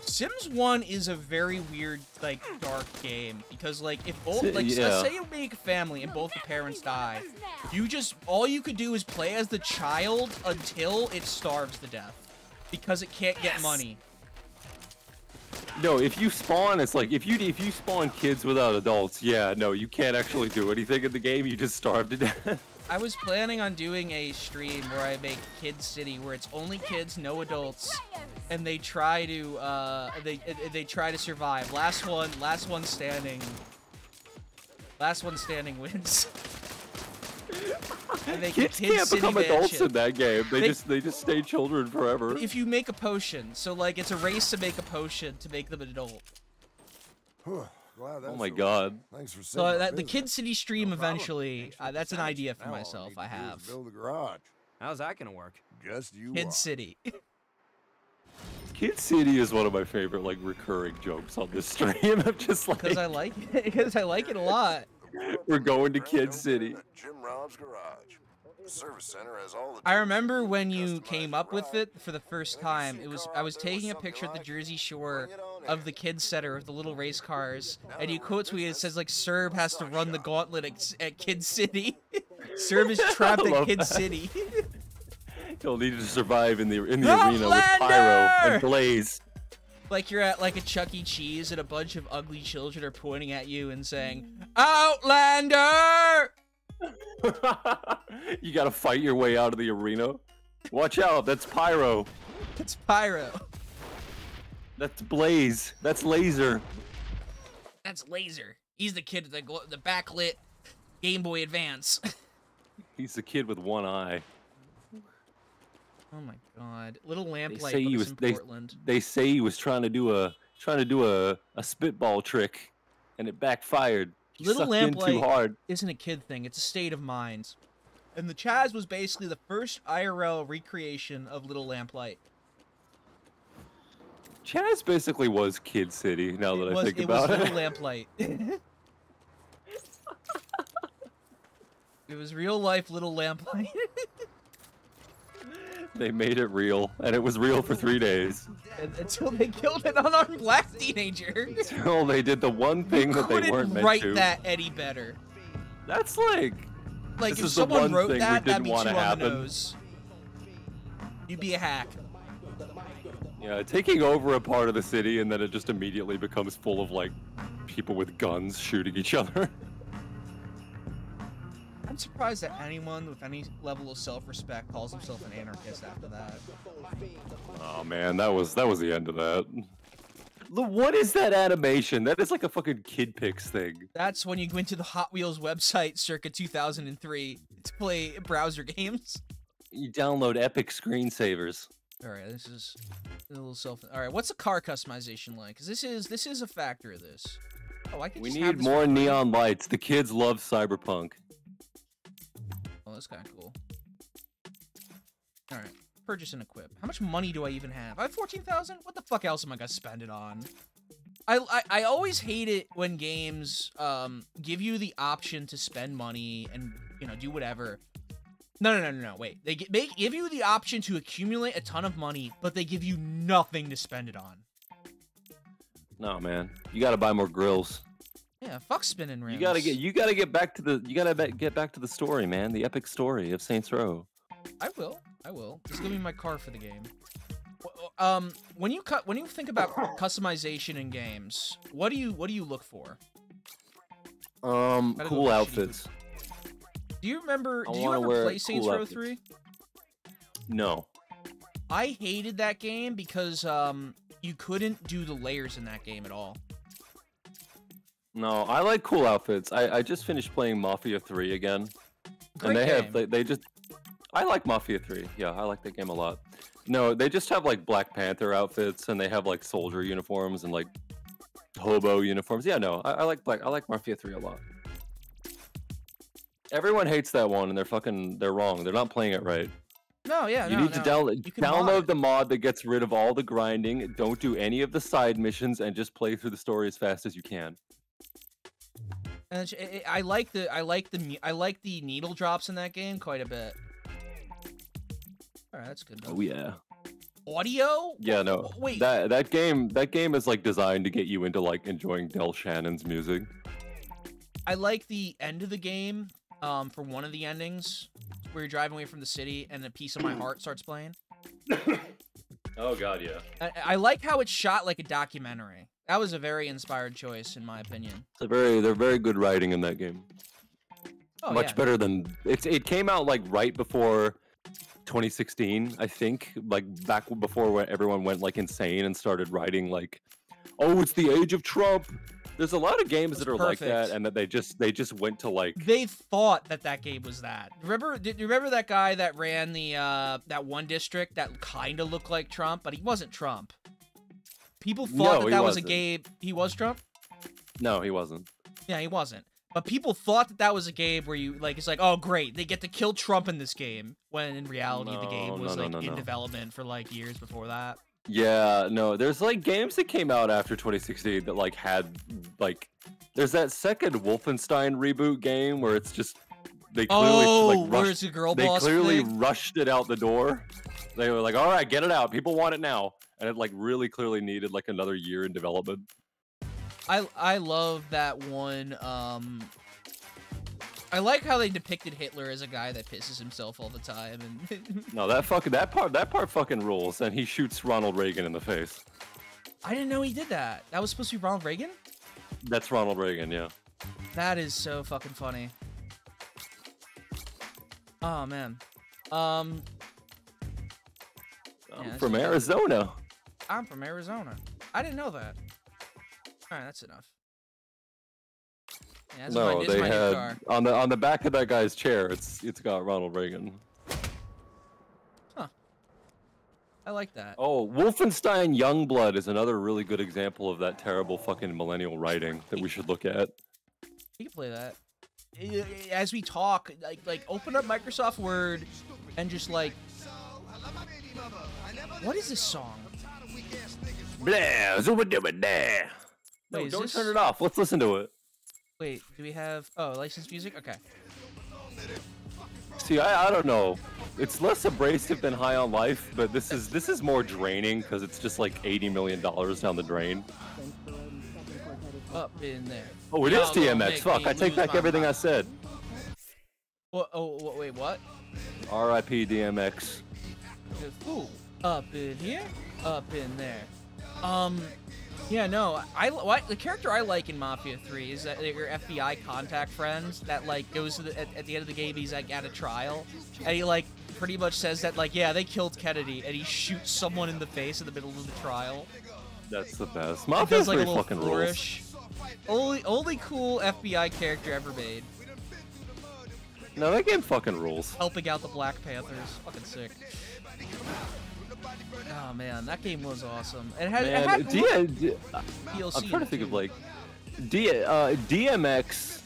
Sims 1 is a very weird, like, dark game because, like, if both, like, yeah. say you make a family and both the parents die, you just all you could do is play as the child until it starves to death because it can't get money. No, if you spawn, it's like if you if you spawn kids without adults, yeah, no, you can't actually do anything in the game. You just starve to death. I was planning on doing a stream where I make Kid City, where it's only kids, no adults, and they try to uh, they they try to survive. Last one, last one standing. Last one standing wins. [LAUGHS] And they Kids Kid can't City become adults Mansion. in that game. They, They- just they just stay children forever. If you make a potion, so like it's a race to make a potion to make them an adult. Glad Oh my god. Thanks for So that the business. Kid City stream eventually, uh, that's an idea for Now myself. I to do is have. Build a garage. How's that gonna work? Just you. Kid watch. City. [LAUGHS] Kid City is one of my favorite like recurring jokes on this stream. [LAUGHS] I'm just [LAUGHS] like Because I like it. Because I like it a lot. We're going to Kid City. Jim Rob's garage. Service center has all the I remember when you came up with it for the first time. It was I was taking a picture at the Jersey Shore of the kids center of the little race cars, and you quote tweeted it says like Serb has to run the gauntlet at, at Kid City. [LAUGHS] Serb is [LAUGHS] trapped at Kid that. City. [LAUGHS] You'll need to survive in the in the arena with Pyro and Blaze. Like you're at like a Chuck E. Cheese and a bunch of ugly children are pointing at you and saying, Outlander! [LAUGHS] You gotta fight your way out of the arena. Watch out, that's Pyro. That's Pyro. That's Blaze. That's Laser. That's Laser. He's the kid with the, the backlit Game Boy Advance. [LAUGHS] He's the kid with one eye. Oh my god. Little They lamplight say he was in they, Portland. they say he was trying to do a trying to do a, a spitball trick and it backfired. You Little Lamplight hard. isn't a kid thing; it's a state of mind. And the Chaz was basically the first IRL recreation of Little Lamplight. Chaz basically was Kid City. Now that it I was, think it about was it. Little [LAUGHS] Lamplight. it was real life Little Lamplight. [LAUGHS] They made it real, and it was real for three days. Until they killed an unarmed black teenager. Until they did the one thing that they weren't meant write to. that any better. That's like. Like this if is the someone one wrote that, that'd didn't want to on the happen. nose. You'd be a hack. Yeah, taking over a part of the city and then it just immediately becomes full of like people with guns shooting each other. [LAUGHS] I'm surprised that anyone with any level of self-respect calls himself an anarchist after that. Oh man, that was that was the end of that. Look, What is that animation? That is like a fucking kid pics thing. That's when you go into the Hot Wheels website circa 2003 to play browser games. You download epic screensavers. All right, this is a little self. All right, what's the car customization like? Because this is this is a factor of this. Oh, I can We just need this more neon lights. The kids love cyberpunk. Oh, that's kind of cool. All right, purchase and equip. How much money do I even have? I have fourteen thousand. What the fuck else am I gonna spend it on? I, I I always hate it when games um give you the option to spend money and you know do whatever. No, no, no, no, no. Wait. They, they give you the option to accumulate a ton of money, but they give you nothing to spend it on. No man, you gotta buy more grills. Yeah, fuck spinning rims. You gotta get you gotta get back to the you gotta be- get back to the story, man. The epic story of Saints Row. I will. I will. Just give me my car for the game. Um, when you cut, when you think about customization in games, what do you what do you look for? Um, cool outfits. Do you remember? I Do you wear play Saints cool Row outfits. Three? No. I hated that game because um you couldn't do the layers in that game at all. No, I like cool outfits. I, I just finished playing Mafia 3 again. Great and they game. have they, they just I like Mafia 3. Yeah, I like that game a lot. No, they just have like Black Panther outfits and they have like soldier uniforms and like hobo uniforms. Yeah, no, I, I like Black I like Mafia 3 a lot. Everyone hates that one and they're fucking they're wrong. They're not playing it right. No, yeah, you no, need no. to download You can mod download the mod that gets rid of all the grinding. Don't do any of the side missions and just play through the story as fast as you can. And it- it- I like the I like the I like the needle drops in that game quite a bit. All right, that's good. Oh yeah. Audio? Yeah, no. Wait. That that game that game is like designed to get you into like enjoying Del Shannon's music. I like the end of the game. Um, for one of the endings, where you're driving away from the city and a piece of my heart starts playing. [COUGHS] Oh god, yeah. I, I like how it's shot like a documentary. That was a very inspired choice, in my opinion. A very they're very good writing in that game. Oh, Much yeah. better than it it came out like right before 2016, I think, like back before when everyone went like insane and started writing like oh, it's the age of Trump. There's a lot of games that are like that and that they just they just went to like They thought that that game was that. Remember? Did you remember that guy that ran the uh that one district that kind of looked like Trump, but he wasn't Trump. People thought No, that that was a wasn't. Gabe. He was Trump. No, he wasn't. Yeah, he wasn't. But people thought that that was a game where you like it's like, oh great, they get to kill Trump in this game, when in reality the game was no, like no, in no. development for like years before that. Yeah, no, there's like games that came out after 2016 that like had like there's that second Wolfenstein reboot game where it's just they clearly Oh, like rushed, a girl they boss clearly thing? rushed it out the door. They were like, "All right, get it out. People want it now." And it like really clearly needed like another year in development. I I love that one. Um, I like how they depicted Hitler as a guy that pisses himself all the time, and [LAUGHS] No, that fucking that part that part fucking rules and he shoots Ronald Reagan in the face. I didn't know he did that. That was supposed to be Ronald Reagan. That's Ronald Reagan, yeah. That is so fucking funny. Oh man. Um. I'm yeah, from Arizona. I'm from Arizona. I didn't know that. All right, that's enough. Yeah, this no, my, they had car. on the on the back of that guy's chair. It's it's got Ronald Reagan. Huh. I like that. Oh, Wolfenstein Youngblood is another really good example of that terrible fucking millennial writing that we should look at. You can play that. Eh, As we talk, like like open up Microsoft Word and just like What is this song? Blah, zooba dooba dah. No, Wait, is don't this- turn it off. Let's listen to it. Wait, do we have oh licensed music? Okay. See, I, I don't know. It's less abrasive than High on Life, but this is this is more draining because it's just like eighty million dollars down the drain. Up in there. Oh, it is Y'all gonna DMX. Fuck, I take back my everything I said. What, oh, what, wait, what? R.I.P. DMX. Ooh, up in here, up in there. Um, yeah, no, I what, the character I like in Mafia 3 is that your FBI contact friend that like goes to the at, at the end of the game he's like at a trial and he like pretty much says that like yeah they killed Kennedy and he shoots someone in the face in the middle of the trial. That's the best. Mafia does like a 3 little fucking rules. Only only cool FBI character ever made. No, that game fucking rules. Helping out the Black Panthers, fucking sick. Oh man, that game was awesome. It had, it had D- D- I'm trying to think of like D- uh, DMX.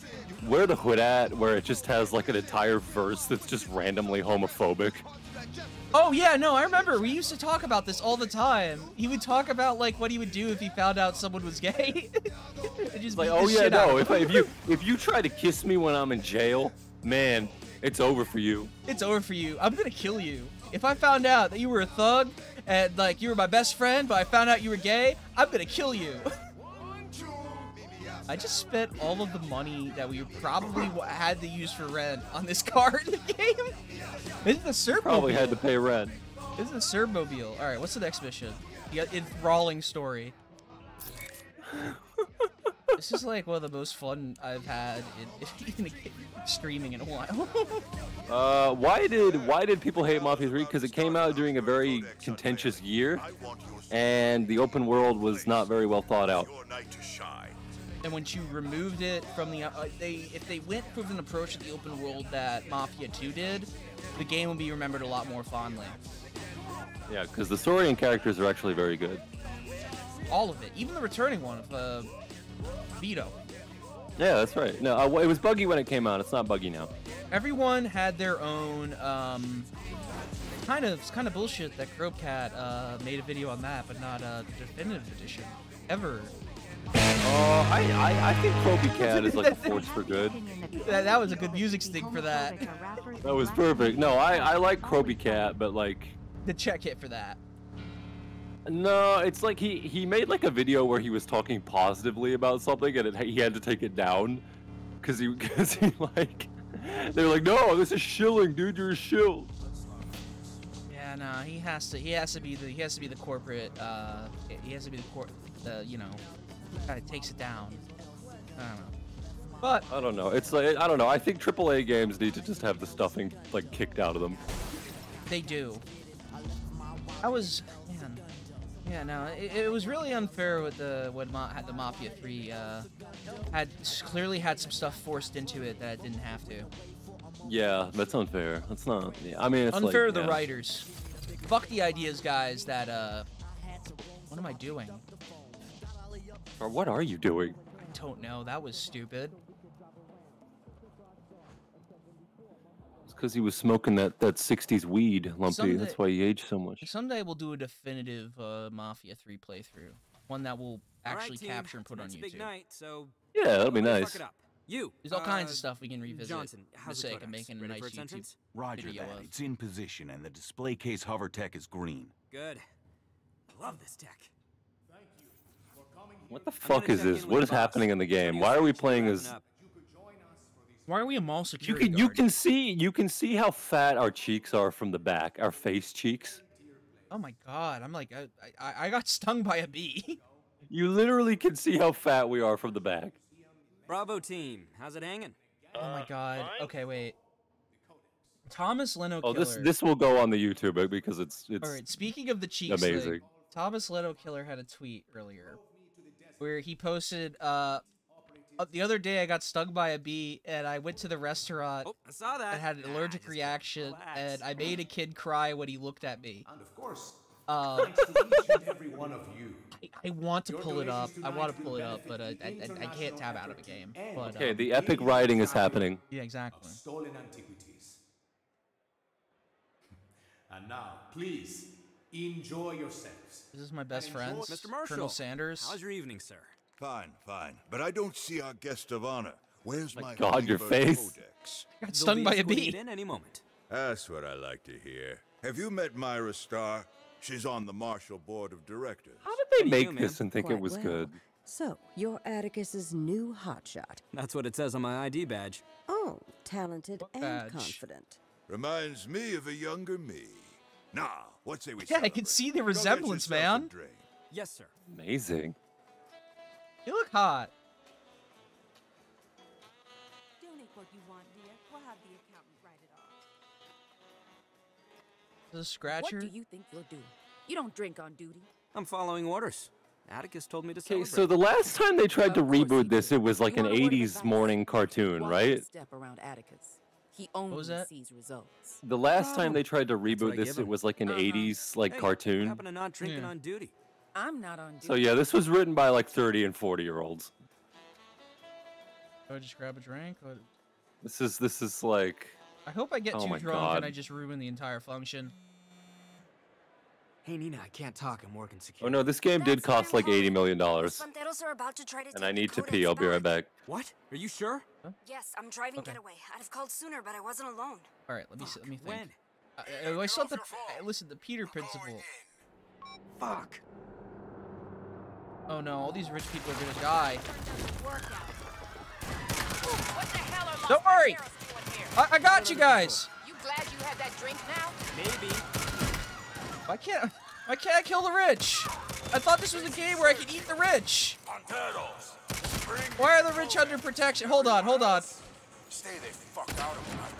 Where the hood at? Where it just has like an entire verse that's just randomly homophobic. Oh yeah, no, I remember. We used to talk about this all the time. He would talk about like what he would do if he found out someone was gay. [LAUGHS] Just Like, oh yeah, no. If, I, if you [LAUGHS] if you try to kiss me when I'm in jail, man, it's over for you. it's over for you. I'm gonna kill you. If I found out that you were a thug and like you were my best friend, but I found out you were gay, I'm gonna kill you. [LAUGHS] I just spent all of the money that we probably had to use for rent on this [LAUGHS] car in the game. This is the Serb Probably had to pay rent. This is the Serb mobile. All right, what's the next mission? The enthralling story. [LAUGHS] this is like one of the most fun I've had in, [LAUGHS] in, streaming in a while. [LAUGHS] Uh, why did why did people hate Mafia 3? Because it came out during a very contentious year, and the open world was not very well thought out. and once you removed it from the, uh, they if they went with an approach to the open world that Mafia 2 did, the game will be remembered a lot more fondly. Yeah, because the story and characters are actually very good. All of it, even the returning one of uh, Vito. Yeah, that's right. No, uh, it was buggy when it came out. It's not buggy now. everyone had their own um kind of it's kind of bullshit that Crowbcat uh made a video on that but not uh the definitive edition ever Oh, I, I, I think Crowbcat is like a force for good. that, that was a good music sting for that That was perfect. No, I, I like Crowbcat, but like, the check hit for that no, it's like he, he made like a video where he was talking positively about something and it, he had to take it down because he, [LAUGHS] cause he like, they were like, no, this is shilling, dude, you're a shill. yeah no he has to he has to be the he has to be the corporate uh he has to be the cor the you know kind of takes it down I don't know but I don't know. It's like, I don't know. I think AAA games need to just have the stuffing like kicked out of them. They do. I was, man, yeah, no, it, it was really unfair with the what Ma- had the Mafia Three uh, had clearly had some stuff forced into it that it didn't have to. Yeah, that's unfair. That's not. Yeah, I mean, it's unfair like, to the yeah. writers. Fuck the ideas, guys. That uh, what am I doing? Or what are you doing? I don't know. That was stupid. Because he was smoking that, that 60s weed, Lumpy. Someday- That's why he aged so much. Someday we'll do a definitive uh, Mafia Three playthrough, one that will All right, actually team, capture and put on a YouTube. big night, so Yeah, that'll be nice. fuck it up. You. There's all kinds uh, of stuff we can revisit Johnson, for the how's the sake of codex? making a nice for its YouTube entrance? Roger video that. of. It's in position, and the display case hover tech is green. Good. I love this tech. Thank you. What the fuck is this? What is happening in the game? Why are we playing as? Why are we a mall security? You security can you can see you can see how fat our cheeks are from the back, our face cheeks. Oh my god! I'm like, I, I, I got stung by a bee. [LAUGHS] You literally can see how fat we are from the back. Bravo team, how's it hanging? oh my god. Okay, wait. Thomas Leno Oh, killer. this this will go on the YouTube uh, because it's it's All right. Speaking of the cheeks, thing, amazing. Thomas Leno killer had a tweet earlier where he posted, uh, uh, the other day I got stung by a bee and I went to the restaurant. I saw that. And had an allergic reaction, and I made a kid cry when he looked at me. And of course, Uh, Thanks to each and every one of you. I want to Your pull it up. I want to pull it up, but I, I, I, I can't international tab out of a game. But, Okay, um, the epic writing is happening. Yeah, exactly. stolen antiquities. And now, please, enjoy yourselves. This is my best Enjoy- friend, Mr. Colonel Sanders. How's your evening, sir? Fine, fine. But I don't see our guest of honor. Where's my, God, your face. codex? Got stung by a bee. in any moment. That's what I like to hear. Have you met Myra Starr? She's on the Marshall Board of Directors. How did they make this and think it was well. good? So, you're Atticus's new hotshot. That's what it says on my ID badge. Oh, talented and badge? confident. Reminds me of a younger me. Now, what say we Yeah, I can see the resemblance, man. Yes, sir. Amazing. You look hot. Donate what you want, dear. We'll have the accountant write it off. Is scratcher? What do you think you'll do? You don't drink on duty. I'm following orders. Atticus told me to Okay, so the last time they tried to reboot this, it was like an 80s morning cartoon, right? your Step around Atticus. He only was that? sees results. The last time they tried to reboot this, it was like an Uh-huh. 80s like Hey, cartoon. Happen to not drinking Yeah. on duty. I'm not on duty. So yeah, this was written by like 30 and 40 year olds. Do I just grab a drink? Or- This is this is like I hope I get Oh too drunk God. and I just ruin the entire function. Hey, Neenah, I can't talk. I'm working security. Oh no, this game did cost like 80 million dollars. Panteros are about to try to And take I the need to pee. I'll be right back. What? Are you sure? Yes, I'm driving Okay. getaway. I'd have called sooner, but I wasn't alone. All right, let me s- let me think. When? I, I, I saw the I- listen the Peter principle. Fuck. Oh no, all these rich people are gonna die. What the hell are Don't worry. Panteros doing here? I, I got you guys. You glad you had that drink now? Maybe. Why can't why can't I kill the rich? I thought this was a game where I could eat the rich. Why are the rich under protection? Hold on, hold on. Stay the fuck out of my way.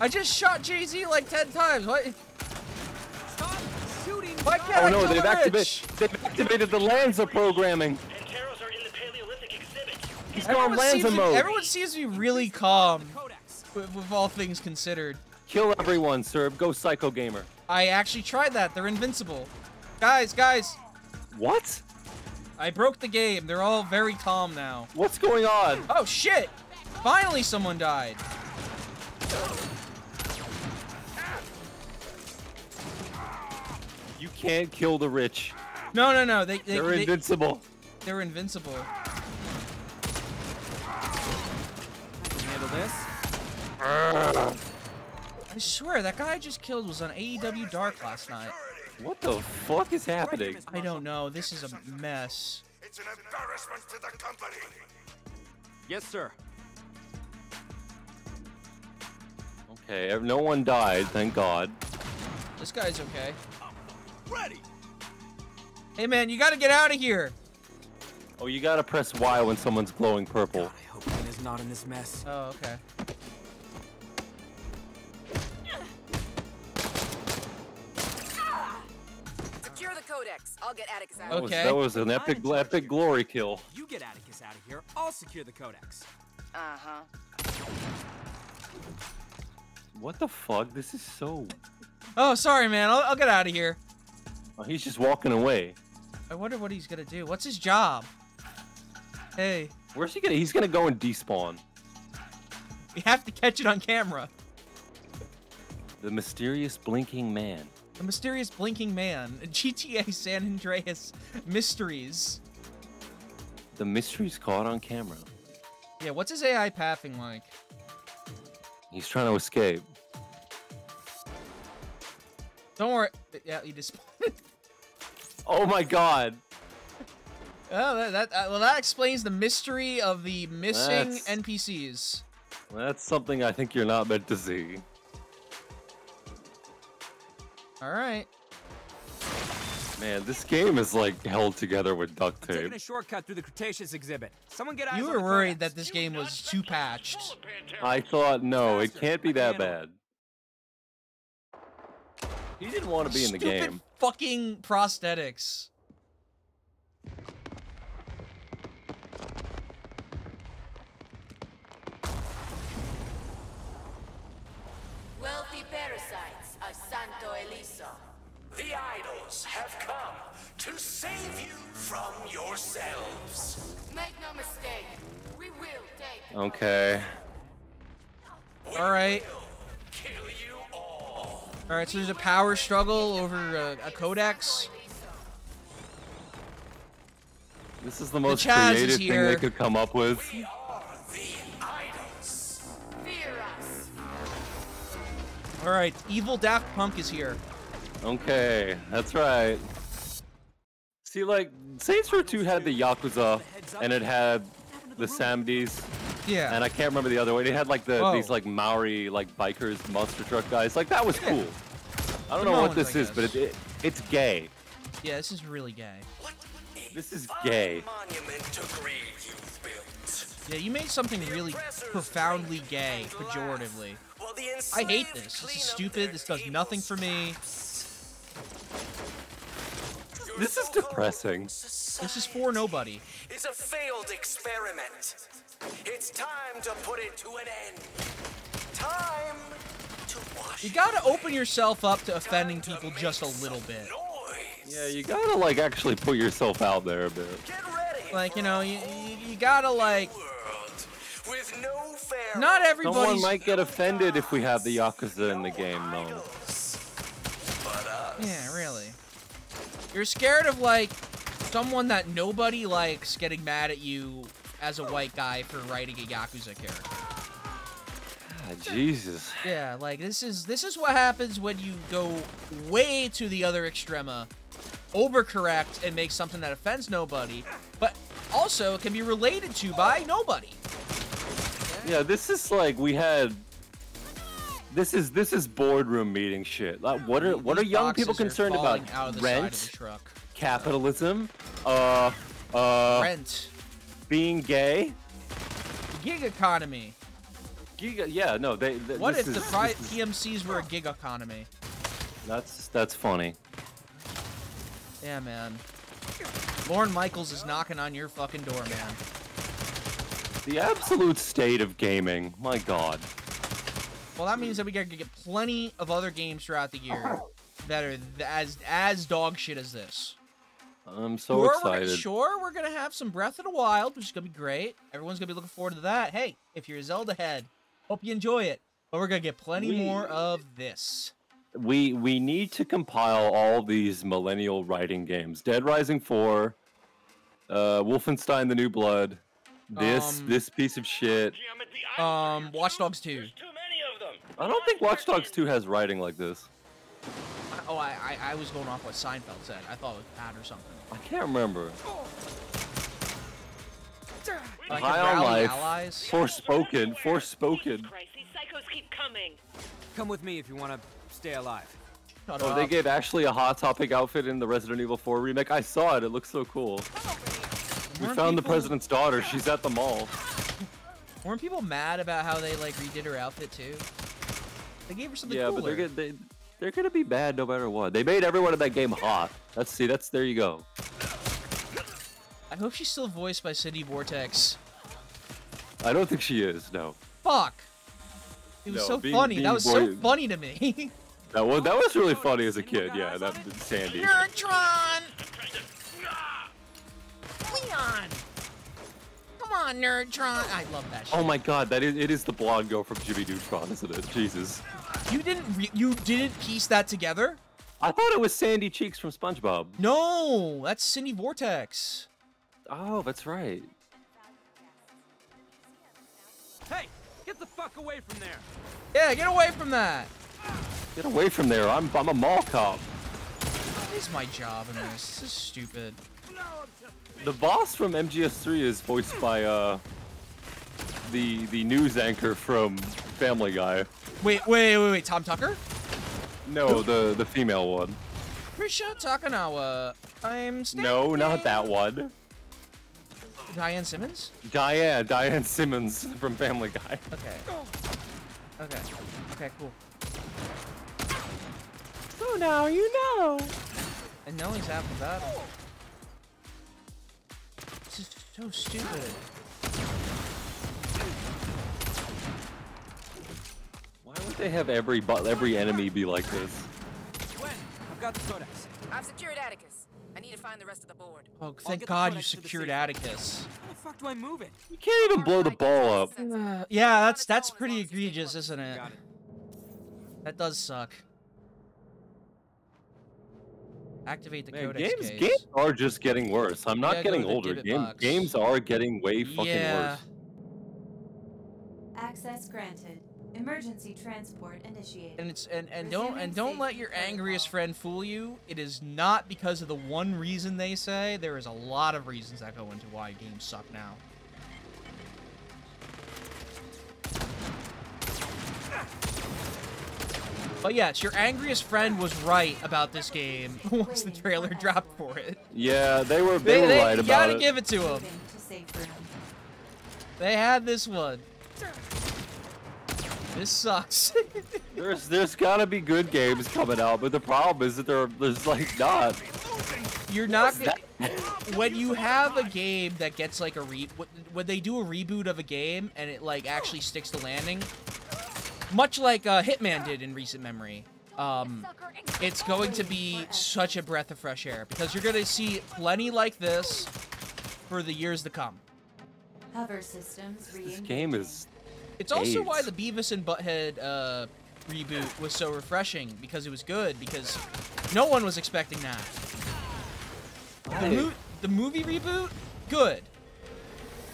I just shot Jay Z like ten times. What? Stop! Why can't Oh I no, kill they've the activated they've activated the Lanza programming. Are in the Paleolithic exhibit. He's going Everyone seems, Lanza to, mode. everyone seems to be really calm, with, with all things considered. Kill everyone, sir. Go psycho gamer. I actually tried that. They're invincible. Guys, guys, What? I broke the game. They're all very calm now. What's going on? Oh shit! Finally, someone died. Can't kill the rich. No, no, no. They, they, They're they, invincible. They're invincible. Handle this. I swear, that guy I just killed was on AEW Dark last night. What the fuck is happening? I don't know. This is a mess. It's an embarrassment to the company. Yes, sir. Okay, no one died, thank God. This guy's okay. Ready. Hey, man, you gotta get out of here. Oh, you gotta press Y when someone's glowing purple. I hope Neenah's not in this mess. Oh, okay. Secure the codex. I'll get Atticus out. That was, Okay. that was an epic, epic glory kill. You get Atticus out of here. I'll secure the Codex. Uh-huh. What the fuck? This is so. Oh, sorry, man. I'll, I'll get out of here. Oh, he's just walking away. I wonder what he's gonna do. What's his job? Hey, Where's he gonna? He's gonna go and despawn. we have to catch it on camera. The mysterious blinking man. The mysterious blinking man. [LAUGHS] GTA San Andreas mysteries. The mysteries caught on camera. Yeah, what's his AI pathing like? He's trying to escape. Don't worry. Yeah, you just. [LAUGHS] Oh my god. Oh, that, that uh, well, that explains the mystery of the missing That's- NPCs. That's something I think you're not meant to see. All right. Man, this game is like held together with duct I'm taking tape. a shortcut through the Cretaceous exhibit. Someone get eyes You were worried that this game was too patched. I thought, no, it can't be that bad. He didn't want to be in the Stupid game. fucking prosthetics. Wealthy parasites of Santo Ileso. The idols have come to save you from yourselves. Make no mistake, we will take Okay. All right. All right, so there's a power struggle over uh, a codex. This is the most Chaz is creative thing here. they could come up with. All right, evil Daft Punk is here. Okay, that's right. See, like, Saints Row 2 had the Yakuza, and it had the Samedis. Yeah. And I can't remember the other one. It had, like, the Whoa. these, like, Maori, like, bikers, monster truck guys. Like, that was cool. I don't The know what this is, but it, it, it's gay. Yeah, this is really gay. This is gay. Monument to greed you've built. Yeah, you made something really profoundly gay, pejoratively. I hate this. This is stupid. This does nothing for me. This is depressing. This is for nobody. Is a failed experiment. It's time to put it to an end. Time to wash You gotta open yourself up to offending people just a little bit. Yeah, you gotta, like, actually put yourself out there a bit. Like, you know, you, you, you gotta, like... with no fair Not Someone everybody's... might get offended if we have the Yakuza in the game, though. Yeah, really. You're scared of, like, someone that nobody likes getting mad at you as a white guy for writing a Yakuza character. Ah, Jesus. Yeah, like this is this is what happens when you go way to the other extrema, overcorrect and make something that offends nobody, but also can be related to by nobody. Yeah, this is like we had. This is this is boardroom meeting shit. Like, what are what are young people concerned about? falling out of the side of Rent, truck. capitalism, uh, uh, Rent, being gay. gig economy. Giga, yeah, no, they. th- What if the pri- is- PMCs were a gig economy? That's that's funny. Yeah, man. Lorne Michaels is knocking on your fucking door, man. The absolute state of gaming. My God. Well, that means that we gotta get plenty of other games throughout the year that are th- as as dog shit as this. I'm so sure, We're excited. gonna, sure, we're gonna have some Breath of the Wild, which is gonna be great. Everyone's gonna be looking forward to that. Hey, if you're a Zelda head, hope you enjoy it. But we're gonna get plenty We- more of this. we we need to compile all these millennial writing games. Dead Rising 4, uh, Wolfenstein: The New Blood, this Um, this piece of shit. Um, Watch Dogs 2. I don't think Watch Dogs 2 has writing like this. Oh, I, I I was going off what Seinfeld said. I thought it was bad or something. I can't remember. Like High on life, allies. Forspoken, Forspoken. These psychos keep coming. Come with me if you want to stay alive. Oh, they gave Ashley a Hot Topic outfit in the Resident Evil 4 remake. I saw it. It looks so cool. We Weren't found the president's daughter. She's at the mall. Weren't people mad about how they like redid her outfit too? They gave her something Yeah, cooler. but they're gonna they, they're gonna be bad no matter what. They made everyone in that game hot. Let's see. That's there you go. I hope she's still voiced by Cindy Vortex. I don't think she is. No. Fuck. It was No, so being- funny. being That was so funny to me. [LAUGHS] That was that was really funny as a kid. Yeah, that Sandy. Nerdtron! Leon! Come on, Nerdtron! I love that oh shit. Oh my God, that is it is the blonde girl from Jimmy Neutron, isn't it? Jesus. You didn't re- you didn't piece that together? I thought it was Sandy Cheeks from SpongeBob. No, that's Cindy Vortex. Oh, that's right. Hey, get the fuck away from there. Yeah, get away from that. Get away from there. I'm I'm a mall cop. What is my job in this? This is stupid. The boss from MGS3 is voiced by uh the the news anchor from Family Guy. Wait, wait, wait, wait. Tom Tucker? No, the the female one. Tricia Takanawa. I'm staying. No, not that one. Diane Simmons? Diane, Diane Simmons from Family Guy. Okay. Okay. Okay, cool. So now you know. And Nellie's half the battle. This is so stupid. Why would they have every bu- every enemy be like this? Gwen, I've got the codex. I've secured Atticus. I need to find the rest of the board. Oh, thank God you codex to the secured. Atticus. How the fuck do I move it? You can't even blow the ball up. Uh, yeah, that's that's pretty egregious, isn't it? It. That does suck. Activate the Man, codex games case. games are just getting worse. I'm not Yeah, getting older. Game, box. games are getting way fucking Yeah. worse. Access granted. Emergency transport initiated. And it's and, and don't and don't let your protocol. angriest friend fool you. It is not because of the one reason they say. There is a lot of reasons that go into why games suck now. But yes, your angriest friend was right about this game [LAUGHS] once the trailer dropped for it. Yeah, they were they, They, were they- right you about gotta it. give it to them. Moving to safe room. They had this one. This sucks. [LAUGHS] There's there's gotta be good games coming out, but the problem is that there there's like not. You're not when you have a game that gets like a re when- when they do a reboot of a game and it like actually sticks to landing, much like uh, Hitman did in recent memory. Um, it's going to be such a breath of fresh air because you're gonna see plenty like this for the years to come. Hover systems This game is. It's also why the Beavis and Butthead uh, reboot was so refreshing because it was good because no one was expecting that. The, mo- the movie reboot, good.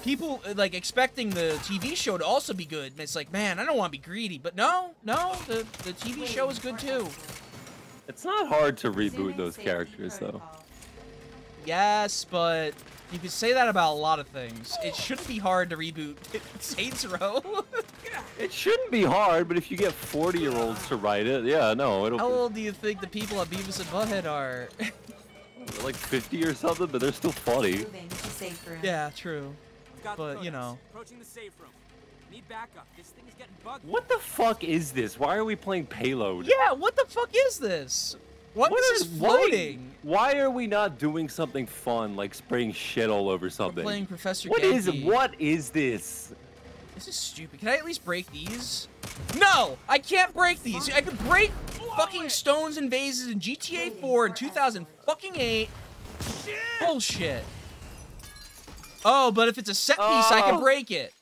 People uh, like expecting the TV show to also be good, and it's like, man, I don't want to be greedy, but no, no, the the TV show is good too. It's not hard to reboot those characters though. Yes, but you could say that about a lot of things. It shouldn't be hard to reboot [LAUGHS] Saints Row. [LAUGHS] It shouldn't be hard, but if you get 40 year olds to write it, yeah, no, it'll How be old do you think the people at Beavis and Butthead are? [LAUGHS] like 50 or something, but they're still funny. Moving to safe room. yeah, true. I've got the But, you know. Approaching the safe room. Need backup. This thing is getting bugged. What the fuck is this? Why are we playing Payload? Yeah, what the fuck is this? What What is is this why- floating? Why are we not doing something fun like spraying shit all over We're something? playing Professor What is Genki. what is this? This is stupid. Can I at least break these? No! I can't break these! I could break fucking stones and vases in GTA 4 in 2000 fucking 8. Bullshit. Oh, but if it's a set piece, I can Oh. break it.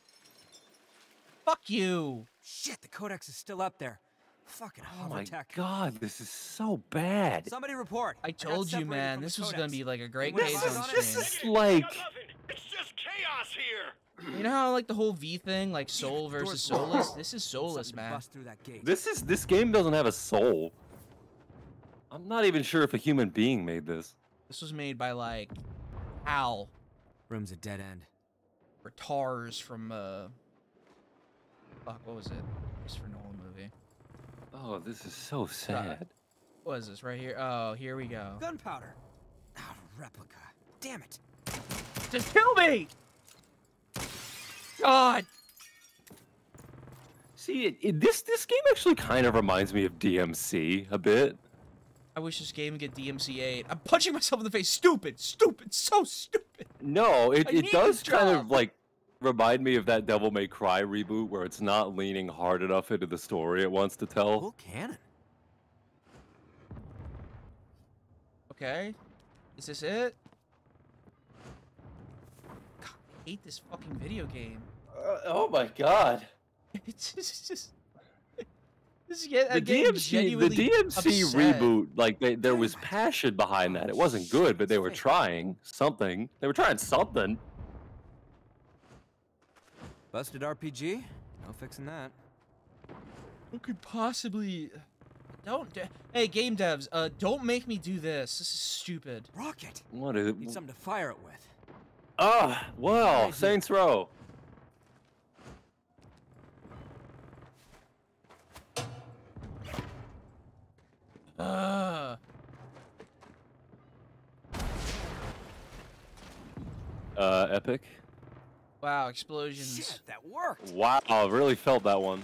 Fuck you. Shit, the codex is still up there. Fucking Oh my Hovertech. god, this is so bad. Somebody report. I got told you, man. This the was gonna be like a great This gaze is- on This stream. is like It's just chaos here. You know how like the whole V thing, like soul versus Door's soulless? This is soulless, man. Bust through that gate. this is this game doesn't have a soul. I'm not even sure if a human being made this. This was made by like AI Room's a dead end. or Tars from uh fuck, what was it? Christopher Nolan movie. Oh, this is so sad. What is this right here? Oh, here we go. Gunpowder. Ah, replica. Damn it. Just kill me! God! See, it, it, this this game actually kind of reminds me of DMC a bit. I wish this game would get DMC 8. I'm punching myself in the face. Stupid, stupid, so stupid. No, it, I it does kind of like remind me of that Devil May Cry reboot where it's not leaning hard enough into the story it wants to tell. Full cannon. Okay. Is this it? God, I hate this fucking video game. Uh, oh my god. [LAUGHS] It's just, it's just this is get, The I'm DMC, the DMC upset. reboot, like they, there was passion behind that. It wasn't oh, good, but they were trying something. They were trying something. Busted RPG? No fixing that. Who could possibly? Don't. Hey, game devs, uh, don't make me do this. This is stupid. Rocket. What is it? Need something to fire it with. Ah, well, Saints Row. Uh, Uh, Epic. Wow, explosions. Shit, that worked. Wow, I really felt that one.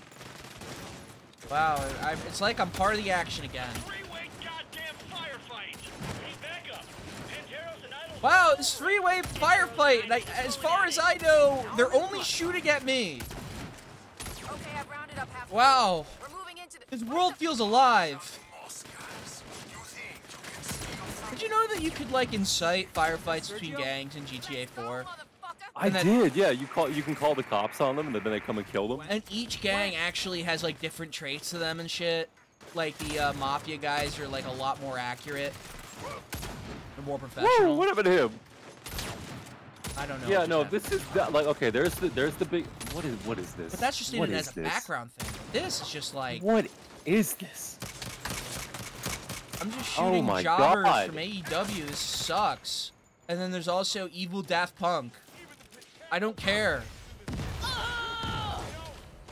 Wow, I, it's like I'm part of the action again. Three-way goddamn firefight. Need backup. Panteros and Wow, this three-way firefight. and I, as far as I know, they're only shooting at me. Okay, I've rounded up half. Wow. board. We're moving into His world feels alive. Did you know that you could like incite firefights between gangs in GTA 4? I And that- did, yeah. You call you can call the cops on them, and then they come and kill them. And each gang actually has like different traits to them and shit. Like the uh, mafia guys are like a lot more accurate. They're more professional. Woo, what happened to him? I don't know. Yeah, no, this is that, like okay. There's the there's the big. What is what is this? But that's just in What it is as a this? background thing. This is just like What is this? I'm just Oh shooting my jobbers God. from AEW. This sucks. And then there's also evil Daft Punk. I don't care.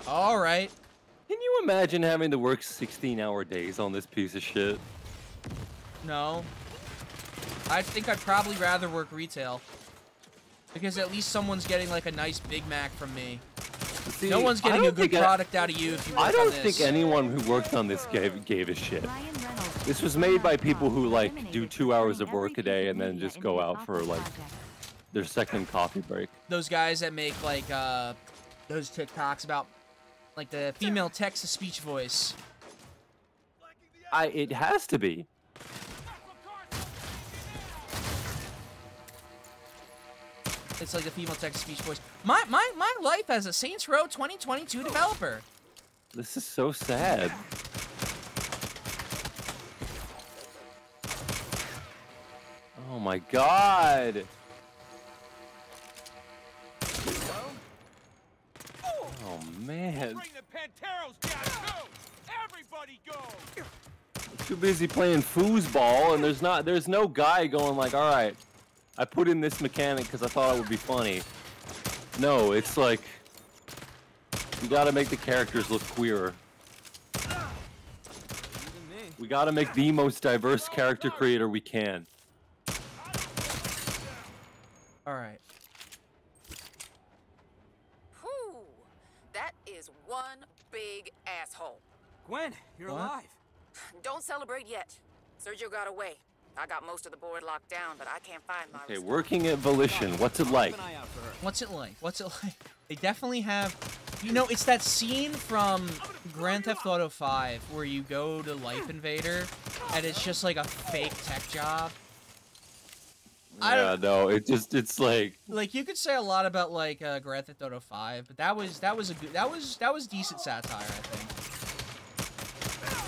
All right. Can you imagine having to work 16-hour days on this piece of shit? No. I think I'd probably rather work retail. Because at least someone's getting like a nice Big Mac from me. See, no one's getting a good think I- product out of you if you work I don't think anyone who worked on this gave gave a shit. This was made by people who like do two hours of work a day and then just go out for like their second coffee break. Those guys that make like uh those TikToks about like the female text to speech voice. I it has to be. It's like the female text to speech voice. My my my life as a Saints Row 2022 developer. This is so sad. Oh my god. Oh man. Bring the Panteros down too! Everybody go! Too busy playing foosball and there's not there's no guy going like, all right, I put in this mechanic because I thought it would be funny. No, it's like we gotta make the characters look queerer. We gotta make the most diverse character creator we can. All right. Whew. That is one big asshole. Gwen, you're What? alive. Don't celebrate yet. Sergio got away. I got most of the board locked down, but I can't find my Okay, working at Volition, what's it like? What's it like? What's it like? They definitely have. You know, it's that scene from Grand Theft Auto 5 where you go to Life Invader and it's just like a fake tech job. I Yeah, no, it just it's like Like you could say a lot about like uh, Grand Theft Auto 5, but that was that was a good that was that was decent satire, I think.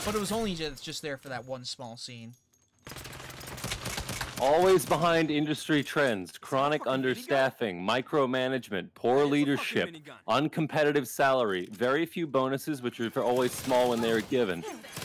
But it was only just just there for that one small scene. always behind industry trends, chronic understaffing, micromanagement, poor leadership, uncompetitive salary, very few bonuses which are always small when they are given,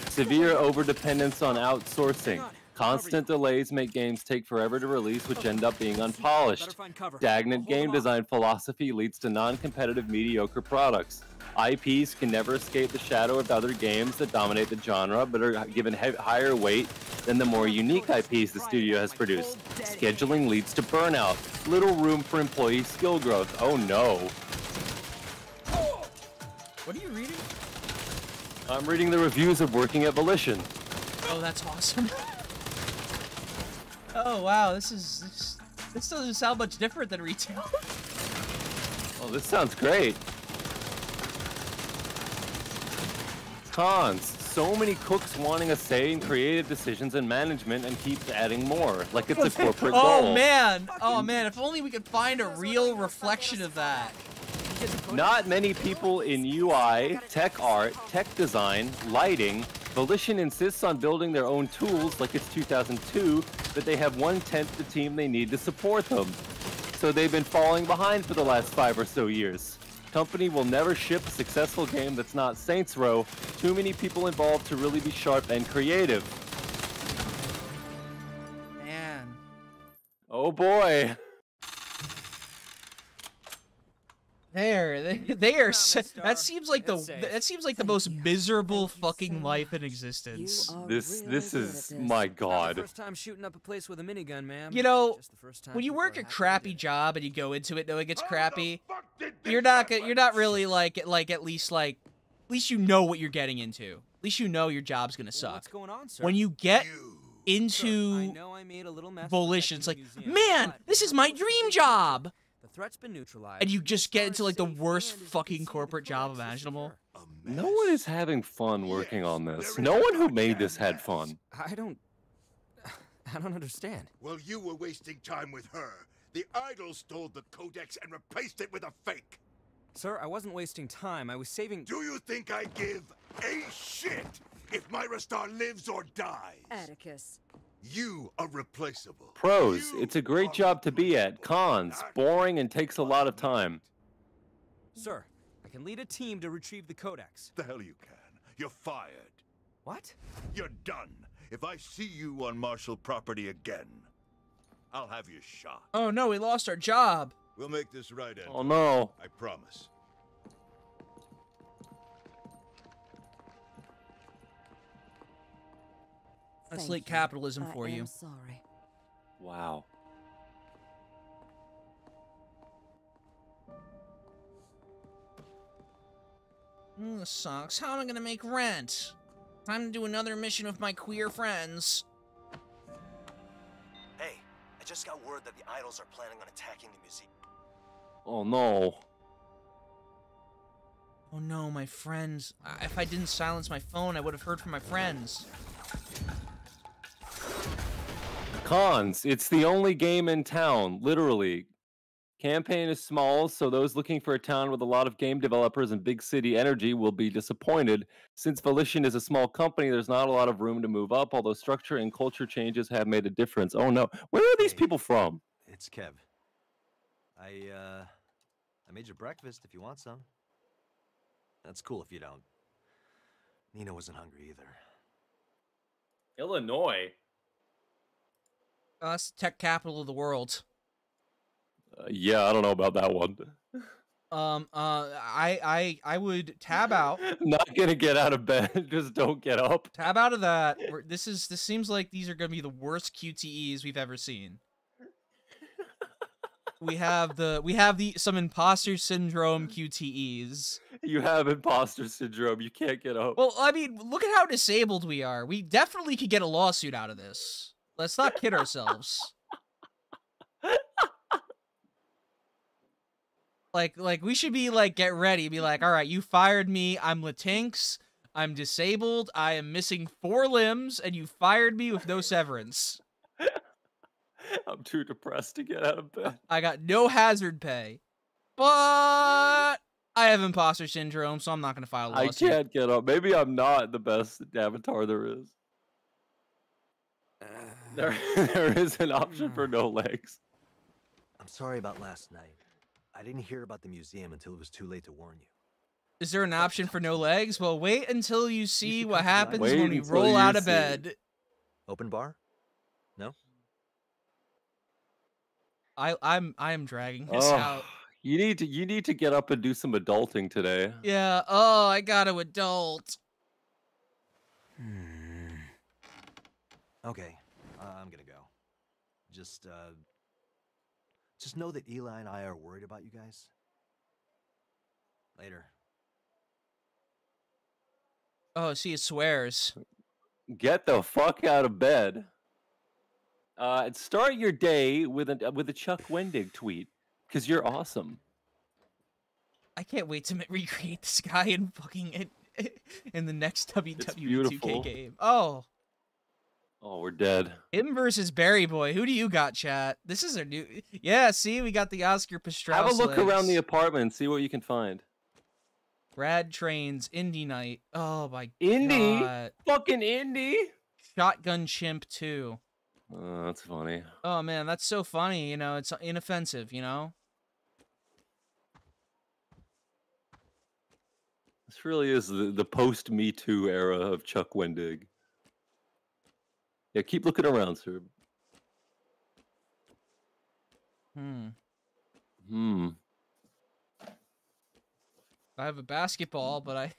severe overdependence on outsourcing, constant delays make games take forever to release which end up being unpolished, stagnant game design philosophy leads to non-competitive mediocre products. IPs can never escape the shadow of other games that dominate the genre, but are given higher weight than the more unique IPs the studio has produced. Scheduling leads to burnout. Little room for employee skill growth. Oh no. What are you reading? I'm reading the reviews of working at Volition. Oh, that's awesome. [LAUGHS] oh wow, this is this, this doesn't sound much different than retail. [LAUGHS] Oh, this sounds great. Cons. So many cooks wanting a say in creative decisions and management and keeps adding more, like it's a [LAUGHS] oh, corporate oh goal. Oh man, oh man, if only we could find a real reflection of that. Not many people in UI, tech art, tech design, lighting. Volition insists on building their own tools like it's 2002, but they have one-tenth the team they need to support them. So they've been falling behind for the last five or so years. Company will never ship a successful game that's not Saints Row. Too many people involved to really be sharp and creative. Man. Oh boy. There, [LAUGHS] they, they are. se- That seems like the that seems like the most miserable fucking life in existence. This this is my god. First time shooting up a place with a minigun, man. You know, the first time when you work a crappy job and you go into it knowing it's crappy, you're not go- you're not really like like at least like at least you know what you're getting into. At least you know your job's gonna suck. What's going on, sir? When you get into know I made a little mess volition, it's like, man, this is my dream job. The threat's been neutralized. And you just get into like the worst fucking corporate job imaginable. No one is having fun working on this. No one who made this had fun. I don't. [SIGHS] I don't understand. Well, you were wasting time with her. The idol stole the codex and replaced it with a fake. Sir, I wasn't wasting time. I was saving. Do you think I give a shit if Myra Star lives or dies? Atticus. You are replaceable. Pros, it's a great job to be at. Cons, boring and takes a lot of time. Sir, I can lead a team to retrieve the codex. The hell you can. You're fired. What? You're done. If I see you on Marshall property again, I'll have you shot. Oh no, we lost our job. We'll make this right, Ed. Oh no. I promise. That's Thank late you. capitalism I for am you. sorry. Wow. Mm, this sucks. How am I gonna make rent? Time to do another mission with my queer friends. Hey, I just got word that the idols are planning on attacking the museum. Oh no. Oh no, my friends. If I didn't silence my phone, I would have heard from my friends. Cons, it's the only game in town, literally. Campaign is small, so those looking for a town with a lot of game developers and big city energy will be disappointed. Since Volition is a small company, there's not a lot of room to move up, although structure and culture changes have made a difference. Oh no. Where are these people from? It's Kev. I, uh, I made you breakfast if you want some. That's cool if you don't. Neenah wasn't hungry either. Illinois. The tech capital of the world. Uh, yeah, I don't know about that one. Um, uh, I, I, I would tab out. [LAUGHS] Not gonna get out of bed. [LAUGHS] Just don't get up. Tab out of that. This is. This seems like these are gonna be the worst QTEs we've ever seen. [LAUGHS] We have the. We have the some imposter syndrome QTEs. You have imposter syndrome. You can't get up. Well, I mean, look at how disabled we are. We definitely could get a lawsuit out of this. Let's not kid ourselves. like, like we should be like, get ready. Be like, all right, you fired me. I'm Latinx. I'm disabled. I am missing four limbs, and you fired me with no severance. I'm too depressed to get out of bed. I got no hazard pay, but I have imposter syndrome, so I'm not gonna file a I lawsuit. I can't get up. Maybe I'm not the best avatar there is. There, [LAUGHS] there is an option for no legs. I'm sorry about last night. I didn't hear about the museum until it was too late to warn you. Is there an option for no legs? Well, wait until you see what happens Wait when we roll out of see. bed. Open bar? No? I I'm I am dragging this Oh, out. you need to you need to get up and do some adulting today. Yeah. Oh, I got to adult. Hmm. Okay, uh, I'm gonna go. Just, uh, just know that Eli and I are worried about you guys. Later. Oh, see, it swears. Get the fuck out of bed. Uh, and start your day with a with a Chuck Wendig tweet because you're awesome. I can't wait to [LAUGHS] recreate this guy in fucking in, in the next WWE 2K game. Oh, Oh, we're dead. him versus Barry Boy. Who do you got, chat? This is a new. Yeah, see, we got the Oscar Pistorius. Have a look around the apartment and see what you can find. Rad Trains Indie Night. Oh my Indie? god. Fucking indie. Shotgun Chimp too. Oh, that's funny. Oh man, that's so funny. You know, it's inoffensive. You know. This really is the, the post Me Too era of Chuck Wendig. Yeah, keep looking around, sir. Hmm. Hmm. I have a basketball, but I,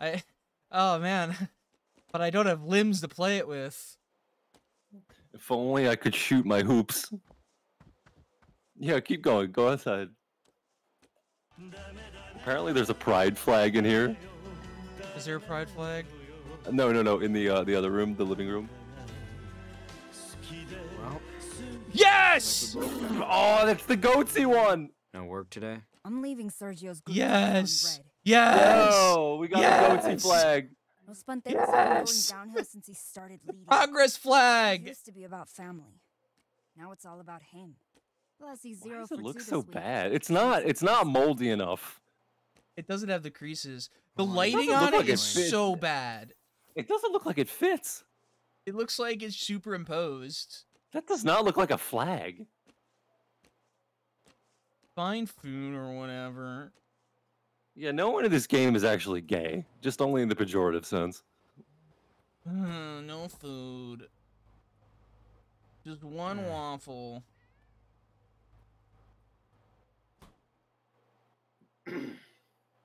[LAUGHS] I, oh man, [LAUGHS] but I don't have limbs to play it with. If only I could shoot my hoops. Yeah, keep going. Go outside. Apparently, there's a pride flag in here. Is there a pride flag? No, no, no. In the uh, the other room, the living room. Yes! Oh, that's the goatsy one. No work today? I'm leaving Sergio's group Yes. Yes. Yo, we got a goatee Yes! flag. Los Panteros have been Yes! going downhill since he started leading. Progress flag. It used to be about family. Now it's all about him. Plus, he's zero Why does for it look so week. bad? It's not. It's not moldy enough. It doesn't have the creases. The Oh, it lighting doesn't on look it like it is so bad. It doesn't look like it fits. It looks like it's superimposed. That does not look like a flag. Find food or whatever. Yeah, no one in this game is actually gay. Just only in the pejorative sense. Hmm, no food. Just one waffle. [CLEARS THROAT]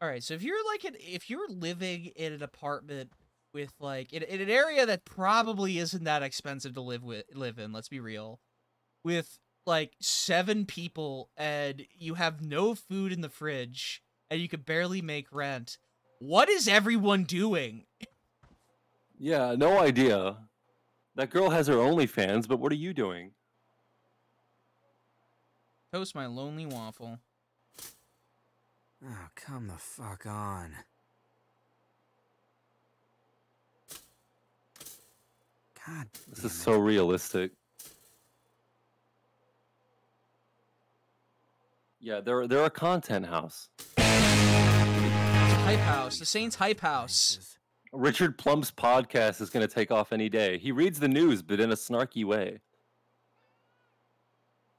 All right, so if you're like an, if you're living in an apartment with like in, in an area that probably isn't that expensive to live with live in, let's be real, with like seven people and you have no food in the fridge and you could barely make rent, what is everyone doing? Yeah, no idea. That girl has her OnlyFans, but what are you doing? Toast my lonely waffle. Oh, come the fuck on. God. This is so realistic. Yeah, they're they're a content house. Hype House, the Saints Hype House. Richard Blump's podcast is going to take off any day. He reads the news, but in a snarky way.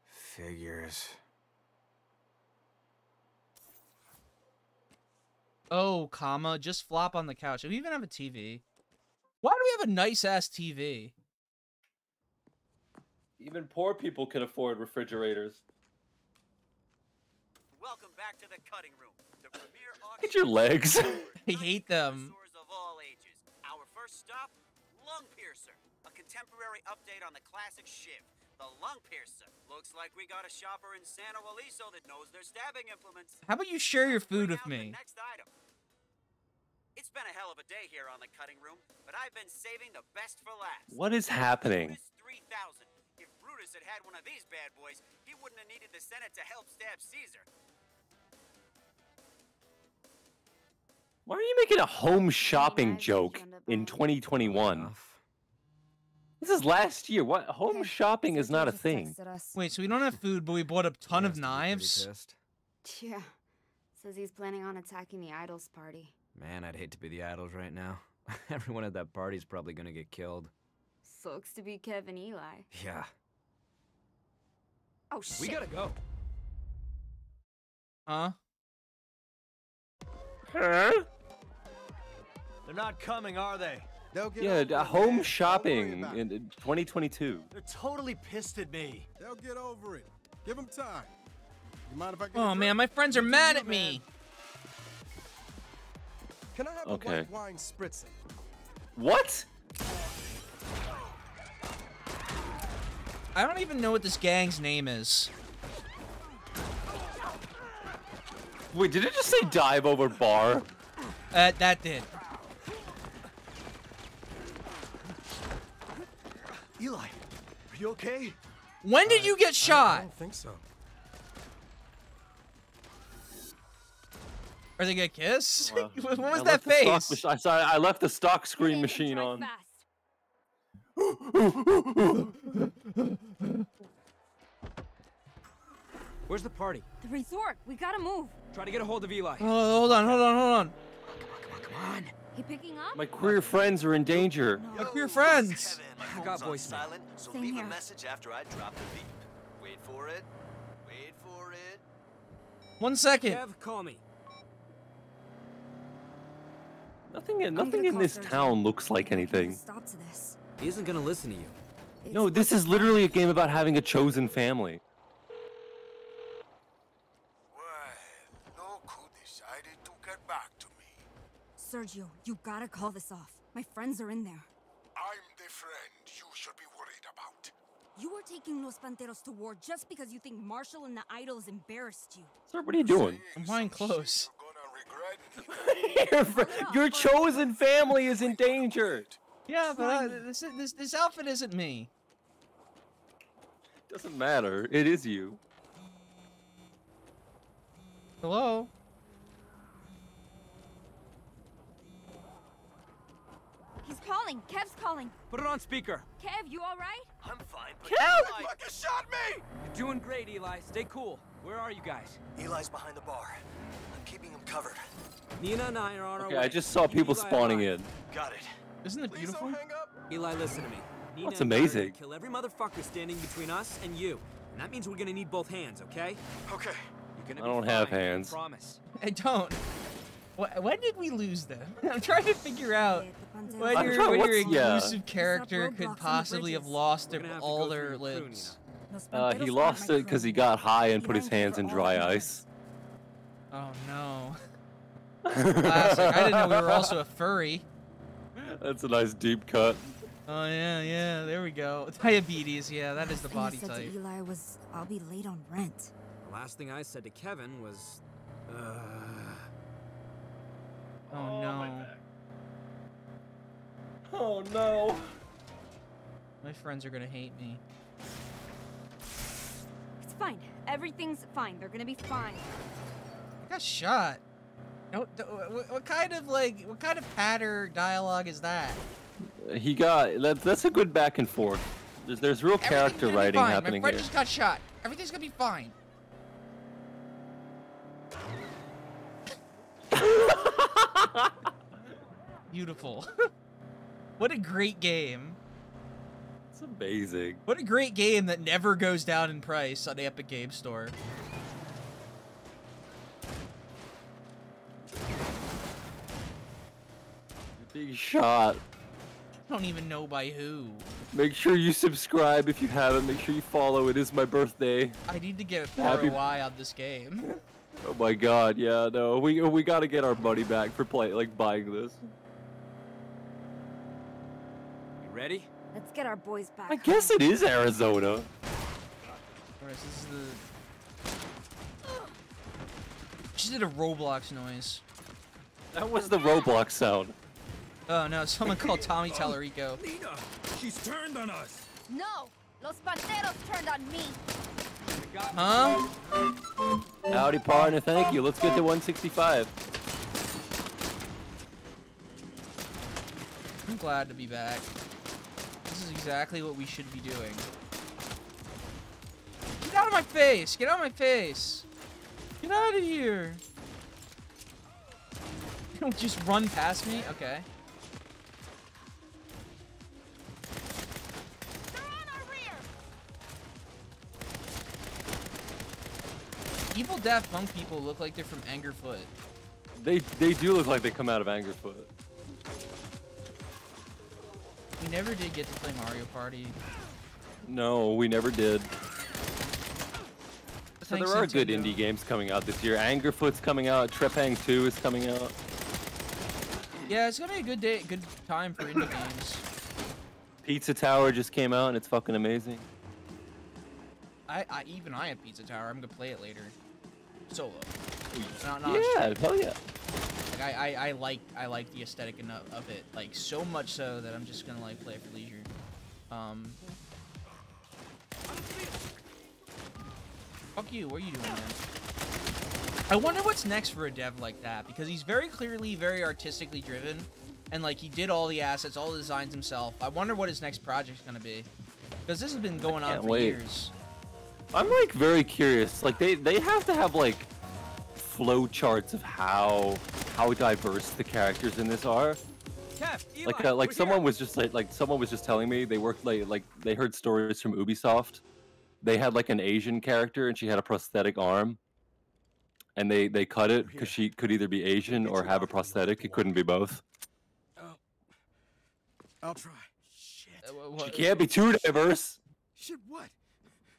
Figures. Oh, comma, just flop on the couch. Do we even have a TV? Why do we have a nice ass TV? Even poor people can afford refrigerators. Welcome back to the cutting room. The premier [LAUGHS] Look at your legs. [LAUGHS] I hate them. of all ages. Our first stop, Lung Piercer, a contemporary update on the classic Shiv. The Lung Piercer. Looks like we got a shopper in Santo Ileso that knows their stabbing implements. How about you share your food with me? Next item. It's been a hell of a day here on the cutting room, but I've been saving the best for last. What is happening? 3000. If Brutus had had one of these bad boys, he wouldn't have needed the Senate to help stab Caesar. Why are you making a home shopping joke in 2021? This is last year. What home shopping is not a thing. Wait, so we don't have food, but we bought a ton of knives? Yeah. Says he's planning on attacking the Idols party. Man, I'd hate to be the idols right now. [LAUGHS] Everyone at that party's probably gonna get killed. Sucks to be Kevin Eli. Yeah. Oh shit. We gotta go. Huh? Huh? They're not coming, are they? They'll get Yeah, over d- it, home shopping in in 2022. They're totally pissed at me. They'll get over it. Give them time. You mind if I get Oh man, my friends are mad at me. Can I have Okay. a white wine spritzer? What? I don't even know what this gang's name is. Wait, did it just say dive over bar? Uh, that did. Eli, are you okay? When did you get shot? I don't think so. Are they gonna kiss? Uh, what I was that left the stock face? mach- I sorry, I left the stock screen machine on. Where's the party? The resort. We gotta move. Try to get a hold of Eli. Oh, hold on, hold on, hold on. Come on. come on, come on. He picking up? My queer friends are in danger. My queer friends. My I got phone's voicemail. silent, so Same leave here. a message after I drop the beep. Wait for it. Wait for it. One second. Kev, call me. Nothing, in- nothing in this Sergio. town looks like anything. Stop to this. He isn't gonna listen to you. No, this is literally a game about having a chosen family. Look who decided to get back to me. Sergio, you gotta call this off. My friends are in there. I'm the friend you should be worried about. You are taking Los Panteros to war just because you think Marshall and the Idols embarrassed you. Sir, what are you doing? I'm buying clothes regret [LAUGHS] Your chosen family is in danger. Yeah, but this, this this outfit isn't me. Doesn't matter. It is you. Hello. He's calling. Kev's calling. Put it on speaker. Kev, you all right? I'm fine. But Kev! Kev! Fucking shot me! You're doing great, Eli. Stay cool. Where are you guys? Eli's behind the bar. I'm keeping him covered. Neenah and I are on Okay, our way. I just saw Keep people Eli spawning alive. in. Got it. Isn't it Please beautiful? don't hang up. Eli, listen to me. Neenah That's I are amazing. Kill every motherfucker standing between us and you. And that means we're gonna need both hands, okay? Okay. You're gonna I don't have fine, I hands. promise. I don't. When did we lose them? [LAUGHS] I'm trying to figure out when your, trying- when your what's- yeah. elusive character could possibly have lost We're have all their through your limbs. Uh, he lost it because he got high and put his hands in dry ice. Oh no. [LAUGHS] Classic. I didn't know we were also a furry. That's a nice deep cut. Oh yeah, yeah. There we go. Diabetes. Yeah, that is the Last thing I body said type. To Eli was, I'll be late on rent. The last thing I said to Kevin was, uh, Oh no. Oh no. My friends are gonna hate me. It's fine. Everything's fine. They're gonna be fine. I got shot. No, what, what kind of like, what kind of patter dialogue is that? He got that, that's a good back and forth. There's, there's real character gonna be writing fine. happening My friend here. just got shot. Everything's gonna be fine. [LAUGHS] Beautiful. [LAUGHS] what a great game. It's amazing. What a great game that never goes down in price on the Epic Game Store. Big shot. I don't even know by who. Make sure you subscribe if you haven't. Make sure you follow. It is my birthday. I need to get Happy- ROI on this game. [LAUGHS] Oh my god, yeah, no. We we got to get our money back for play like buying this. you ready? Let's get our boys back. I guess it is Arizona. Alright, so this is the. She did a Roblox noise. That was the Roblox sound. Oh no, someone called Tommy Tallarico. [LAUGHS] Neenah, she's turned on us. No, Los Panteros turned on me. Huh? Howdy, partner. Thank you. Let's get to 165. I'm glad to be back. This is exactly what we should be doing. Get out of my face! Get out of my face! Get out of here! You [LAUGHS] don't just run past me? Okay. Evil Daft Punk people look like they're from Angerfoot. They they do look like they come out of Angerfoot. We never did get to play Mario Party. No, we never did. So Thanks, there are good indie games coming out this year. Angerfoot's coming out. Trepang 2 is coming out. Yeah, it's gonna be a good day, good time for indie games. Pizza Tower just came out and it's fucking amazing. I, I even I have Pizza Tower. I'm gonna play it later. Solo. Not, not Yeah, hell yeah. Like, I, I, I like I like the aesthetic enough of it, like so much so that I'm just gonna like play it for leisure. Um. Fuck you. What are you doing, man? I wonder what's next for a dev like that because he's very clearly very artistically driven, and like he did all the assets, all the designs himself. I wonder what his next project's gonna be, because this has been going on for wait. years. I'm like very curious. Like they they have to have like flow charts of how how diverse the characters in this are. Kev, Eli, Like uh, like someone here. was just like like someone was just telling me they worked like like they heard stories from Ubisoft. They had like an Asian character and she had a prosthetic arm. And they they cut it because she could either be Asian or have a prosthetic. It couldn't be both. Oh. I'll try. shit She can't be too diverse. Shit, what?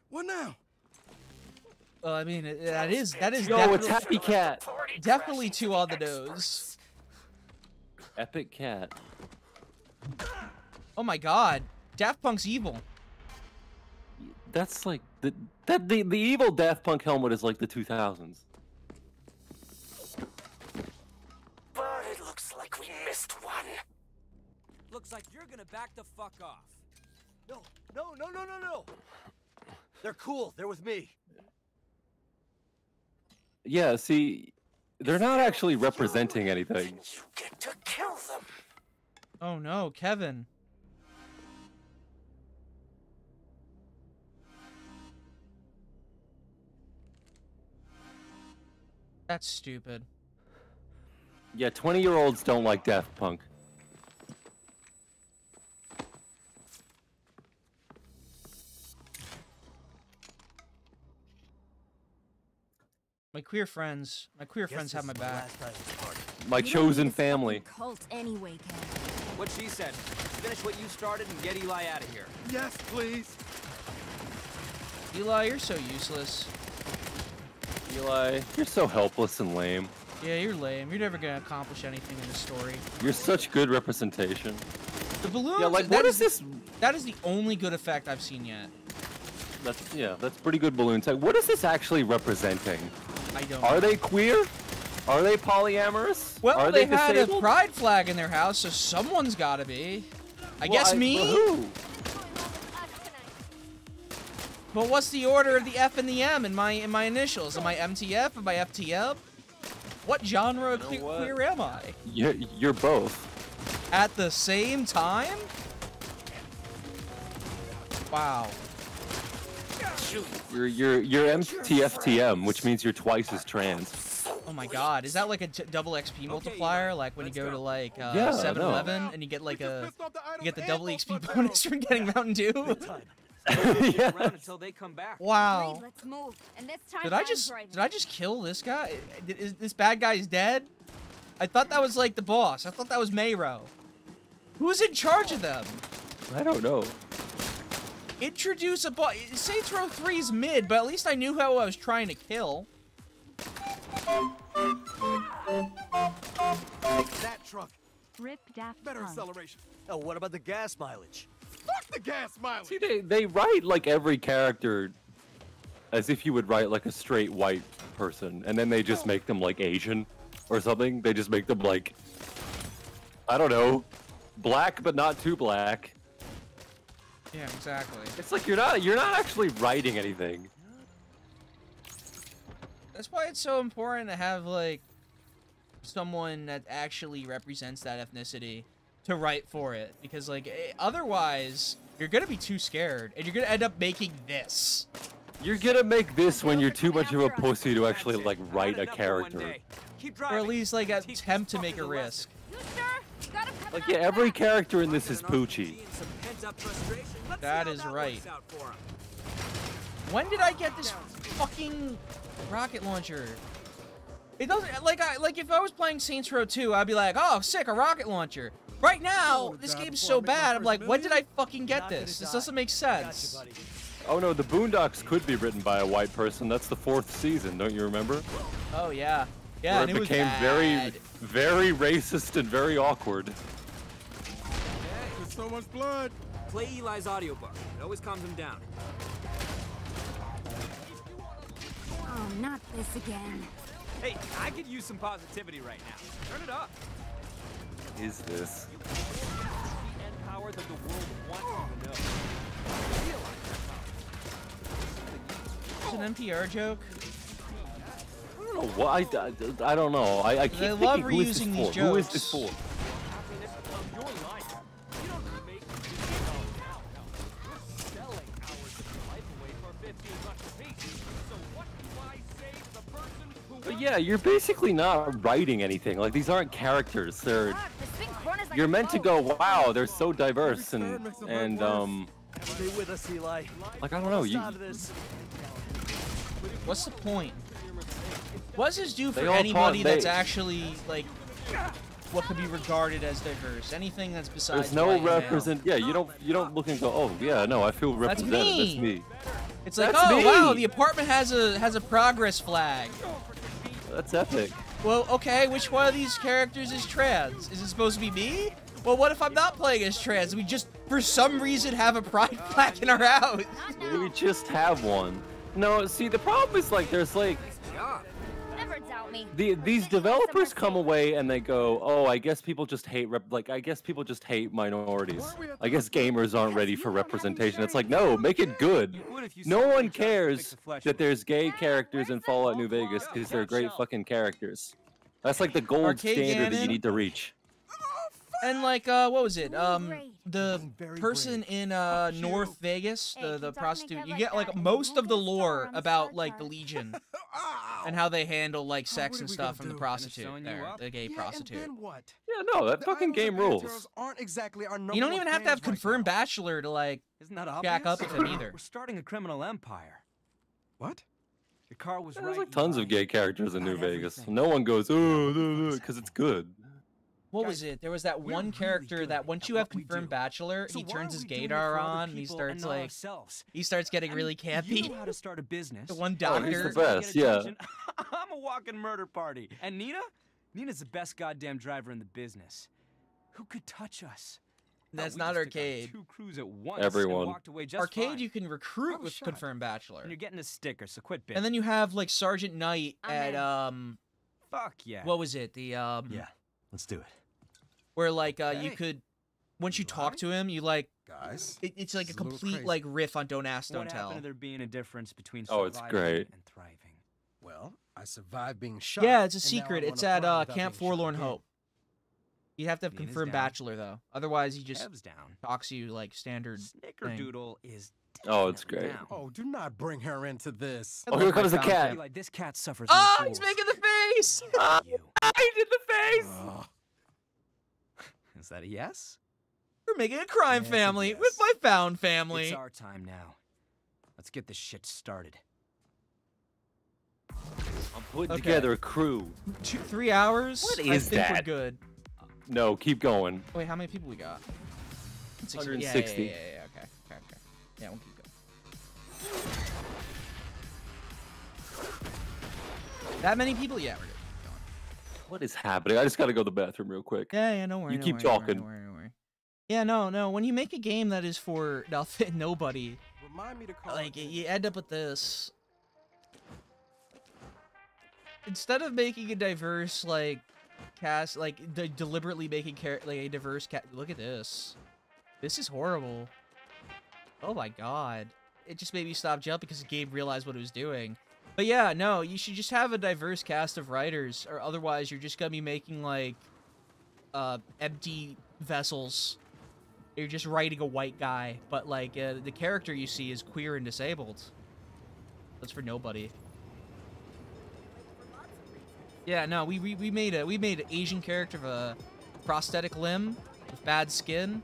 What now? Well, I mean, it- that is that is Yo, it's definitely, Happy Cat. definitely too on the nose. Epic Cat. Oh my god, Daft Punk's evil. That's like the that the the evil Daft Punk helmet is like the 2000s. But it looks like we missed one. Looks like you're gonna back the fuck off. No, no, no, no, no, no. They're cool. They're with me. Yeah, see, they're not actually representing anything. You get to kill them. Oh no, Kevin. That's stupid. Yeah, 20 year olds don't like Daft Punk. My queer friends, my queer friends have my back. My chosen family. Cult anyway, Ken. What she said. Finish what you started and get Eli out of here. Yes, please. Eli, you're so useless. Eli, you're so helpless and lame. Yeah, you're lame. You're never gonna accomplish anything in this story. You're such good representation. The balloons. Yeah, like, what is is the- That is the only good effect I've seen yet. That's yeah, that's pretty good balloon tech. What is this actually representing? I don't. Are know. they queer? Are they polyamorous? Well, Are they, they, had disabled? a pride flag in their house, so someone's got to be. I Well, guess I- me. well, who? But what's the order of the F and the M in my in my initials? Am I MTF? Am I FTM? What genre of que- queer am I? You're, you're both. At the same time? Wow. You're you're you're MTFTM, which means you're twice as trans. Oh my god, is that like a t- double XP multiplier? Like when you go to like uh, Yeah, 7-Eleven and you get like a you get the double XP bonus for getting Mountain Dew? [LAUGHS] yeah. Around until they come back. Wow. Let's move. And this time Did I just did I just kill this guy? Is this bad guy's dead? I thought that was like the boss. I thought that was Mayro. Who's in charge of them? I don't know. Introduce a boss. Saints Row 3's mid, but at least I knew who I was trying to kill. That truck. Rip Daft Better Punk. acceleration. Oh, what about the gas mileage? Fuck the gas mileage. See, they they write like every character as if you would write like a straight white person, and then they just make them like Asian or something. They just make them like I don't know, black but not too black. Yeah, exactly. It's like you're not you're not actually writing anything. That's why it's so important to have like someone that actually represents that ethnicity to write for it because like eh, otherwise you're gonna be too scared and you're gonna end up making this. You're gonna make this when you're too much of a pussy to actually like write a character. Or at least like attempt to make a risk. Like yeah, every character in this is Poochie. That is right. When did I get this fucking rocket launcher? It doesn't like I like if I was playing Saints Row 2, I'd be like, oh sick, a rocket launcher. Right now, this game's so bad, I'm like, when did I fucking get this? This doesn't make sense. Oh no, the Boondocks could be written by a white person. That's the fourth season, don't you remember? Oh yeah. Yeah, Where and it it was became bad. very, very racist and very awkward. There's so much blood. Play Eli's audiobook. It always calms him down. Oh, not this again. Hey, I could use some positivity right now. Turn it up. Is this? And power that the world wants to know. It's an NPR joke. I don't know what I, I, I don't know. I, I keep They thinking love who is this reusing for? these Who is this jokes. for? But yeah, you're basically not writing anything. Like these aren't characters. They're you're meant to go, wow, they're so diverse and and um Stay with us, Eli. like I don't know. You Out of this. What's the point? What does this do for all anybody talk- they- that's actually like what could be regarded as diverse? Anything that's besides there's no white represent. Yeah, you don't you don't look and go, oh yeah, no, I feel represented. That's me. me. It's like, That's oh me. wow, the apartment has a has a progress flag. That's epic. Well, okay, which one of these characters is trans? Is it supposed to be me? Well, what if I'm not playing as trans? We just, for some reason, have a pride [LAUGHS] flag in our house. We just have one. No, see the problem is like there's like Never me. the these developers come away and they go, "Oh, I guess people just hate rep- like I guess people just hate minorities. I guess gamers aren't ready for representation." It's like, "No, make it good." No one cares that there's gay characters in Fallout New Vegas because they're great fucking characters. That's like the gold standard that you need to reach. And like, uh, what was it? Um, the person in uh North Vegas, the the prostitute. You get like most of the lore about like the Legion [LAUGHS] and how they handle like sex and stuff from the prostitute there, the gay prostitute. Yeah, no, that fucking game rules. Aren't exactly our You don't even have to have confirmed bachelor to like Isn't jack up obvious? with him either. [LAUGHS] We're starting a criminal empire. What? Your car was There's right. like tons of gay characters in New Vegas. No one goes, oh, because it's good. What was it? There was that one character that once you have confirmed bachelor, he turns his gaydar on and he starts like he starts getting really You campy. know how to start a business. [LAUGHS] The one Oh, he's the best, yeah. [LAUGHS] I'm a walking murder party. And Neenah? Neenah's the best goddamn driver in the business. Who could touch us? That's not just took arcade. Two crews at once. Everyone. Walked away just Arcade, fine. you can recruit with shot. confirmed bachelor. And you're getting a sticker, so quit bitching. And then you have like Sergeant Knight I'm at in. um Fuck yeah. what was it? The um Yeah, let's do it. Where like uh you could once you talk to him, you like Guys, it, it's like a this a complete crazy. like riff on Don't Ask, Don't what Tell. happened to there being a difference between Oh, it's surviving great. and thriving? Well, I survived being shot. Yeah, it's a and now I secret. It's at uh Camp Forlorn. Hope. You have to have Neenah's confirmed down. bachelor though. Otherwise, he just Ev's down. talks you like standard. thing. Snickerdoodle is Oh, it's great. down. Oh, do not bring her into this. Oh, here comes the cat. fam. Eli, this cat suffers. Oh, he's making the face. You. [LAUGHS] I did the face. Ugh. Is that a yes? We're making a crime Yes, family is. with my found family. It's our time now. Let's get this shit started. I'm putting Okay. together a crew. Two, three hours. What is I is think we're that? good. No, keep going. Wait, how many people we got? 60. Yeah, 160. Yeah, yeah, yeah, yeah, Okay, okay, okay. Yeah, we'll keep going. That many people? Yeah, we're good. What is happening? I just gotta go to the bathroom real quick. Yeah, yeah, no worry. You no keep worry, no worry, talking. no worry, no worry. Yeah, no, no. When you make a game that is for nothing, [LAUGHS] nobody, Remind me to call. like you end up with this. Instead of making a diverse like cast, like de- deliberately making char- like a diverse cat. Look at this. This is horrible. Oh my god. It just made me stop jumping because the game realized what it was doing. But yeah, no, you should just have a diverse cast of writers, or otherwise you're just gonna be making like uh empty vessels. You're just writing a white guy, but like uh, the character you see is queer and disabled. That's for nobody. Yeah, no, we, we, we made a we made an Asian character of a prosthetic limb with bad skin.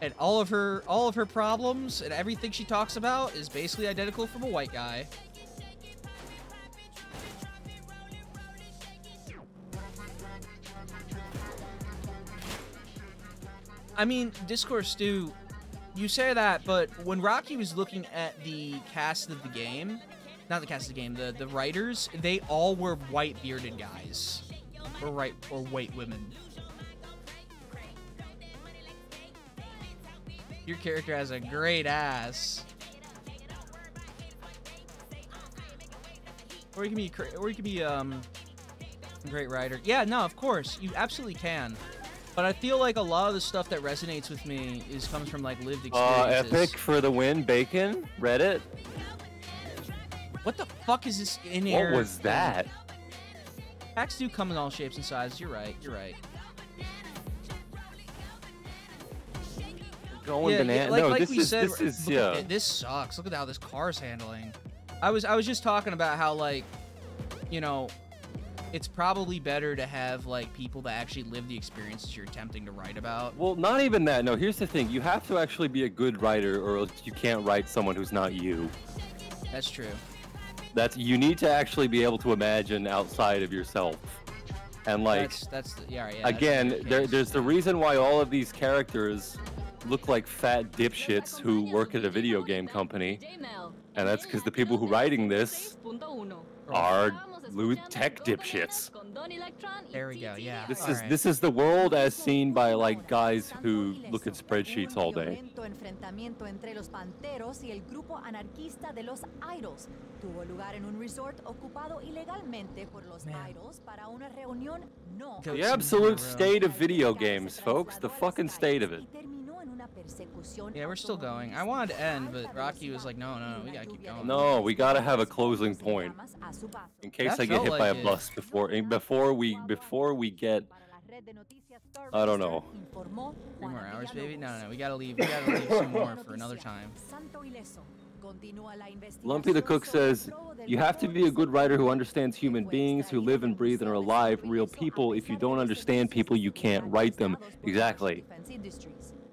And all of her all of her problems and everything she talks about is basically identical from a white guy. I mean, Discourse Stew, you say that, but when Rocky was looking at the cast of the game, not the cast of the game, the, the writers, they all were white bearded guys. Or right or white women. Your character has a great ass. Or you can be, or you can be um, a great writer. Yeah, no, of course, you absolutely can. But I feel like a lot of the stuff that resonates with me is comes from like lived Uh, experiences. Epic for the win. Bacon. Reddit. What the fuck is this in here? What was that? Packs do come in all shapes and sizes. You're right. You're right. Going yeah, banana. yeah, like, no, like this we is said, this is yeah. at- this sucks. Look at how this car's handling. I was I was just talking about how like, you know, it's probably better to have like people that actually live the experiences you're attempting to write about. Well, not even that. No, here's the thing. You have to actually be a good writer, or else you can't write someone who's not you. That's true. That's you need to actually be able to imagine outside of yourself, and like that's that's the, yeah yeah. that's again, the there, there's the reason why all of these characters look like fat dipshits who work at a video game company, and that's because the people who writing this are lewd tech dipshits. There we go. Yeah. This all is right. this is the world as seen by like guys who look at spreadsheets all day. enfrentamiento entre los Panteros y el grupo anarquista de los Idols tuvo lugar en un resort ocupado ilegalmente por los Idols para una reunión no The absolute state of video games, folks. The fucking state of it. Terminó en una persecución Yeah, we're still going. I wanted to end, but Rocky was like, no, no, no, we gotta keep going. No, we gotta have a closing point a su paso. in case That I get felt hit by a it. bus before before we before we get Red de Noticias Star I don't know. informó Three more hours, baby? No, no, no. We gotta leave. We gotta [COUGHS] leave some more for another time. Santo Ileso. Continúa la Lumpy the Cook says, You have to be a good writer who understands human beings, who live and breathe and are alive, real people. If you don't understand people, you can't write them. Exactly.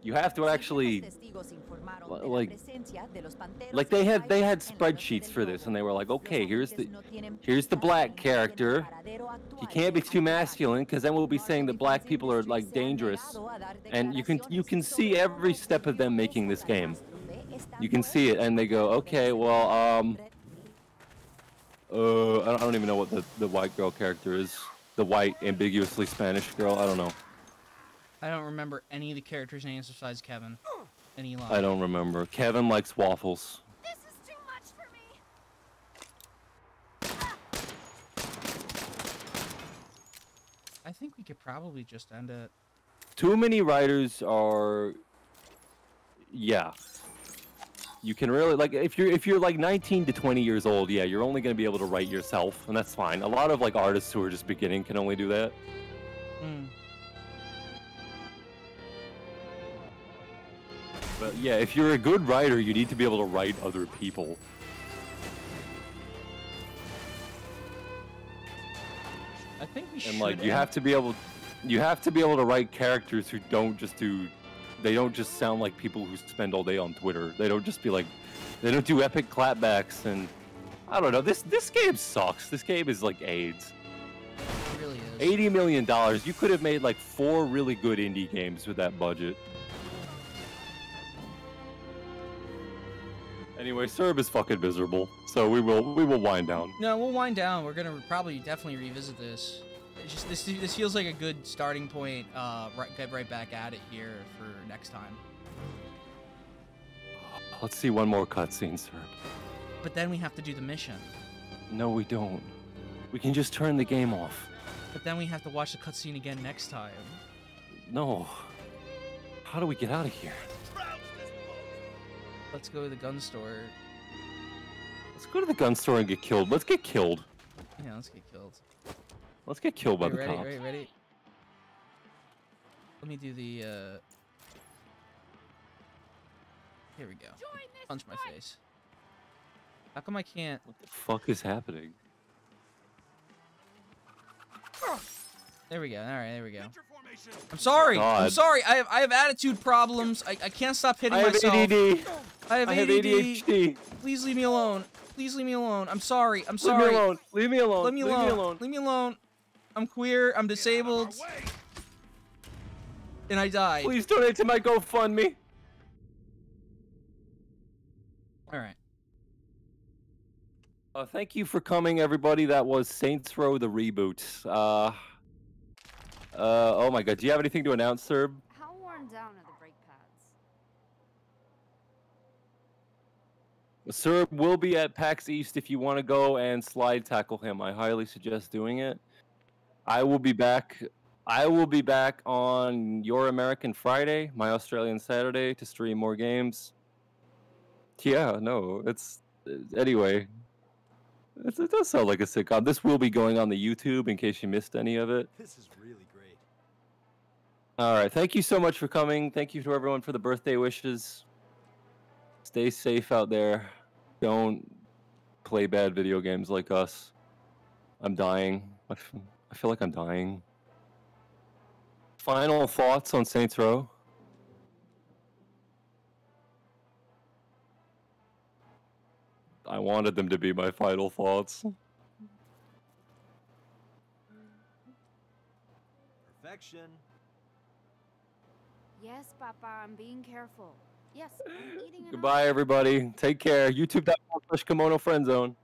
You have to actually Testigos informaron Li- de la like- presencia de los panteros like they had they had en la noche spreadsheets for this and they were like okay here's the here's the black character. he can't be too masculine because then we'll be saying that black people are like dangerous. and you can you can see every step of them making this game. you can see it and they go okay well um uh I don't- I don't even know what the the white girl character is. The white ambiguously Spanish girl I don't know I don't remember any of the characters' names besides Kevin and Eli. I don't remember Kevin likes waffles This is too much for me. I think we could probably just end it. too many writers are yeah you can really like if you're if you're like 19 to 20 years old yeah you're only going to be able to write yourself and that's fine a lot of like artists who are just beginning can only do that Mm. But yeah if you're a good writer you need to be able to write other people. I think we should. and like you have to be able you have to be able to write characters who don't just do they don't just sound like people who spend all day on twitter. They don't just be like they don't do epic clapbacks and i don't know this this game sucks. This game is like aids. It really is. 80 million dollars. You could have made like four really good indie games with that budget anyway serb is fucking miserable so we will we will wind down No, we'll wind down. We're gonna probably definitely revisit this. It's just this this feels like a good starting point. Uh, right, get right back at it here for next time. let's see one more cutscene serb But then we have to do the mission. no we don't we can just turn the game off But then we have to watch the cutscene again next time. No. How do we get out of here? Let's go to the gun store. Let's go to the gun store and get killed. Let's get killed. Yeah, let's get killed. Let's get killed by Okay, the ready, cops. ready, ready. Let me do the. uh... Here we go. Punch my face. How come I can't? What the fuck is happening? There we go. All right, there we go. I'm sorry. I'm sorry. I have I have attitude problems. I, I can't stop hitting I have myself. ADD. I have I have ADD. ADHD. Please leave me alone. Please leave me alone. I'm sorry. I'm sorry. Leave me alone. Leave me alone. Leave me Leave me alone. alone. Leave me alone. I'm queer. I'm disabled. And I died. Please donate to my GoFundMe. All right. Uh, thank you for coming, everybody. That was Saints Row the reboot. Uh, uh, oh my god. Do you have anything to announce, Serb? How worn down are the brake pads? Serb will be at PAX East if you want to go and slide tackle him. I highly suggest doing it. I will be back. I will be back on Your American Friday, my Australian Saturday, to stream more games. Yeah, no, it's anyway. It's, it does sound like a sitcom. This will be going on the YouTube in case you missed any of it. This is really great. All right. Thank you so much for coming. Thank you to everyone for the birthday wishes. Stay safe out there. Don't play bad video games like us. I'm dying. I feel like I'm dying. Final thoughts on Saints Row? I wanted them to be my final thoughts. Perfection. Yes, Papa, I'm being careful. Yes, I'm eating. [GASPS] Goodbye, everybody. Take care. YouTube.com slash kemono friend zone.